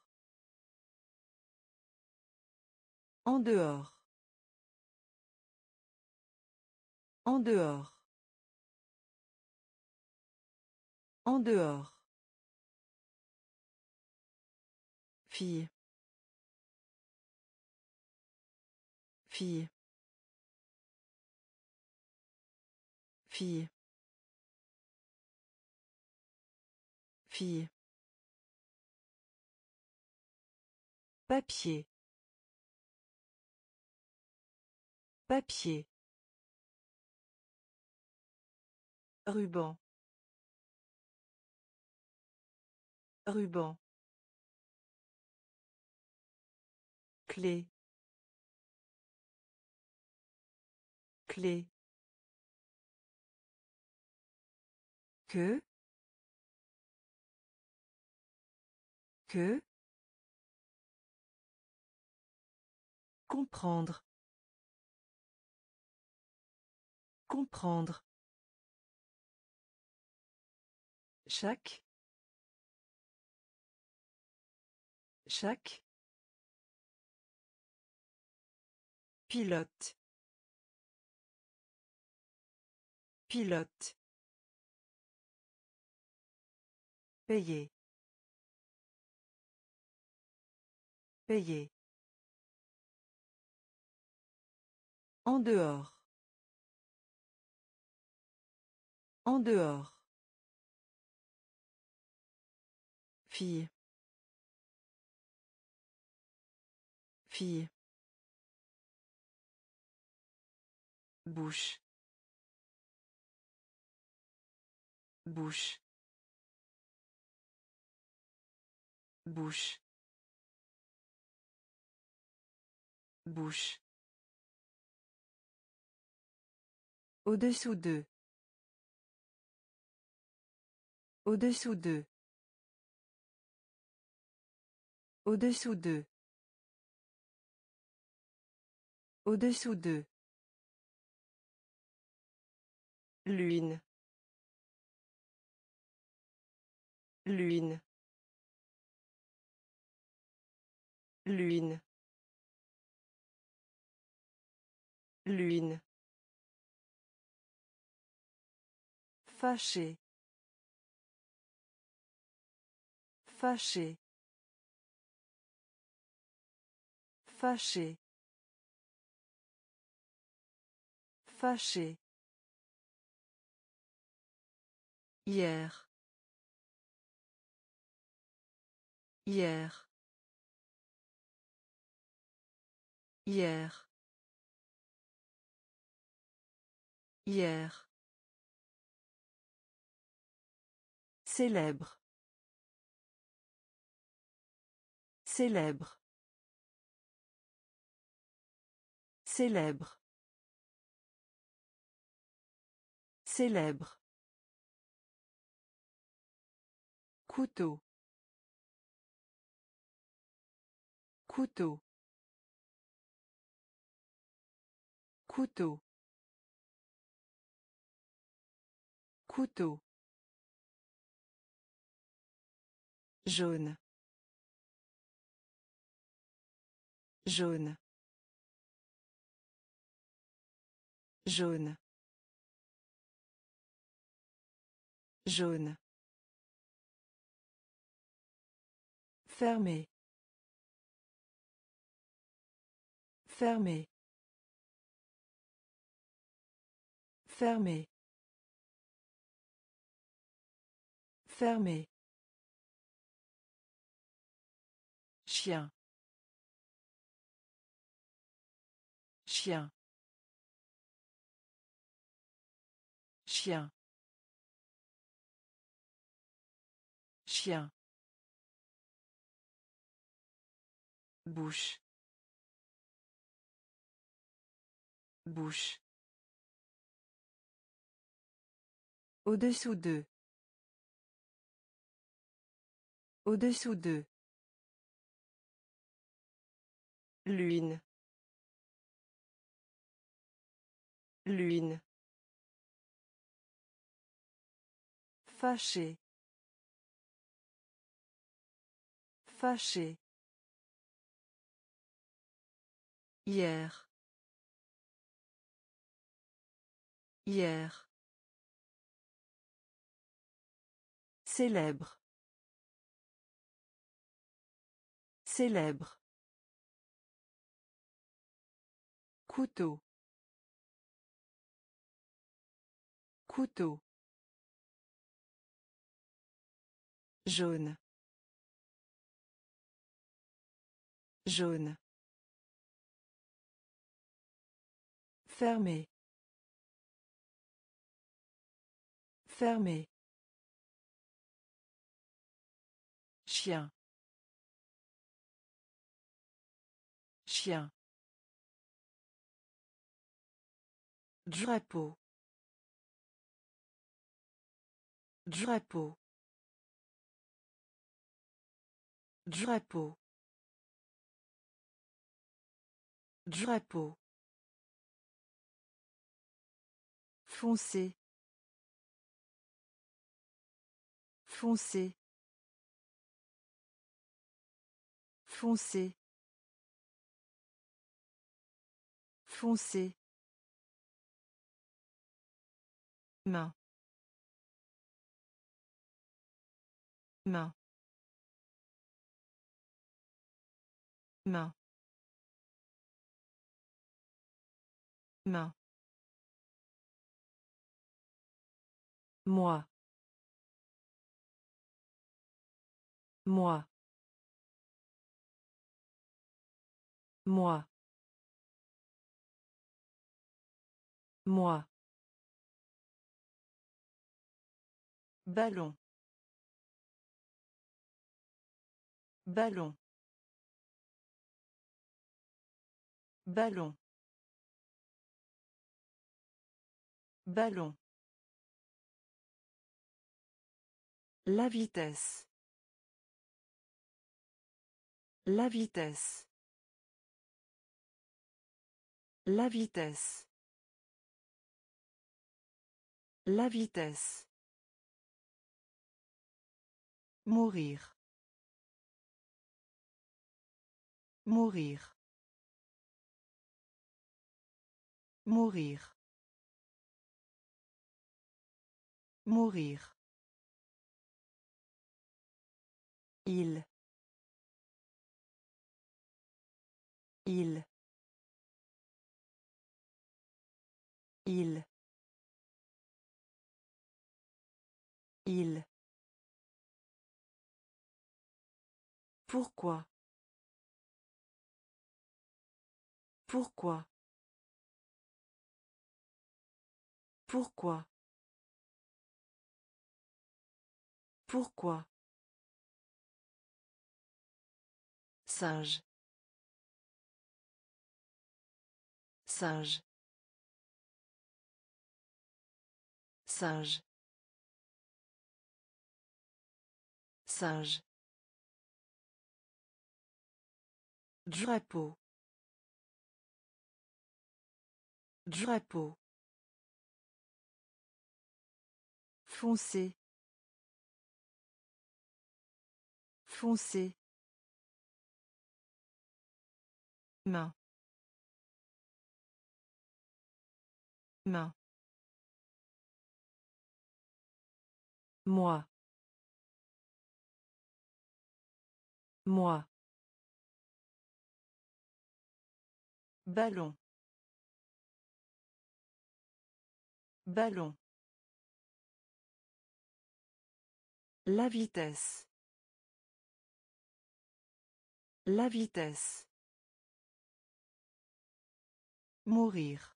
En dehors. En dehors. En dehors. Fille. Fille. Fille. Fille. Papier. Papier. Ruban. Ruban. Clé. Clé. Que. Que. Comprendre. Comprendre. Chaque. Chaque. Pilote. Pilote. Payer. Payer. En dehors. En dehors. Fille. Fille. Bouche. Bouche. Bouche. Bouche. Au-dessous d'eux. Au-dessous d'eux. Au-dessous d'eux. Au-dessous d'eux. Lune. Lune. Lune. Lune. Fâché. Fâché. Fâché. Fâché. Hier. Hier. Hier. Hier. Célèbre. Célèbre. Célèbre. Célèbre. Couteau. Couteau. Couteau. Couteau. Jaune. Jaune. Jaune. Jaune. Fermé. Fermé. Fermé. Fermé. Chien. Chien. Chien. Chien. Bouche. Bouche. Au-dessous d'eux. Au-dessous d'eux. Lune. Lune. Fâché. Fâché. Hier. Hier. Célèbre. Célèbre. Couteau. Couteau. Jaune. Jaune. Fermé. Fermé. Chien. Chien. Drapeau. Drapeau. Drapeau. Drapeau. Foncé. Foncé. Foncé. Foncé. Main. Main. Main. Main. Moi. Moi. Moi. Moi. Ballon. Ballon. Ballon. Ballon. La vitesse. La vitesse. La vitesse. La vitesse. Mourir. Mourir. Mourir. Mourir. Il. Il. Il. Il. Pourquoi? Pourquoi? Pourquoi? Pourquoi? Singe. Singe. Singe. Singe. Drapeau. Drapeau. Foncé. Foncé. Main. Main. Moi. Moi. Ballon. Ballon. La vitesse. La vitesse. Mourir.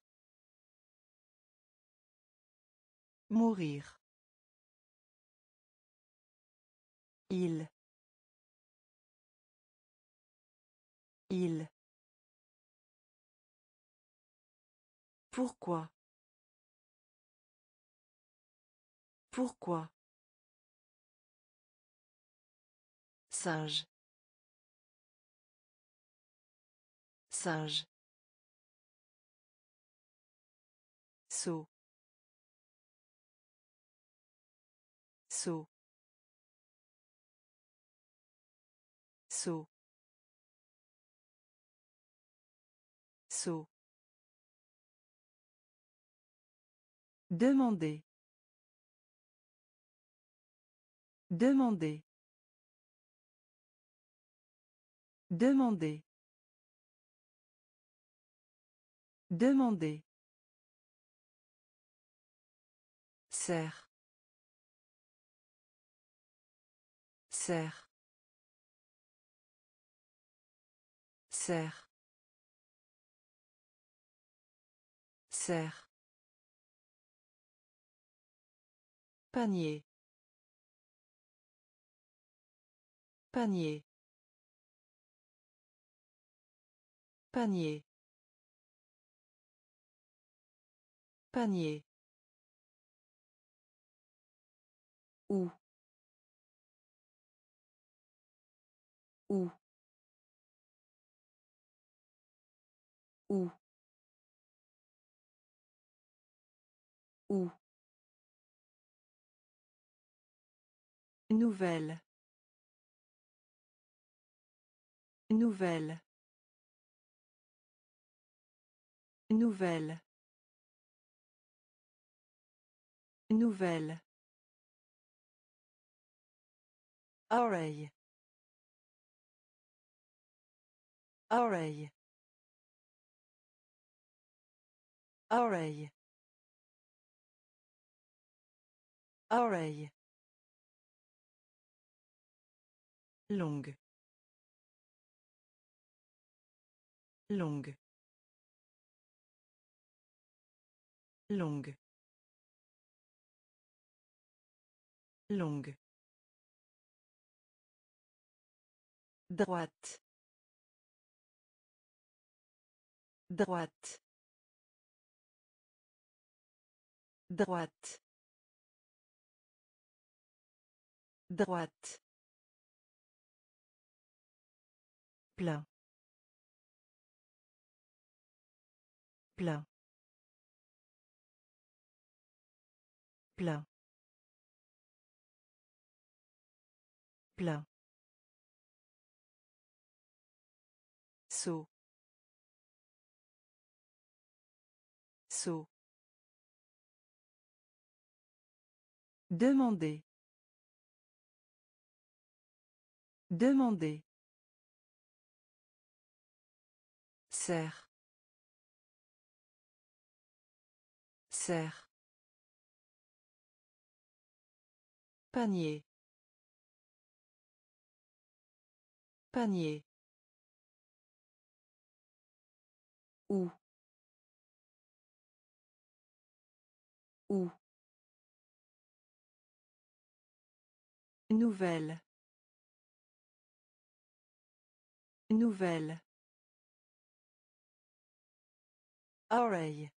Mourir. Il. Il. Pourquoi? Pourquoi? Singe. Singe. Saut. Saut. Saut. Saut. Demander. Demander. Demander. Demander. Serre. Serre. Serre. Serre. Panier. Panier. Panier. Panier. Nouvelle. Nouvelle. Nouvelle. Nouvelle. Oreille. Oreille. Oreille. Oreille. Longue. Longue. Longue. Longue. Droite. Droite. Droite. Droite. Plein plein plein plein saut saut Demander. Demander. Serre. Nécessaire. Panier. Panier. Où. Où. Nouvelle. Nouvelle. Oreille.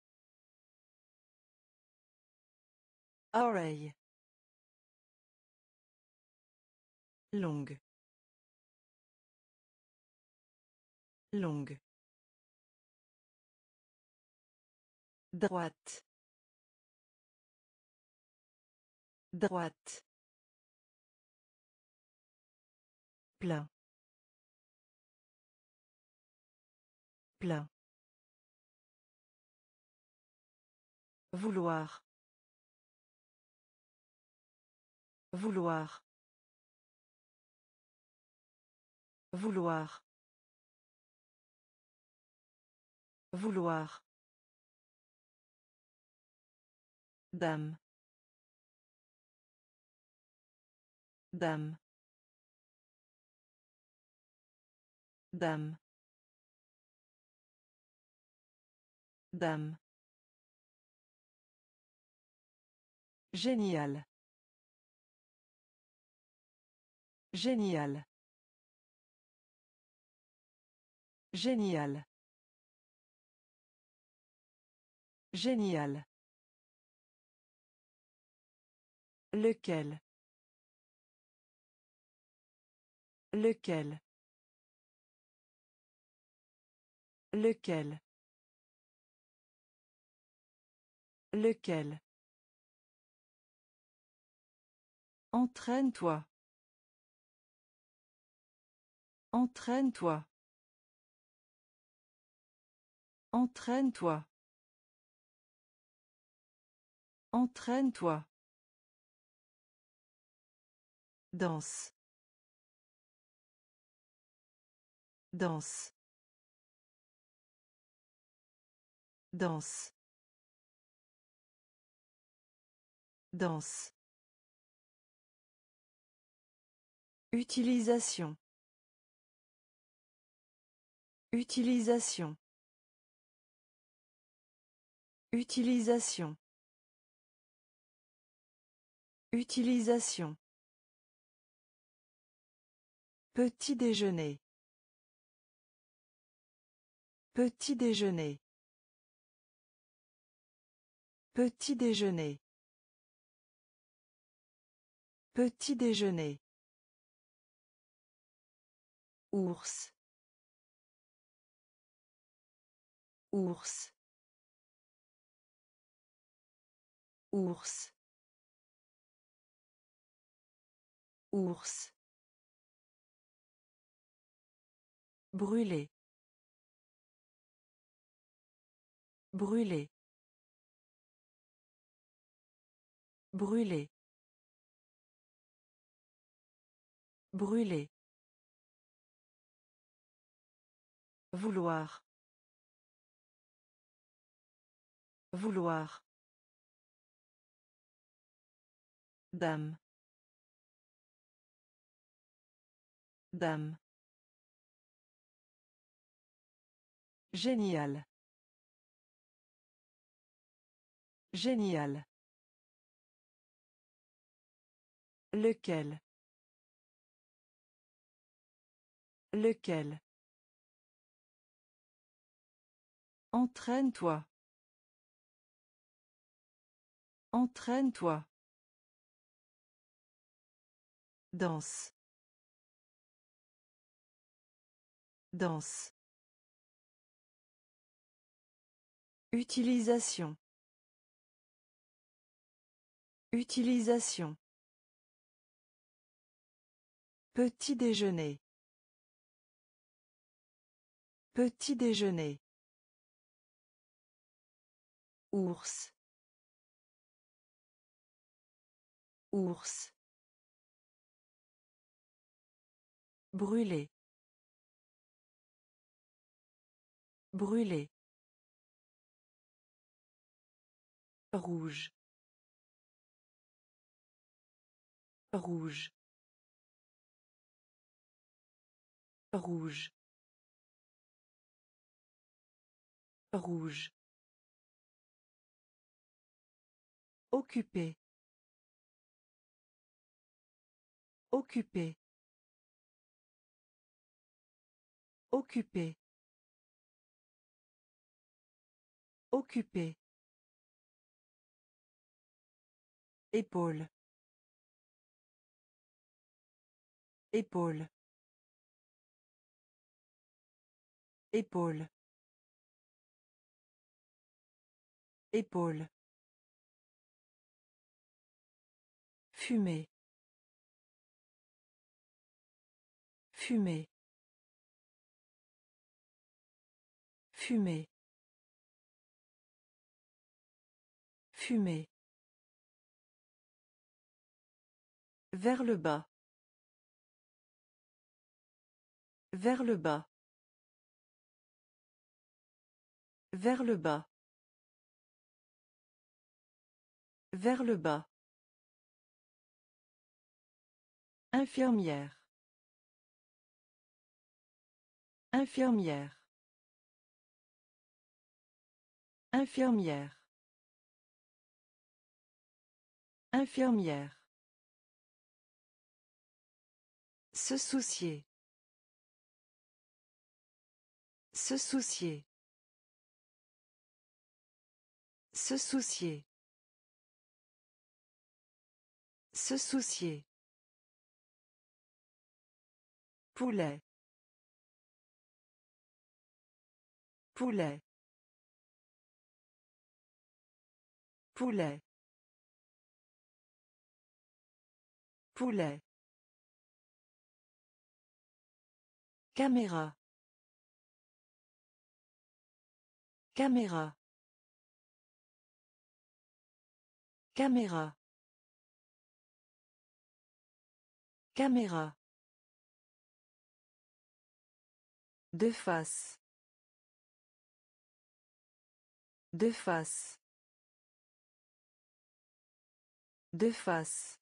Oreille. Longue. Longue. Droite. Droite. Plein. Plein. Vouloir. Vouloir. Vouloir. Vouloir. Dame. Dame. Dame. Dame. Génial. Génial. Génial. Génial. Lequel? Lequel? Lequel? Lequel? Entraîne-toi. Entraîne-toi. Entraîne-toi. Entraîne-toi. Danse. Danse. Danse. Danse. Utilisation. Utilisation. Utilisation. Utilisation. Petit déjeuner. Petit déjeuner. Petit déjeuner. Petit déjeuner. Ours. Ours. Ours. Ours. Brûler. Brûler. Brûler. Brûler. Vouloir. Vouloir. Dame. Dame. Génial. Génial. Lequel? Lequel? Entraîne-toi. Entraîne-toi. Danse. Danse. Utilisation. Utilisation. Petit déjeuner. Petit déjeuner. Ours. Ours. Brûler. Brûler. Rouge. Rouge. Rouge. Rouge. Occupé. Occupé. Occupé. Occupé. Épaule. Épaule. Épaule. Épaule. Fumer. Fumer. Fumer. Fumer. Vers le bas. Vers le bas. Vers le bas. Vers le bas. Infirmière. Infirmière. Infirmière. Infirmière. Se soucier. Se soucier. Se soucier. Se soucier. Poulet. Poulet. Poulet. Poulet. Caméra. Caméra. Caméra. Caméra. De face. De face. De face.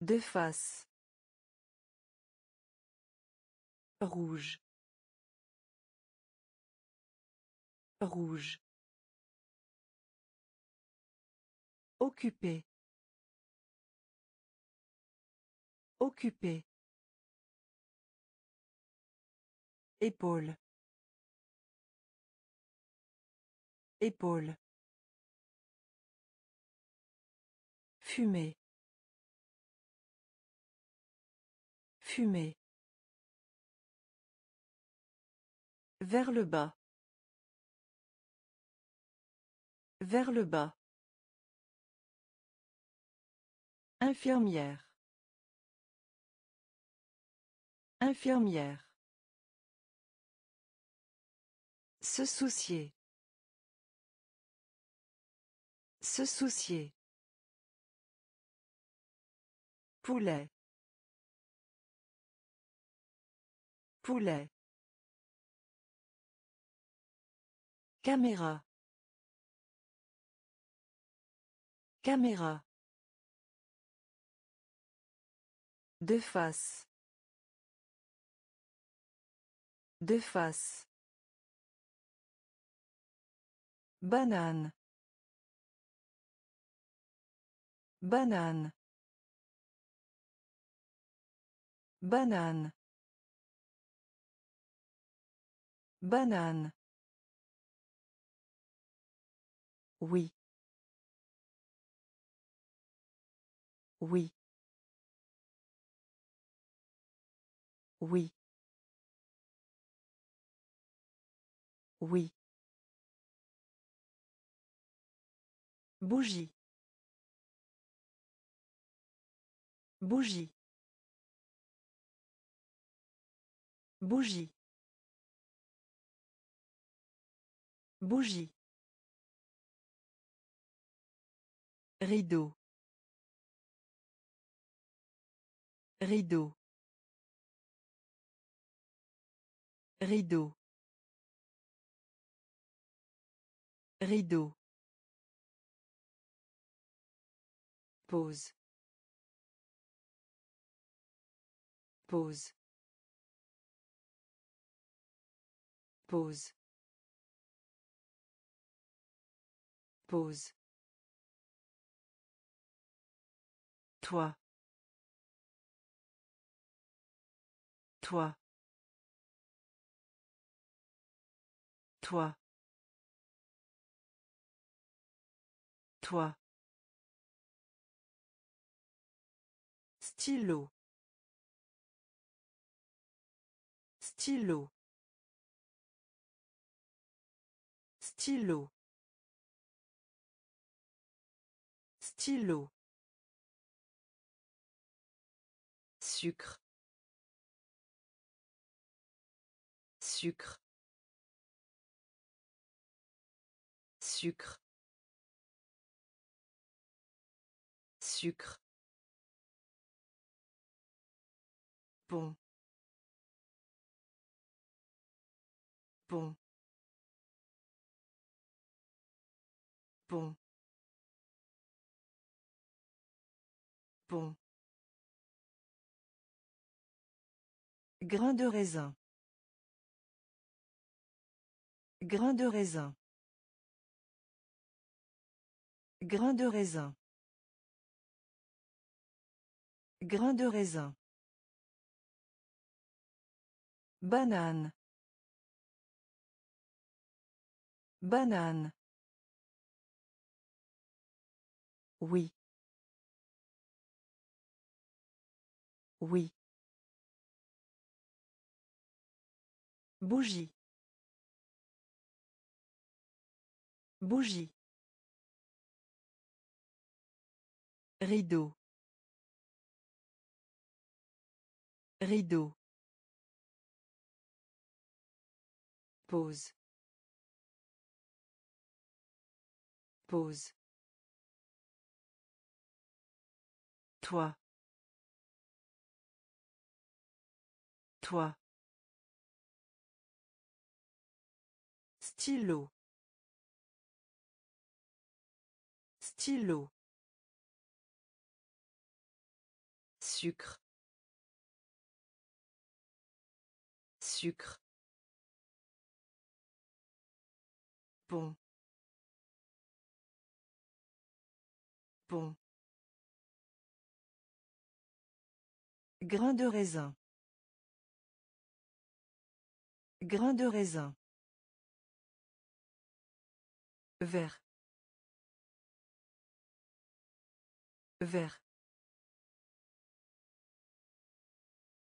De face. Rouge. Rouge. Occupé. Occupé. Épaule. Épaule. Fumer. Fumer. Vers le bas. Vers le bas. Infirmière. Infirmière. Se soucier. Se soucier. Poulet. Poulet. Caméra. Caméra. De face. De face. Banane. Banane. Banane. Banane. Oui. Oui. Oui. Oui. Bougie. Bougie. Bougie. Bougie. Rideau. Rideau. Rideau. Rideau. Pause. Pause. Pause. Pause. Toi. Toi. Toi. Toi. Stylo. Stylo. Stylo. Stylo. Sucre. Sucre. Sucre. Sucre. Pont. Pont. Pont. Pont. Grain de raisin. Grain de raisin. Grain de raisin. Grain de raisin. Banane. Banane. Oui. Oui. Bougie. Bougie. Rideau. Rideau. Pause. Pause. Toi. Toi. Stylo. Stylo. Sucre. Sucre. Pont. Pont. Grain de raisin. Grain de raisin. Vert. Vert.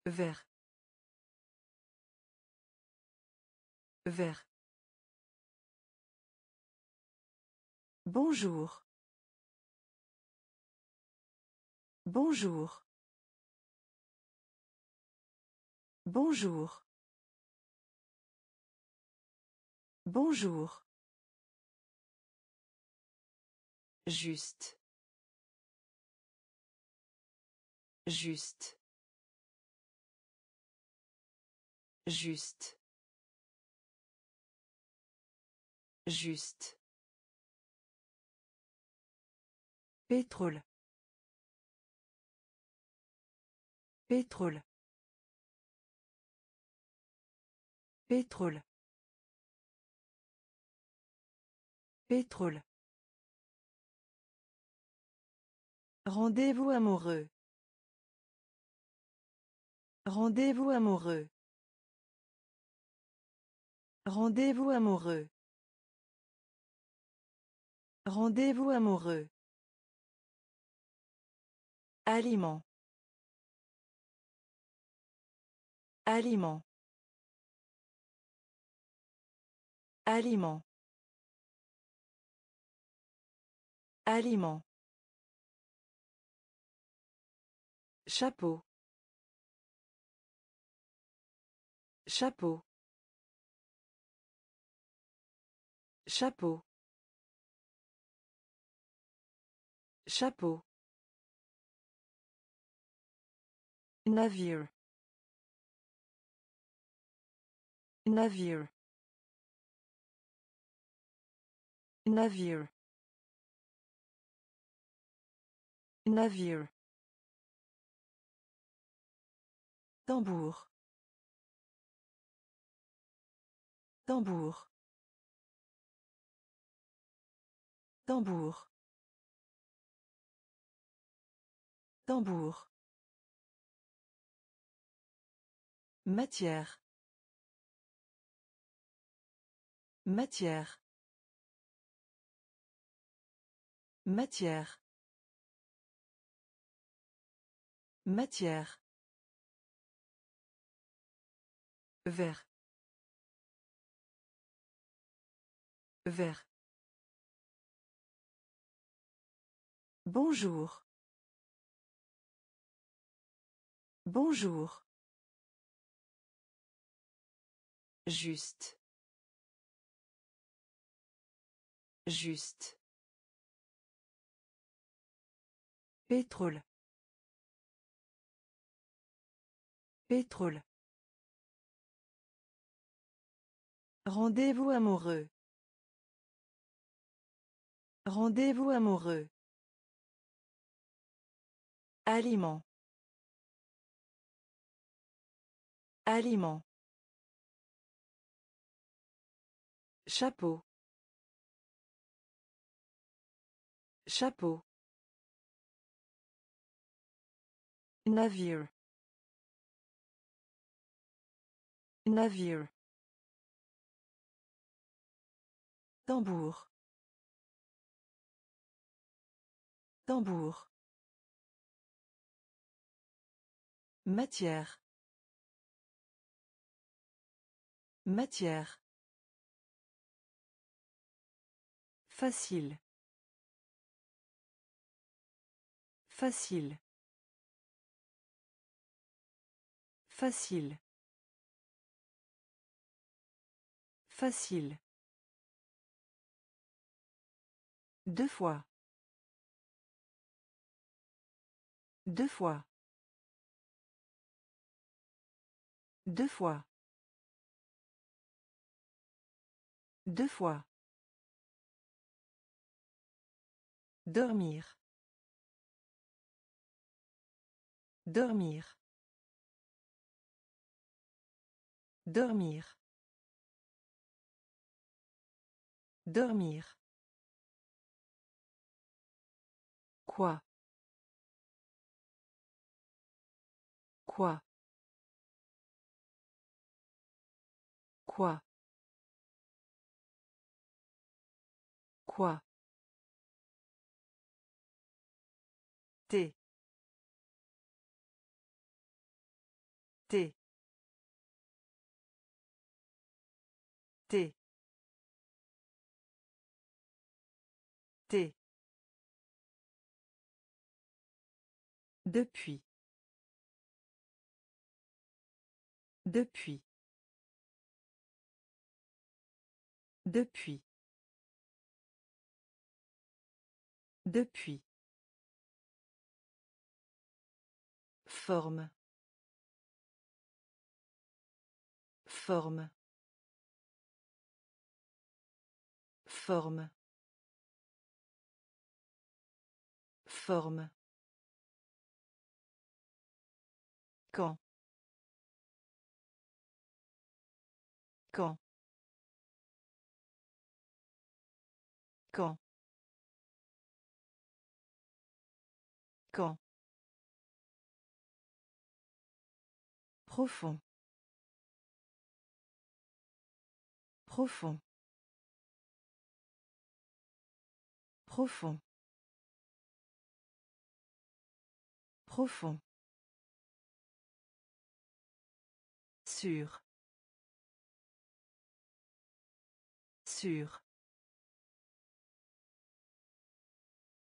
Vert. Vert. Bonjour. Bonjour. Bonjour. Bonjour. Juste. Juste. Juste. Juste. Pétrole. Pétrole. Pétrole. Pétrole. Rendez-vous amoureux. Rendez-vous amoureux. Rendez-vous amoureux. Rendez-vous amoureux. Aliment. Aliment. Aliment. Aliment. Chapeau. Chapeau. Chapeau. Chapeau. Navire. Navire. Navire. Navire. Tambour. Tambour. Tambour. Tambour. Matière. Matière. Matière. Matière. Vert. Vert. Bonjour. Bonjour. Juste. Juste. Pétrole. Pétrole. Rendez-vous amoureux. Rendez-vous amoureux. Aliment. Aliment. Chapeau. Chapeau. Navire. Navire. Tambour. Tambour. Matière. Matière. Facile. Facile. Facile. Facile. Deux fois. Deux fois. Deux fois. Deux fois. Dormir. Dormir. Dormir. Dormir. Quoi? Quoi? Quoi? Quoi? T. T. T. Depuis. Depuis. Depuis. Depuis. Forme. Forme. Forme. Forme. Quand. Quand. Quand. Quand. Profond. Profond. Profond. Profond. Sûr. Sûr.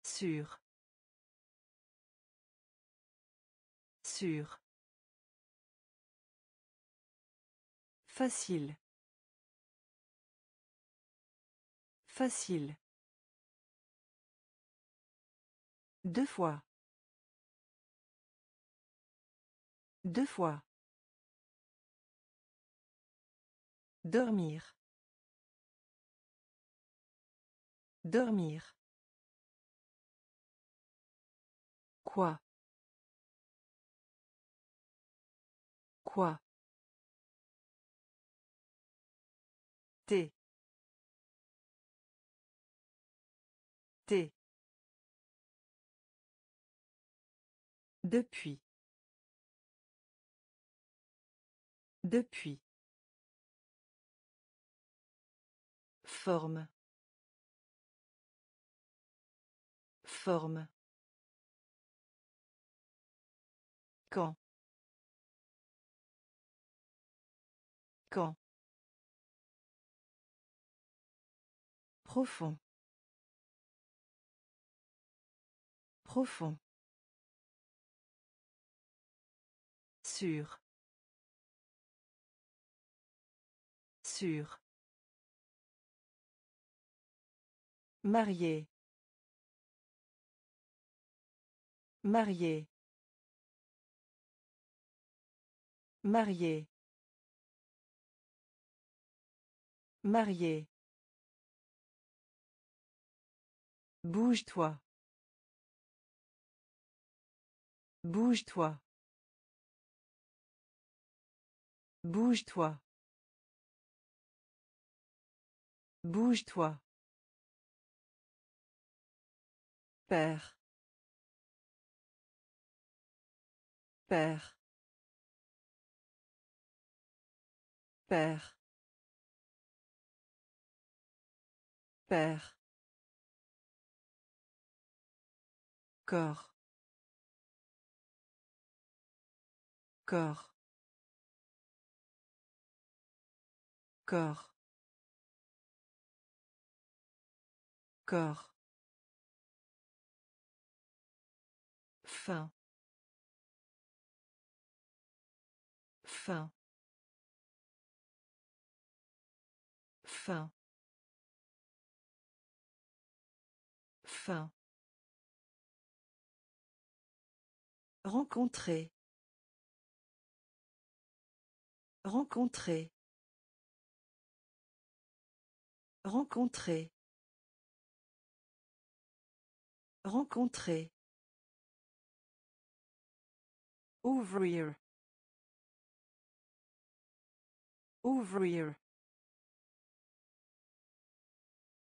Sûr. Sûr. Facile. Facile. Deux fois. Deux fois. Dormir. Dormir. Quoi? Quoi? T. Depuis. Depuis. Forme. Forme. Quand. Quand. Profond. Profond. Sûr. Sûr. Marié. Marié. Marié. Marié. Bouge-toi. Bouge-toi. Bouge-toi. Bouge-toi. Père. Père. Père. Père. Corps. Corps. Corps. Corps. Fin. Fin. Fin. Fin. Rencontrer. Rencontrer. Rencontrer. Rencontrer. Ouvrir. Ouvrir.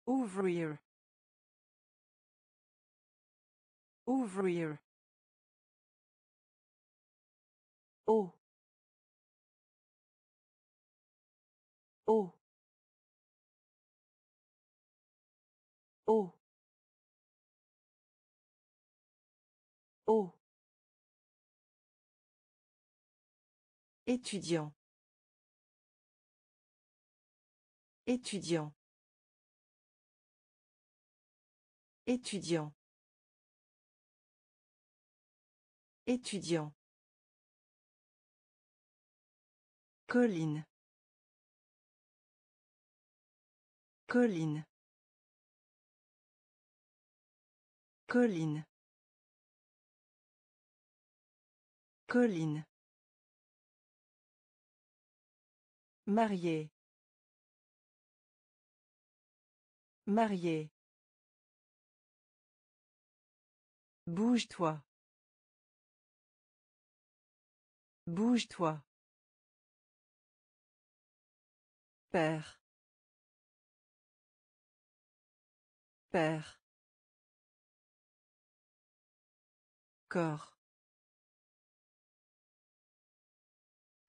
Ouvrir. Ouvrir. Oh. Oh. Oh. Oh. Étudiant. Étudiant. Étudiant. Étudiant. Colline. Colline. Colline. Colline. Marié. Marié. Bouge-toi. Bouge-toi. Père. Père. Corps.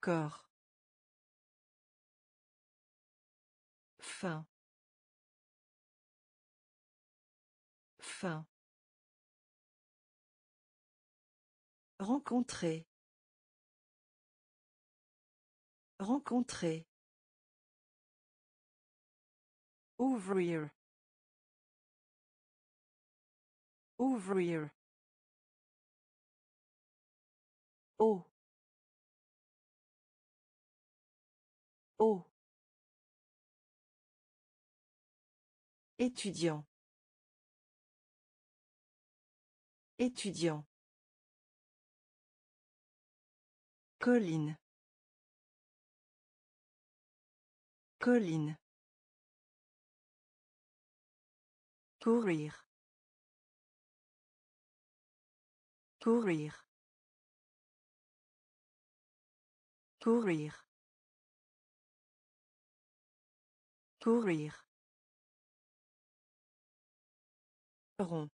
Corps. Fin. Fin. Rencontrer. Rencontrer. Ouvrir. Ouvrir. Oh. Oh. Étudiant. Étudiant. Colline. Colline. Courir. Courir. Courir. Courir. rond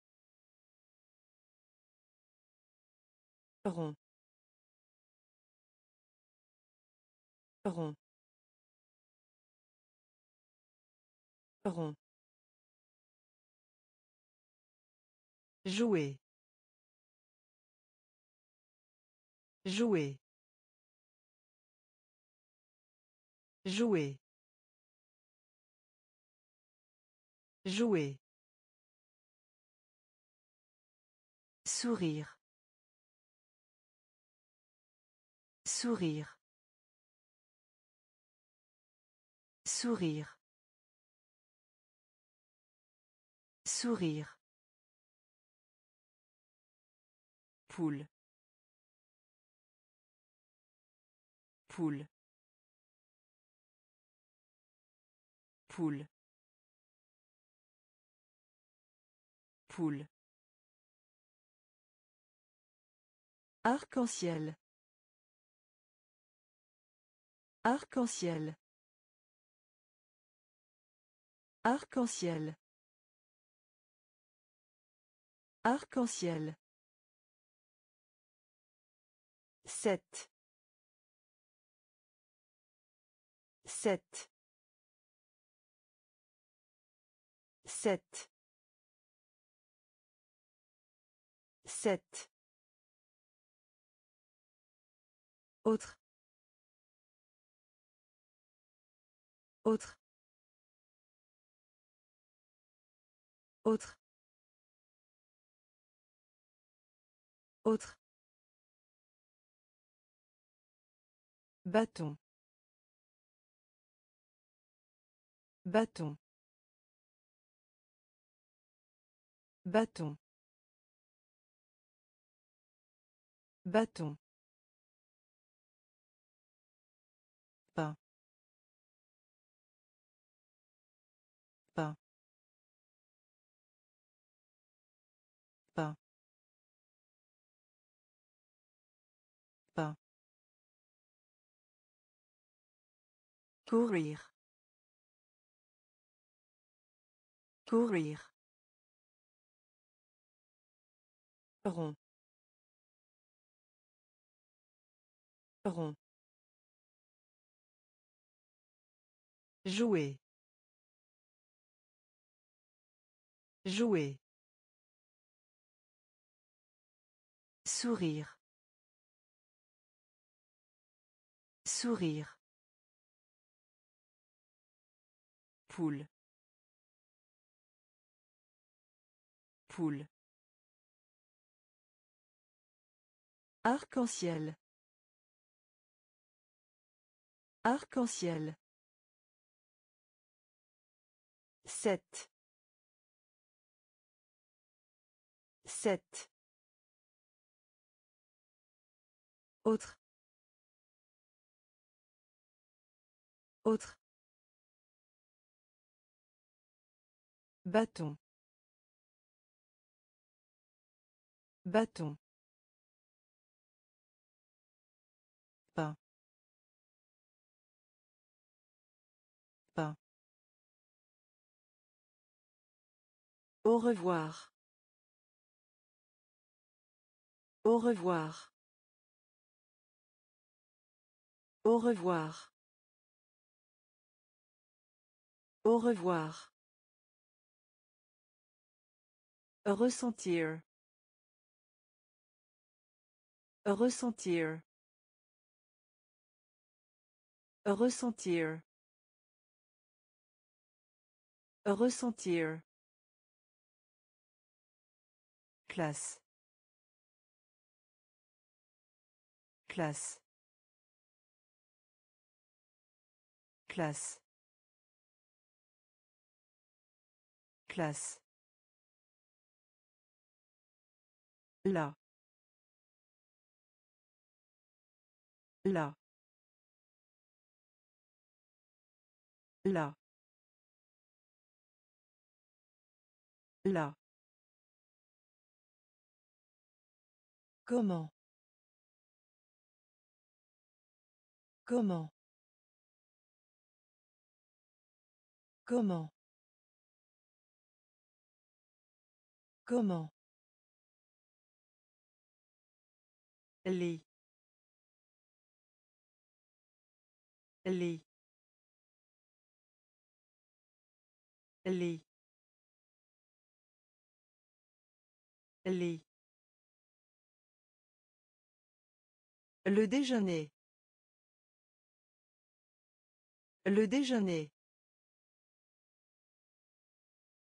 rond rond rond jouer jouer jouer jouer Sourire. Sourire. Sourire. Sourire. Poule. Poule. Poule. Poule. Arc-en-ciel. Arc-en-ciel. Arc-en-ciel. Arc-en-ciel. Sept. Sept. Sept. Sept. Autre. Autre. Autre. Autre. Bâton. Bâton. Bâton. Bâton. Courir. Courir. Rond. Rond. Jouer. Jouer. Sourire. Sourire. Poule. Arc-en-ciel. Arc-en-ciel. Sept. Sept. Autre. Autre. Bâton. Bâton. Au revoir. Au revoir. Au revoir. Au revoir. Ressentir. Ressentir. Ressentir. Ressentir. Classe. Classe. Classe. Classe. Là. Là. Là. Là. Comment? Comment? Comment? Comment? Les. Les. Les. Les. Le déjeuner. Le déjeuner.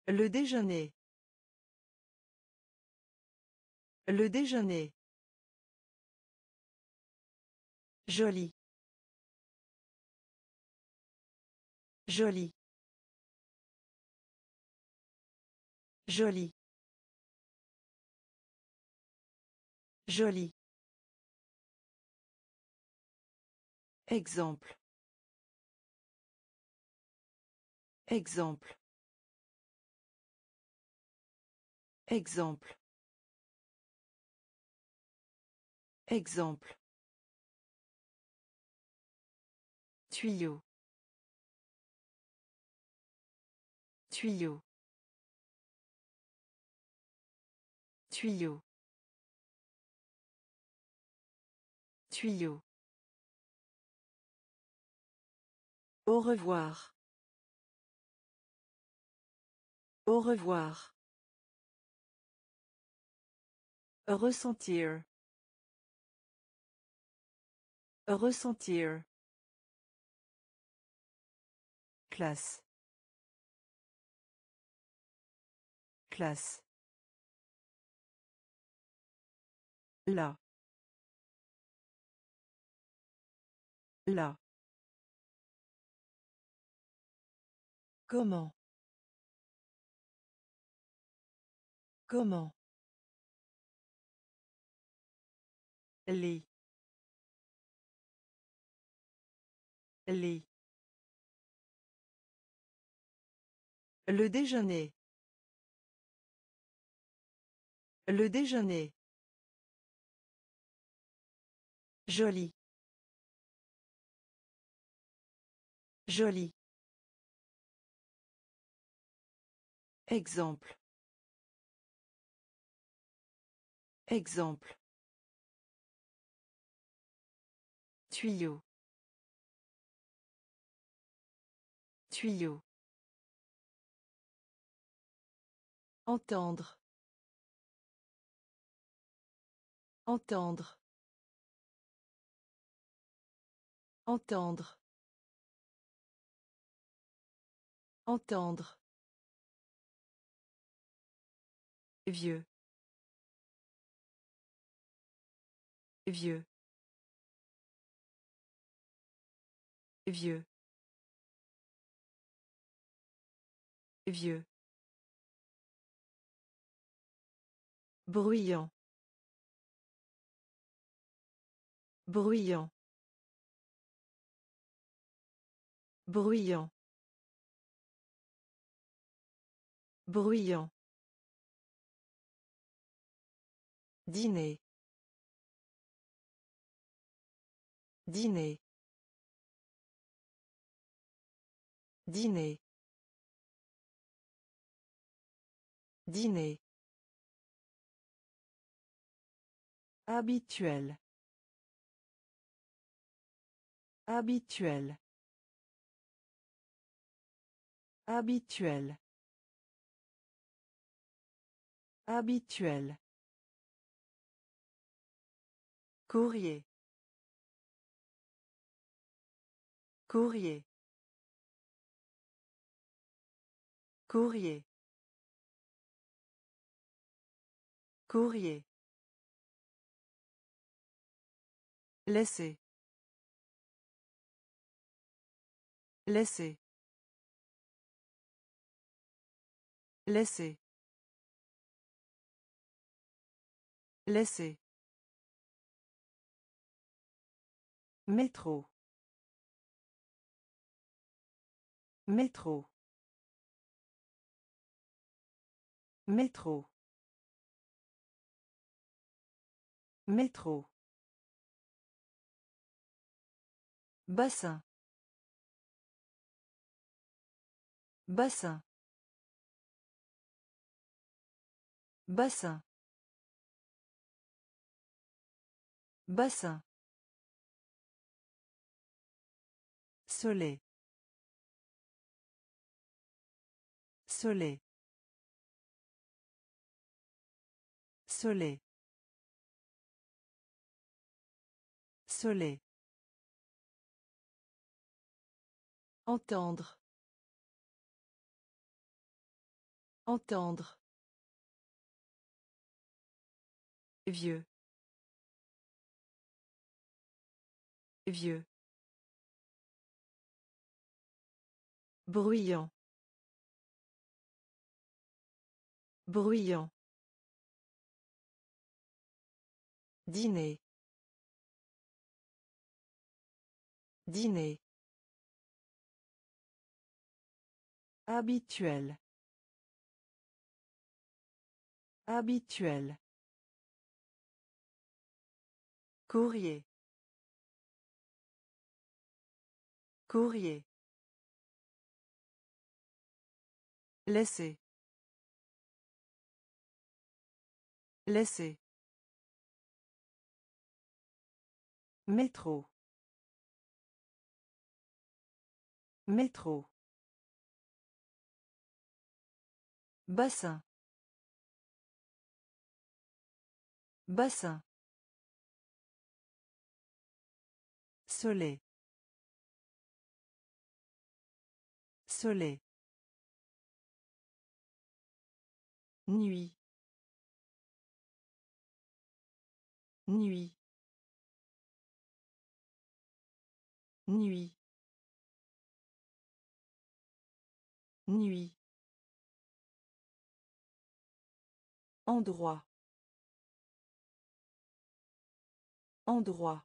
Le déjeuner. Le déjeuner. Joli. Joli. Joli. Joli. Exemple. Exemple. Exemple. Exemple. Tuyau. Tuyau. Tuyau. Tuyau. Au revoir. Au revoir. Ressentir. Ressentir. Classe. Classe. Là. Là. Comment? Comment? Les. Les. Le déjeuner. Le déjeuner. Joli. Joli. Exemple. Exemple. Tuyau. Tuyau. Entendre. Entendre. Entendre. Entendre. Vieux. Vieux. Vieux. Vieux. Bruyant. Bruyant. Bruyant. Bruyant. Dîner. Dîner. Dîner. Dîner. Habituel. Habituel. Habituel. Habituel. Courrier. Courrier. Courrier. Courrier. Laissez. Laissez. Laissez. Laissez. Métro. Métro. Métro. Métro. Bassin. Bassin. Bassin. Bassin. Soleil. Soleil. Soleil. Soleil. Entendre. Entendre. Vieux. Vieux. Bruyant. Bruyant. Dîner. Dîner. Habituel. Habituel. Courrier. Courrier. Laisser. Laisser. Métro. Métro. Bassin. Bassin. Soleil. Soleil. Nuit. Nuit. Nuit. Nuit. Endroit. Endroit.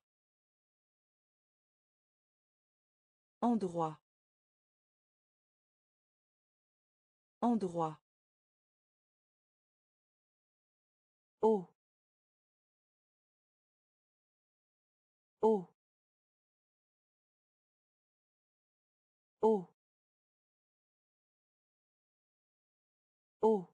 Endroit. Endroit. Oh. Oh. Oh. Oh.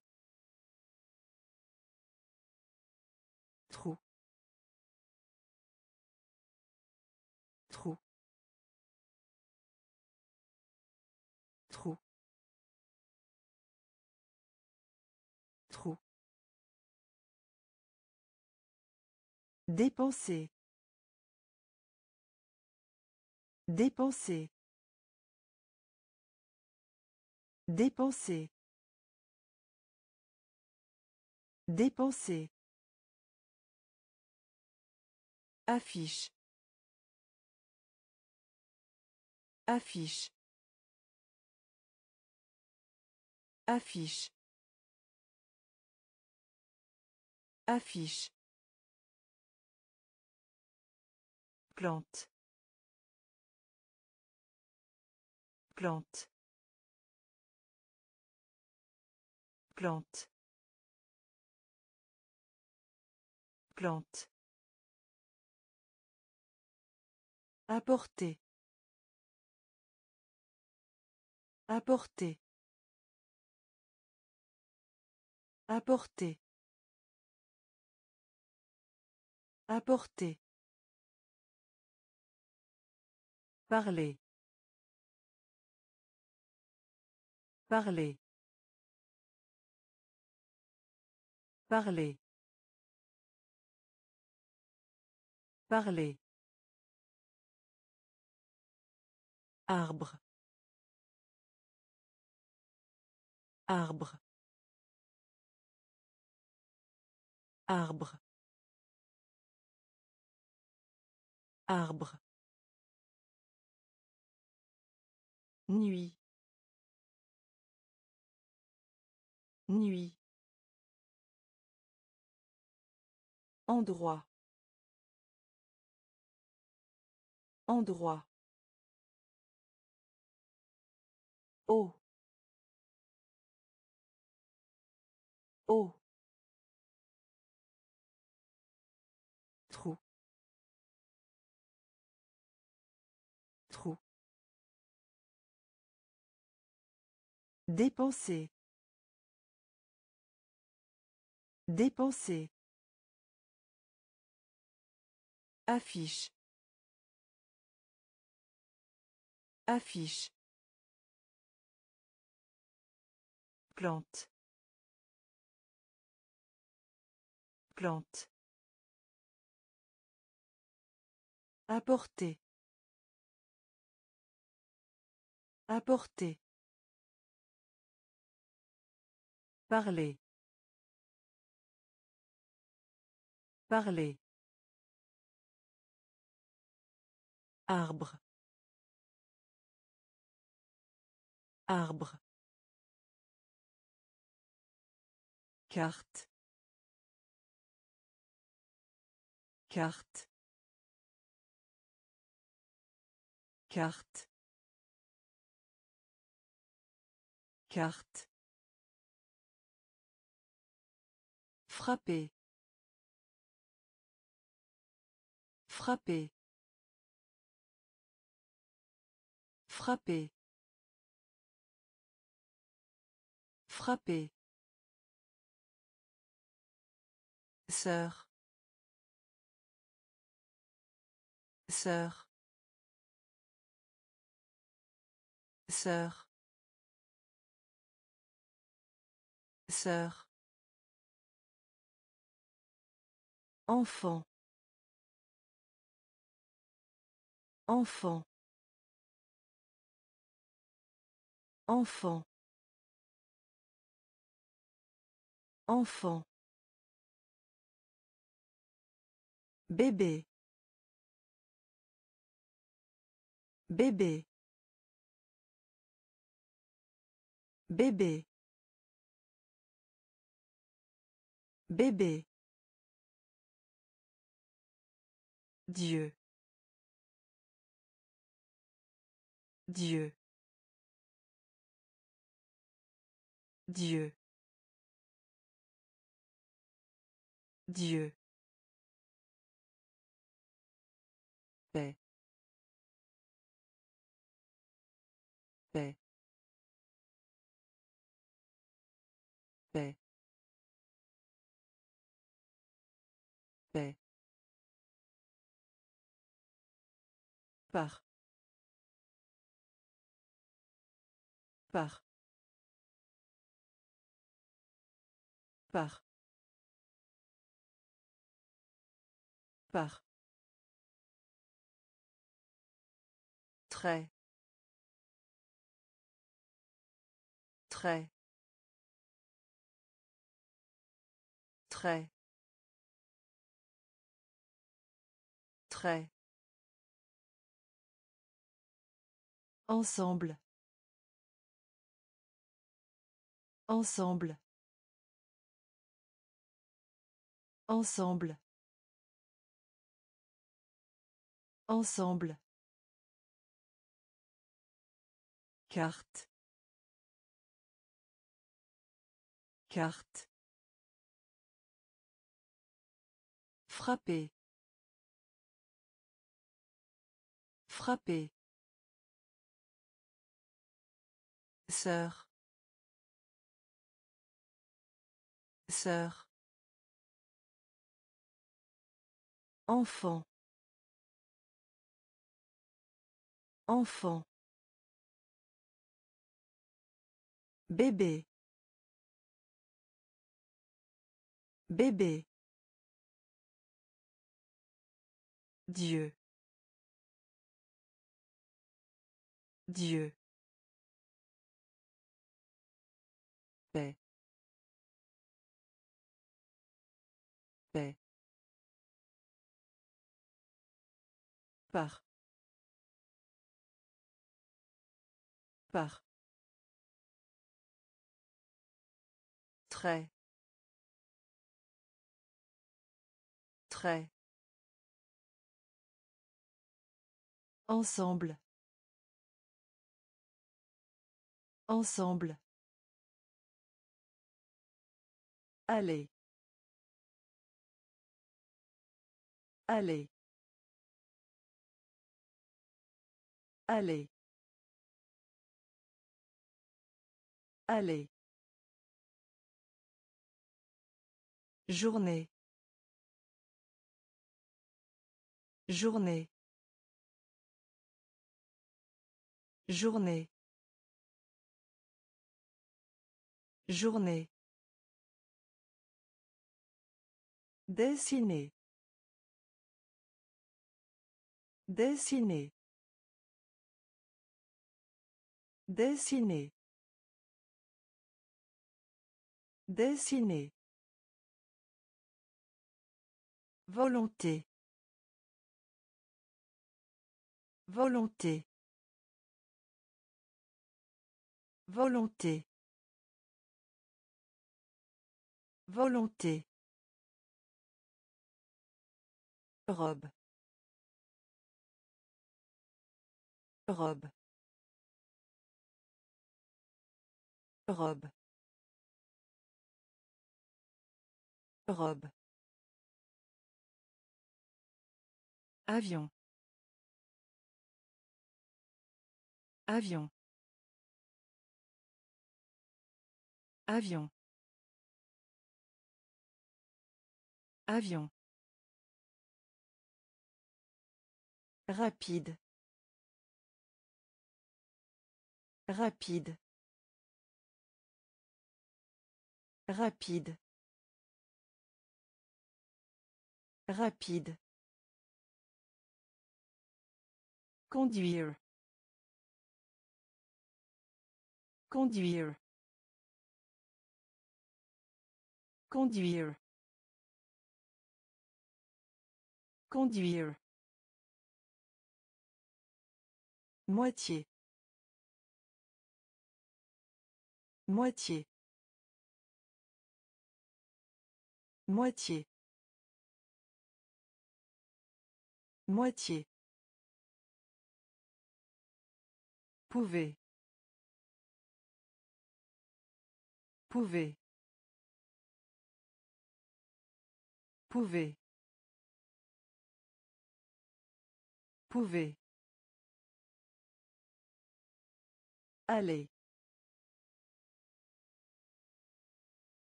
Dépenser. Dépenser. Dépenser. Dépenser. Affiche. Affiche. Affiche. Affiche. Plante. Plante. Plante. Plante. Apporter. Apporter. Apporter. Apporter. Parler. Parler. Parler. Parler. Arbre. Arbre. Arbre. Arbre. Nuit. Nuit. Endroit. Endroit. Oh. Eau. Dépenser. Dépenser. Affiche. Affiche. Plante. Plante. Apporter. Apporter. Parler. Arbre. Arbre. Carte. Carte. Carte. Carte. Frapper. Frapper. Frapper. Frapper. Sœur. Sœur. Sœur. Sœur. Enfant. Enfant. Enfant. Enfant. Bébé. Bébé. Bébé. Bébé. Dieu. Dieu. Dieu. Dieu. Par. Par. Par. Par. Très. Très. Très. Très. Ensemble. Ensemble. Ensemble. Ensemble. Carte. Carte. Frapper. Frapper. Sœur. Sœur. Enfant. Enfant. Bébé. Bébé. Dieu. Dieu. Par. Par. Très. Très. Ensemble. Ensemble. Allez. Allez. Allez. Allez. Journée. Journée. Journée. Journée. Dessiner. Dessiner. Dessiner. Dessiner. Volonté. Volonté. Volonté. Volonté. Robe. Robe. Robe. Robe. Avion. Avion. Avion. Avion. Rapide. Rapide. Rapide. Rapide. Conduire. Conduire. Conduire. Conduire. Moitié. Moitié. Moitié. Moitié. Pouvez. Pouvez. Pouvez. Pouvez. Allez.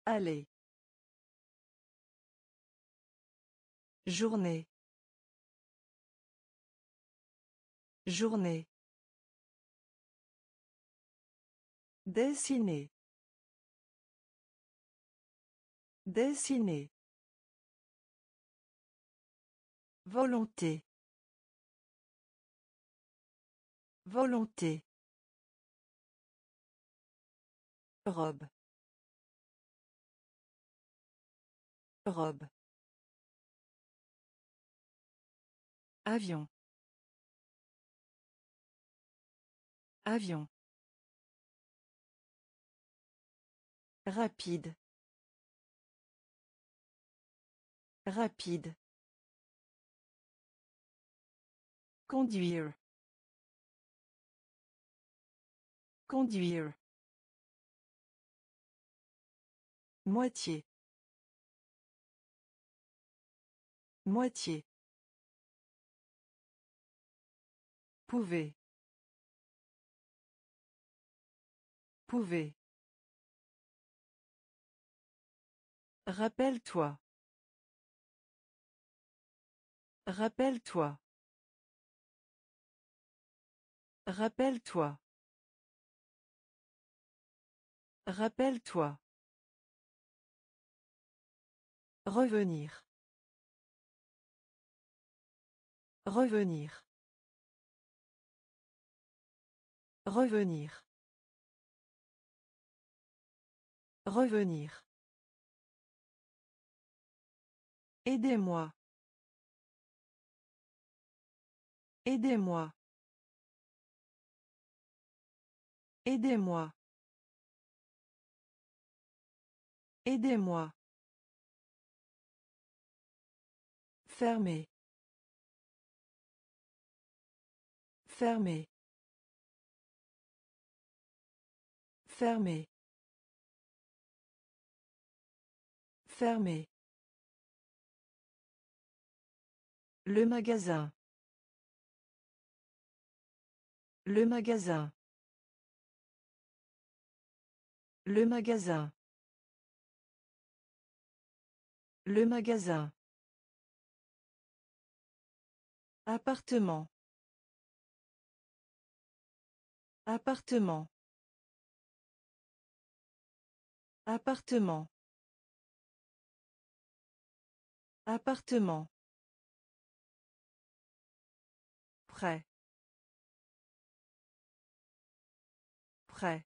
Allez. Journée. Journée. Dessiner. Dessiner. Volonté. Volonté. Robe. Robe. Avion. Avion. Rapide. Rapide. Conduire. Conduire. Moitié. Moitié. Pouvez. Pouvez. Rappelle-toi. Rappelle-toi. Rappelle-toi. Rappelle-toi. Revenir. Revenir. Revenir. Revenir. Aidez-moi. Aidez-moi. Aidez-moi. Aidez-moi. Fermé. Fermé. Fermé. Fermé. Le magasin. Le magasin. Le magasin. Le magasin. Appartement. Appartement. Appartement. Appartement. Prêt. Prêt.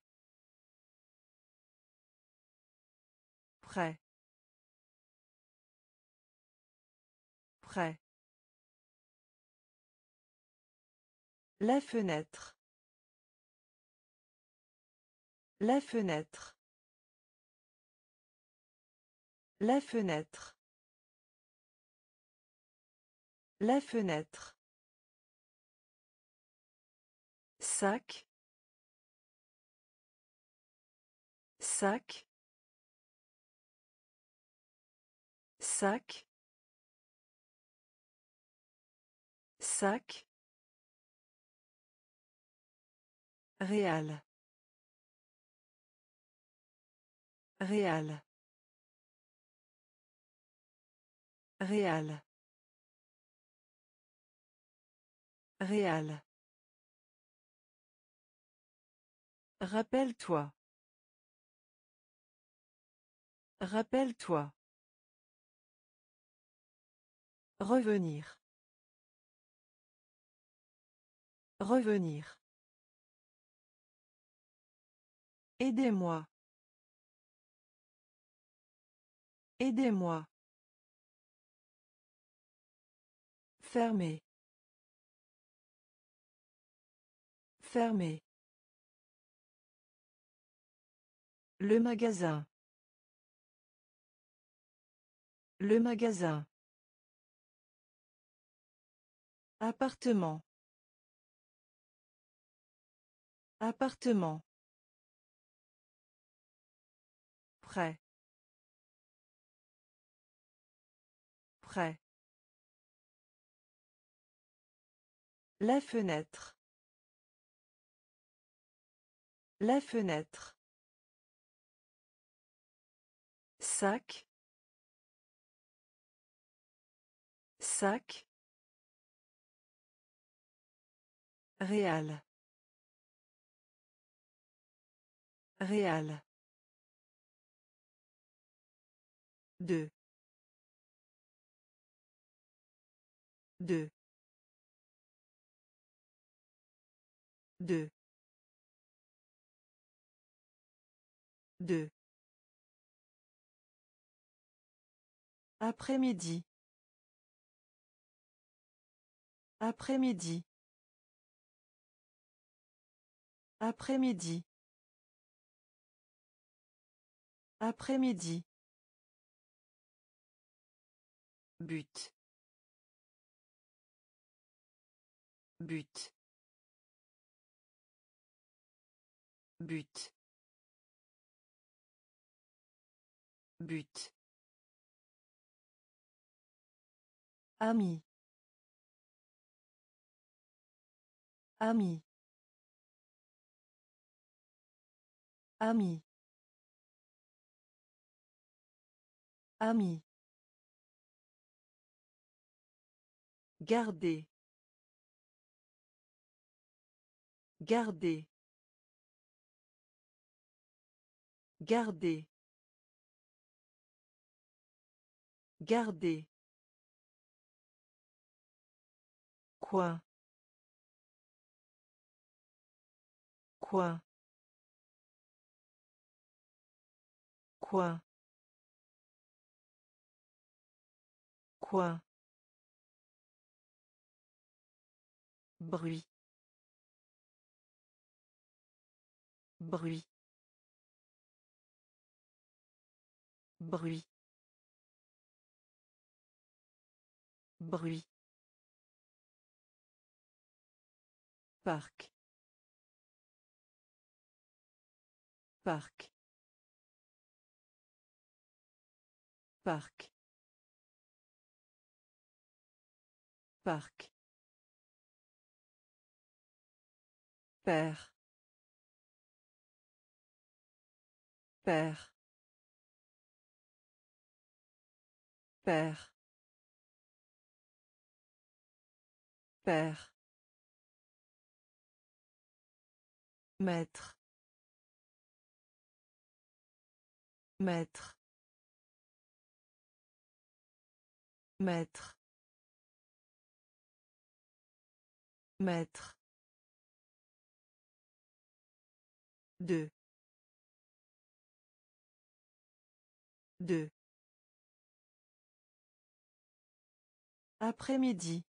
Prêt. Prêt. La fenêtre. La fenêtre. La fenêtre. La fenêtre. Sac. Sac. Sac. Sac. Réal. Réal. Réal. Réal. Rappelle-toi. Rappelle-toi. Revenir. Revenir. Aidez-moi. Aidez-moi. Fermé. Fermé. Le magasin. Le magasin. Appartement. Appartement. Prêt. Prêt. La fenêtre. La fenêtre. Sac. Sac. Réal. Réal. Deux. Deux. Deux. Deux. Après-midi. Après-midi. Après-midi. Après-midi. But. But. But. But. Ami. Ami. Ami. Ami. Garder. Garder. Garder. Garder. Quoi? Quoi? Quoi? Quoi? Bruit. Bruit. Bruit. Bruit. Parc. Parc. Parc. Parc. Père. Père. Père. Père. Maître. Maître. Maître. Maître. Deux. Deux. Après-midi.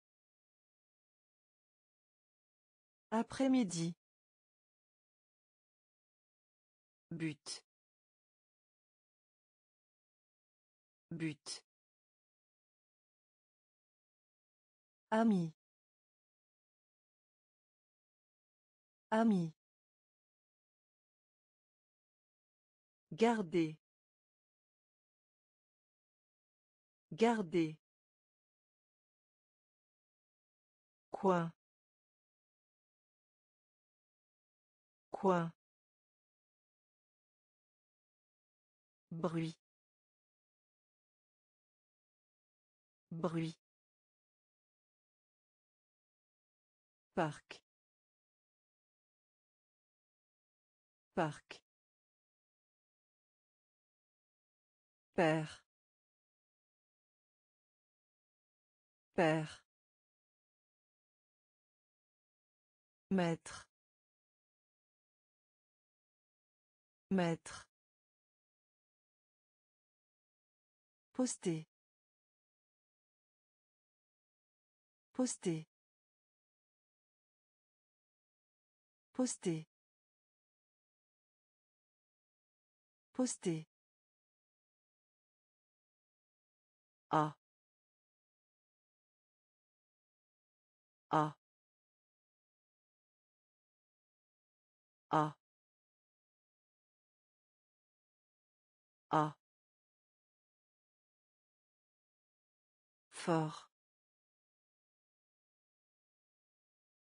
Après-midi. But. But. Ami. Ami. Garder. Garder. Coin. Coin. Bruit. Bruit. Parc. Parc. Père. Père. Maître. Maître. Poster. Poster. Poster. Poster. A. A. A. A. Fort.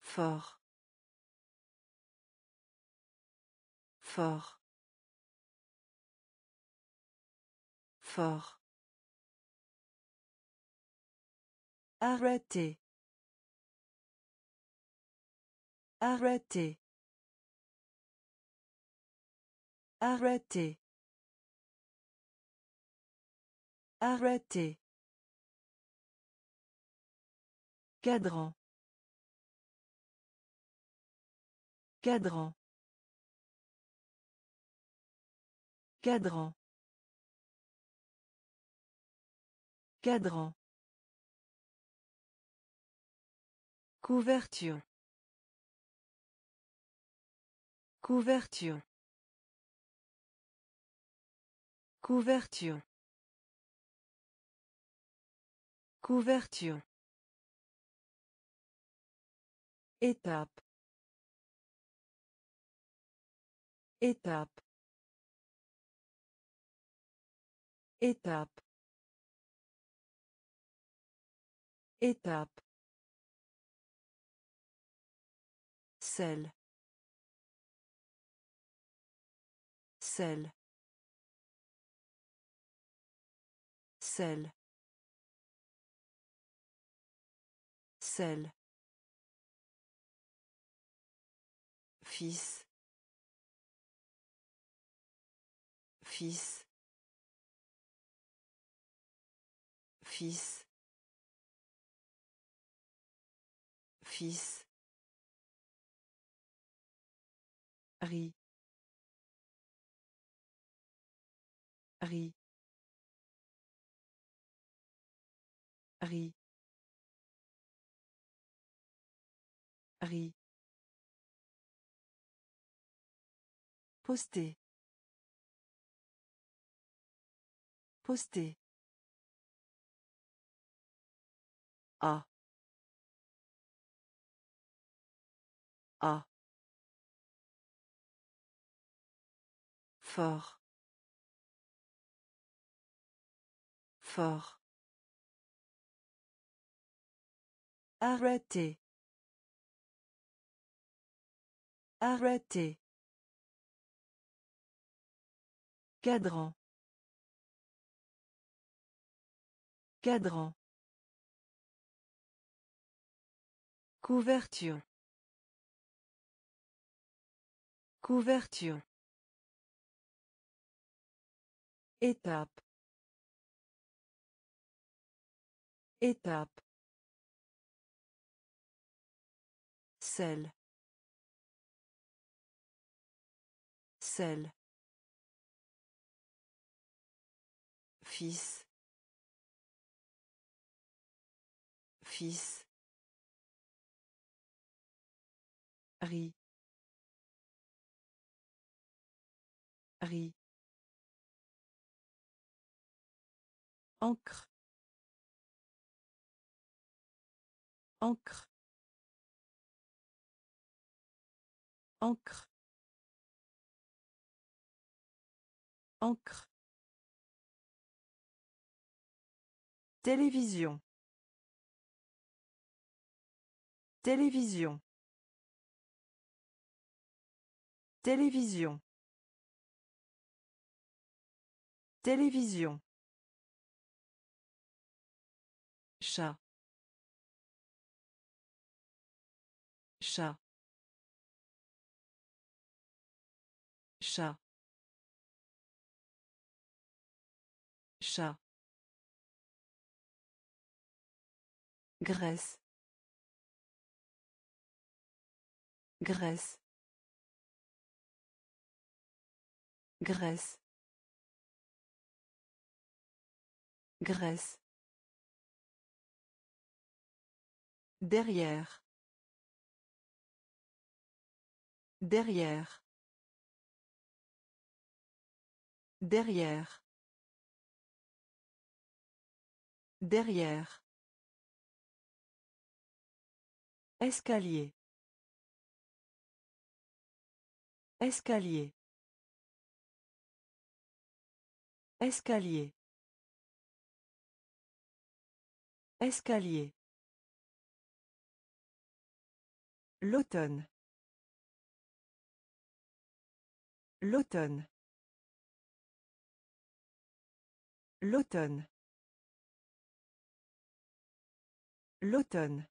Fort. Fort. Fort. Arrêtez. Arrêtez. Arrêtez. Arrêtez. Cadran. Cadran. Cadran. Cadran. Couverture. Couverture. Couverture. Couverture. Étape. Étape. Étape. Étape. Sel. Sel. Sel. Sel. Fils. Fils. Fils. Fils. Riz. Riz. Riz. Riz. Poster. Poster. A. A. Fort. Fort. Arrêter. Arrêter. Cadran. Cadran. Couverture. Couverture. Étape. Étape. Sel. Sel. Fils. Fils. Riz. Riz. Encre. Encre. Encre. Encre. Télévision. Télévision. Télévision. Télévision. Chat. Chat. Chat. Chat. Graisse. Graisse. Graisse. Graisse. Derrière. Derrière. Derrière. Derrière. Escalier. Escalier. Escalier. Escalier. L'automne. L'automne. L'automne. L'automne.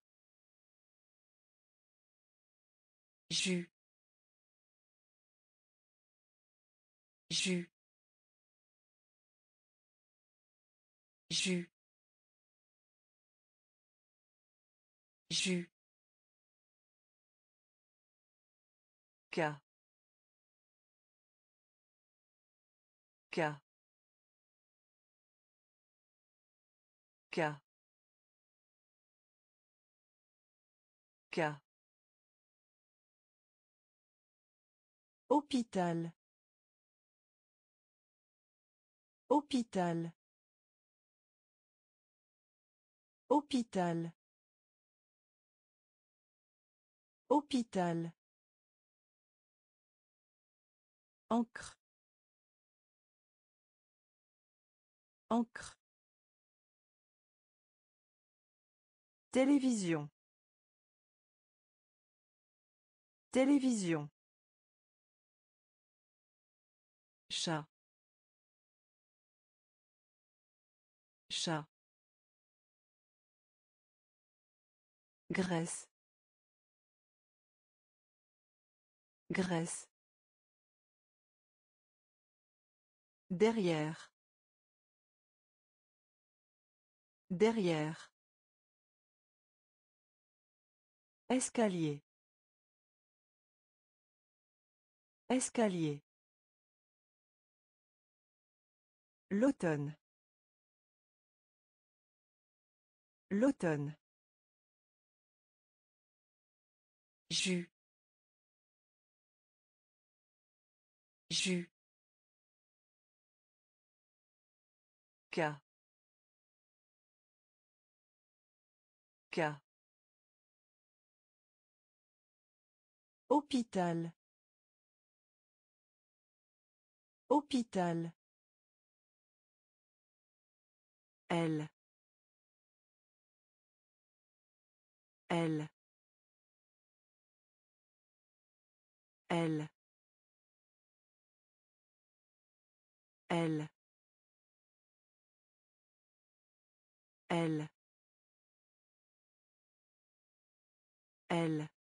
Jus. Jus. Jus. Jus. Cas. Cas. Hôpital. Hôpital. Hôpital. Hôpital. Encre. Encre. Télévision. Télévision. Chat. Chat. Graisse. Graisse. Derrière. Derrière. Escalier. Escalier. L'automne. L'automne. Jus. Jus. Cas. Hôpital. Hôpital. Elle. Elle. Elle. Elle. Elle. Elle.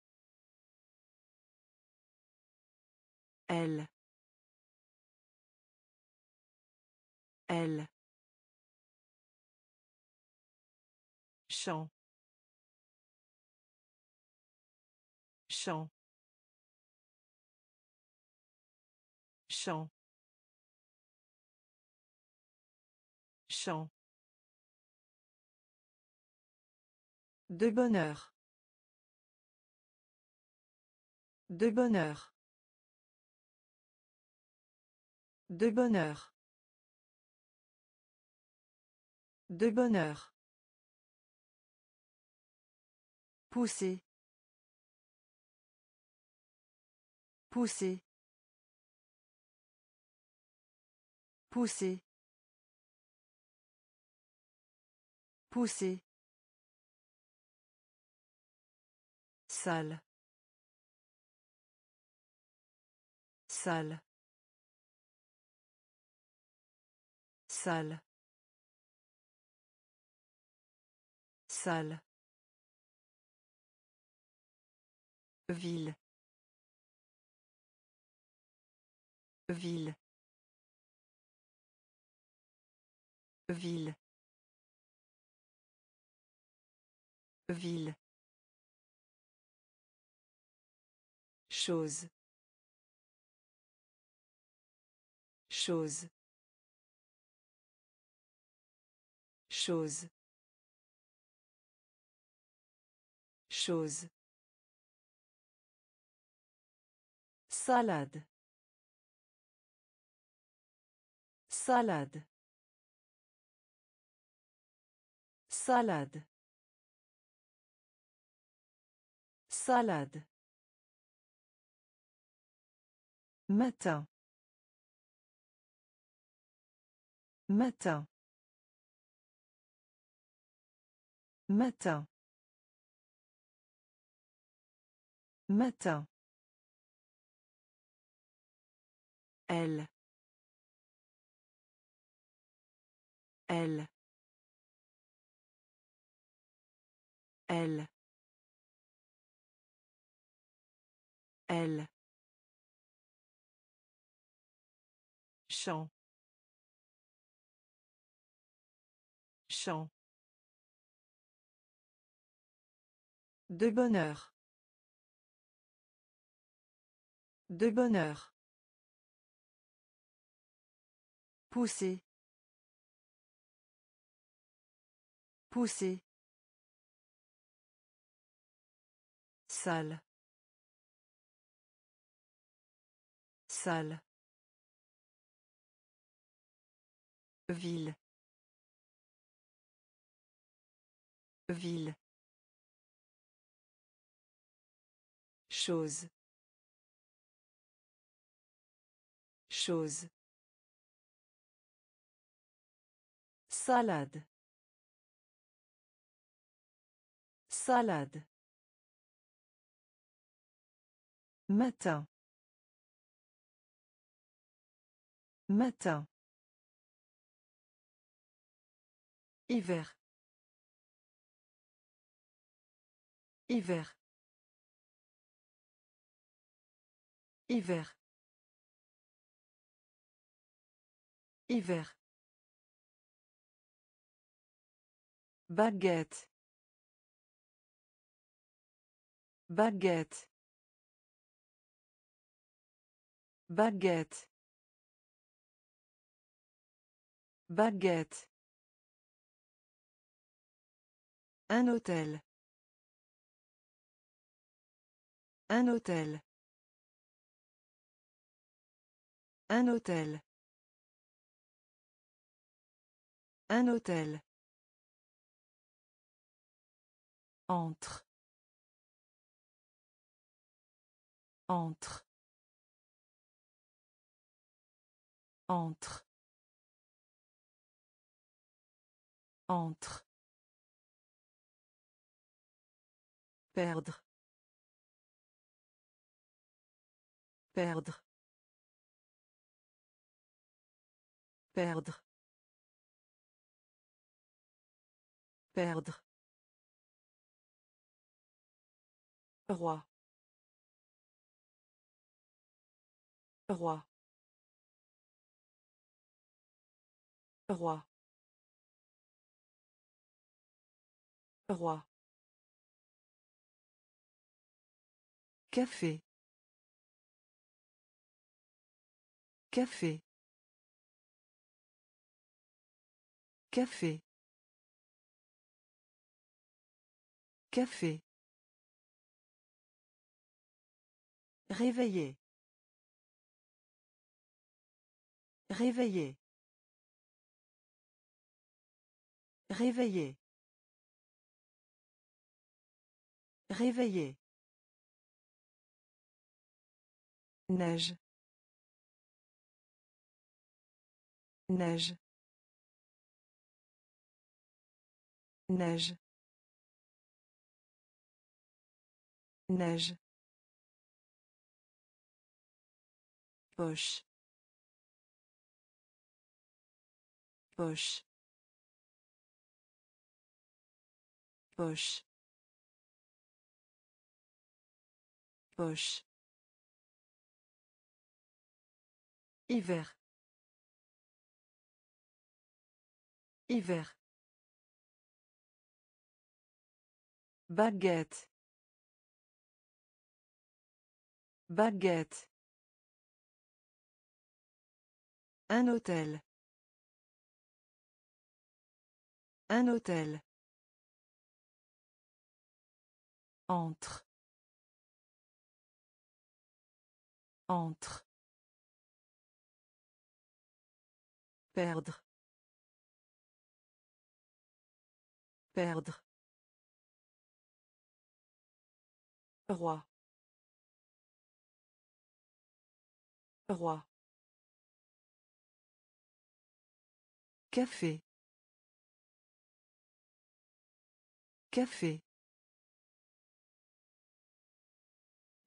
Elle. Elle. Champ. Champ. Champ. Champ. De bonheur. De bonheur. De bonheur. De bonheur. Pousser. Pousser. Pousser. Pousser. Salle. Salle. Salle. Salle. Ville. Ville. Ville. Ville. Chose. Chose. Chose. Chose. Salade. Salade. Salade. Salade. Matin. Matin. Matin. Matin. Elle. Elle. Elle. Elle. Champ. Champ. De bonheur. De bonheur. Pousser. Pousser. Salle. Salle. Ville. Ville. Chose. Chose. Salade. Salade. Matin. Matin. Hiver. Hiver. Hiver. Hiver. Baguette. Baguette. Baguette. Baguette. Un hôtel. Un hôtel. Un hôtel. Un hôtel. Entre. Entre. Entre. Entre. Perdre. Perdre. Perdre. Perdre. Roi. Roi. Roi. Roi. Café. Café. Café. Café. Réveiller. Réveiller. Réveiller. Réveiller. Neige. Neige. Neige. Neige. Poche. Poche. Poche. Poche. Hiver. Hiver. Baguette. Baguette. Un hôtel. Un hôtel. Entre. Entre. Perdre. Perdre. Roi. Roi. Café. Café.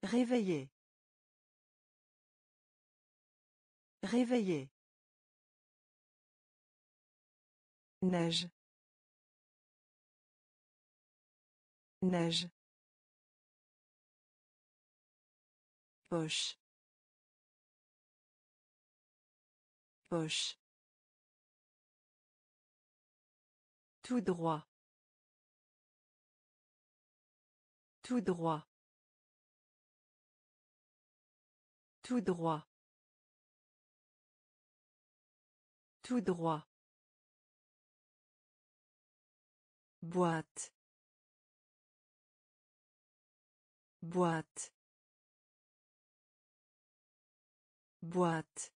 Réveiller. Réveiller. Neige. Neige. Poche. Poche. Tout droit. Tout droit. Tout droit. Tout droit. Boîte. Boîte. Boîte.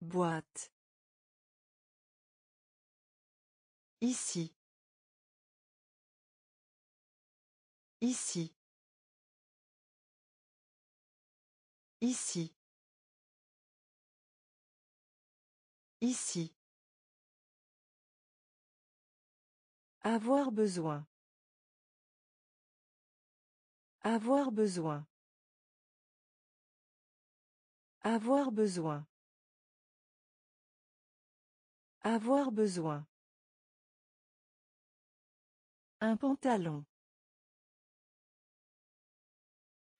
Boîte. Ici. Ici. Ici. Ici. Avoir besoin. Avoir besoin. Avoir besoin. Avoir besoin. Un pantalon.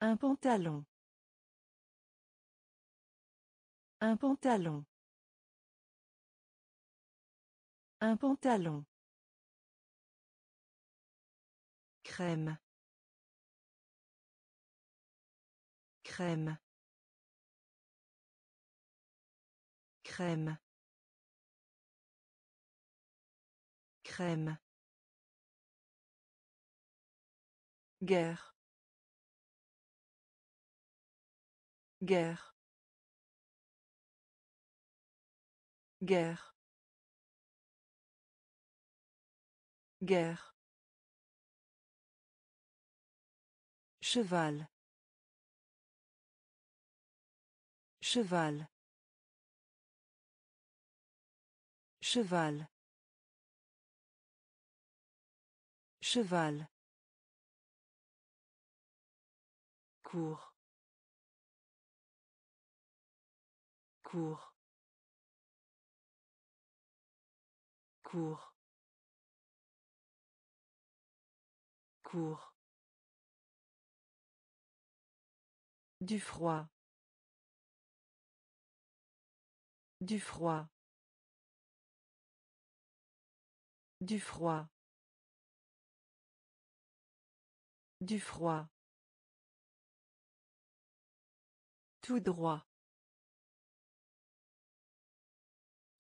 Un pantalon. Un pantalon. Un pantalon. Crème. Crème. Crème. Crème. Guerre. Guerre. Guerre. Guerre. Cheval. Cheval. Cheval. Cheval. Cours. Cours. Cours. Cours. Du froid. Du froid. Du froid. Du froid. Tout droit.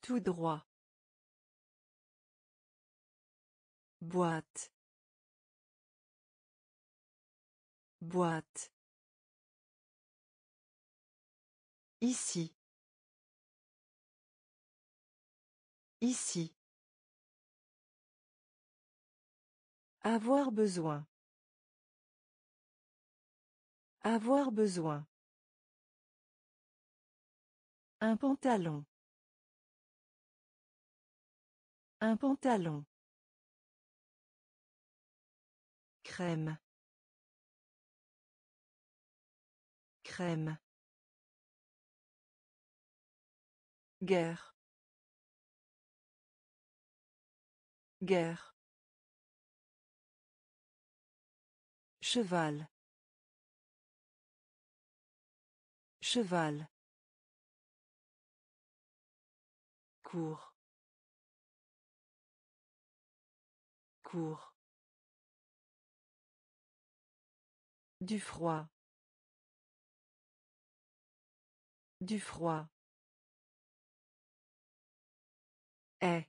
Tout droit. Boîte. Boîte. Ici. Ici. Avoir besoin. Avoir besoin. Un pantalon. Un pantalon. Crème. Crème. Guerre. Guerre. Cheval. Cheval. Cours. Cours. Du froid. Du froid. Est.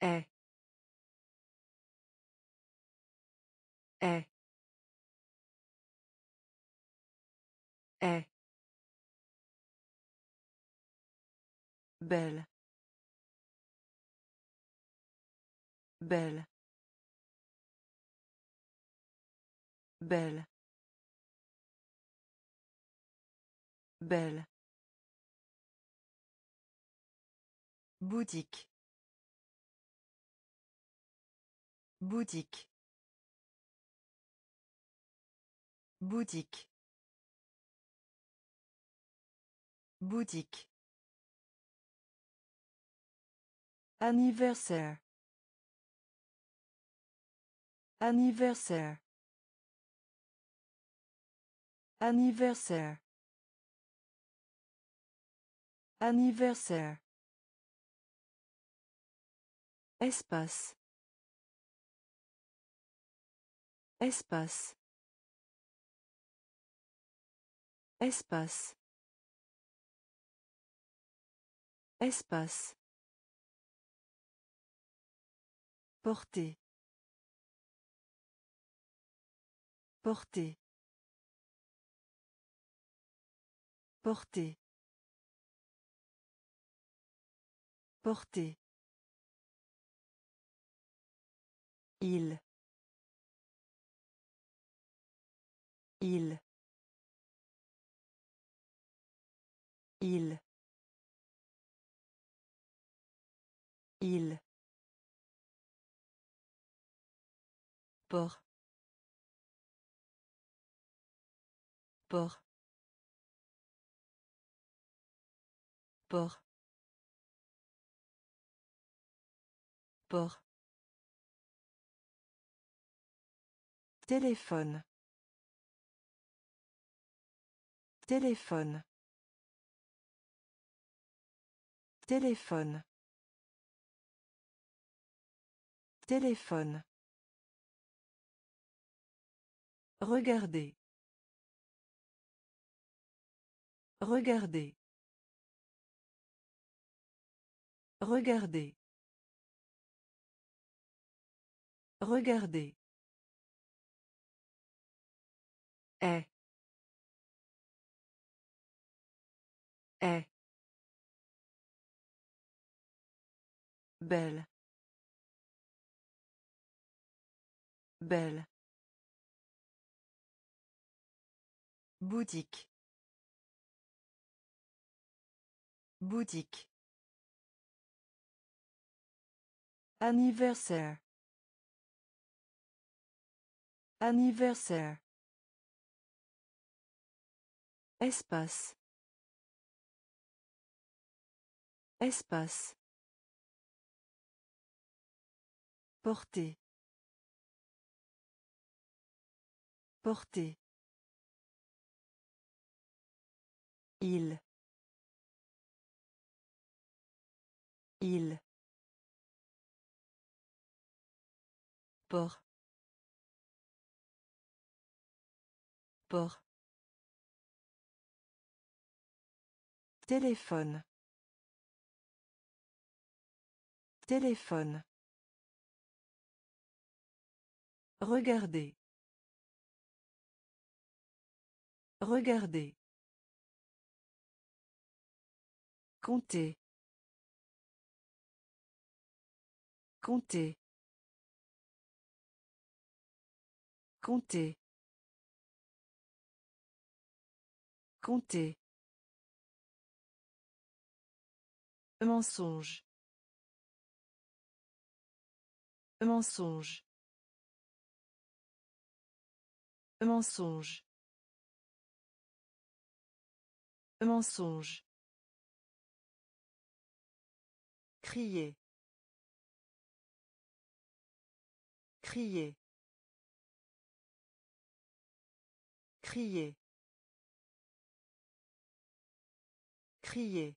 Est. Est. Est. Belle. Belle. Belle. Belle. Boutique. Boutique. Boutique. Boutique. Anniversaire. Anniversaire. Anniversaire. Anniversaire. Espace. Espace. Espace. Espace. Porter. Porter. Porter. Porter. Il. Il. Il. Il. Port. Port. Port. Port. Téléphone. Téléphone. Téléphone. Téléphone. Regardez. Regardez. Regardez. Regardez. Est. Est. Belle. Belle. Boutique. Boutique. Anniversaire. Anniversaire. Espace. Espace. Porter. Porter. Il. Il. Port. Port. Téléphone. Téléphone. Regardez. Regardez. Comptez. Comptez. Comptez. Comptez. Mensonge. Mensonge. Mensonge. Mensonge. Crier. Crier. Crier. Crier.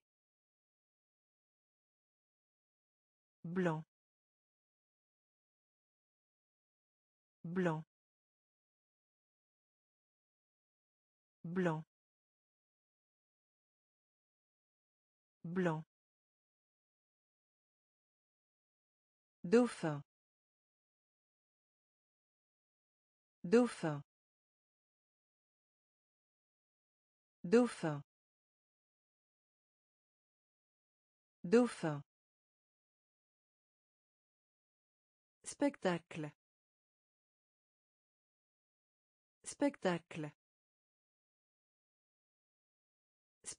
Blanc. Blanc. Blanc. Blanc. Dauphin. Dauphin. Dauphin. Dauphin. Spectacle. Spectacle.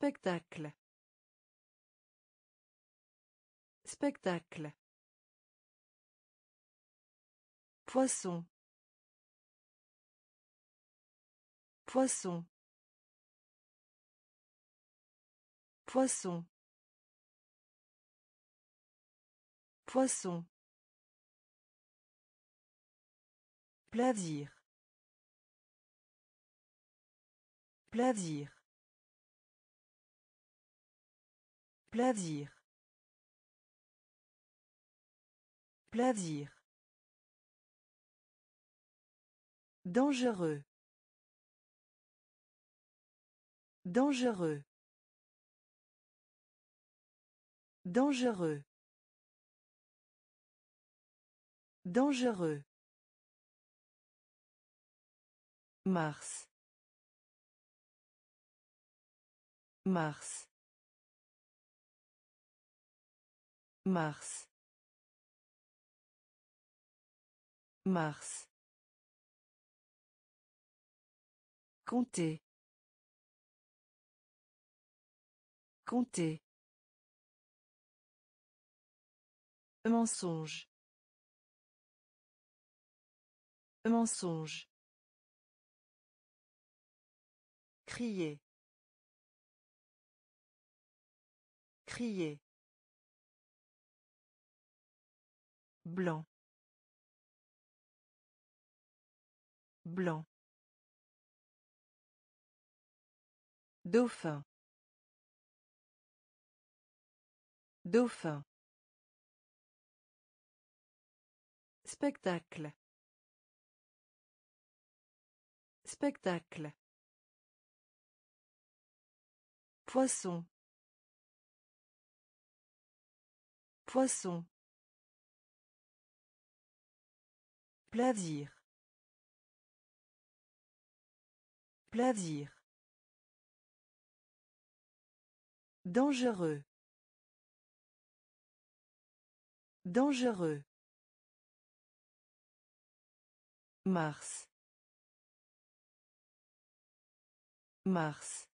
Spectacle. Spectacle. Poisson. Poisson. Poisson. Poisson. Plaisir. Plaisir. Plaisir. Plaisir. Dangereux. Dangereux. Dangereux. Dangereux. Mars. Mars. Mars. Mars. Comptez. Comptez. Mensonge. Mensonge. Crier. Crier. Blanc. Blanc. Dauphin. Dauphin. Spectacle. Spectacle. Poisson. Poisson. Plaisir. Plaisir. Dangereux. Dangereux. Mars. Mars.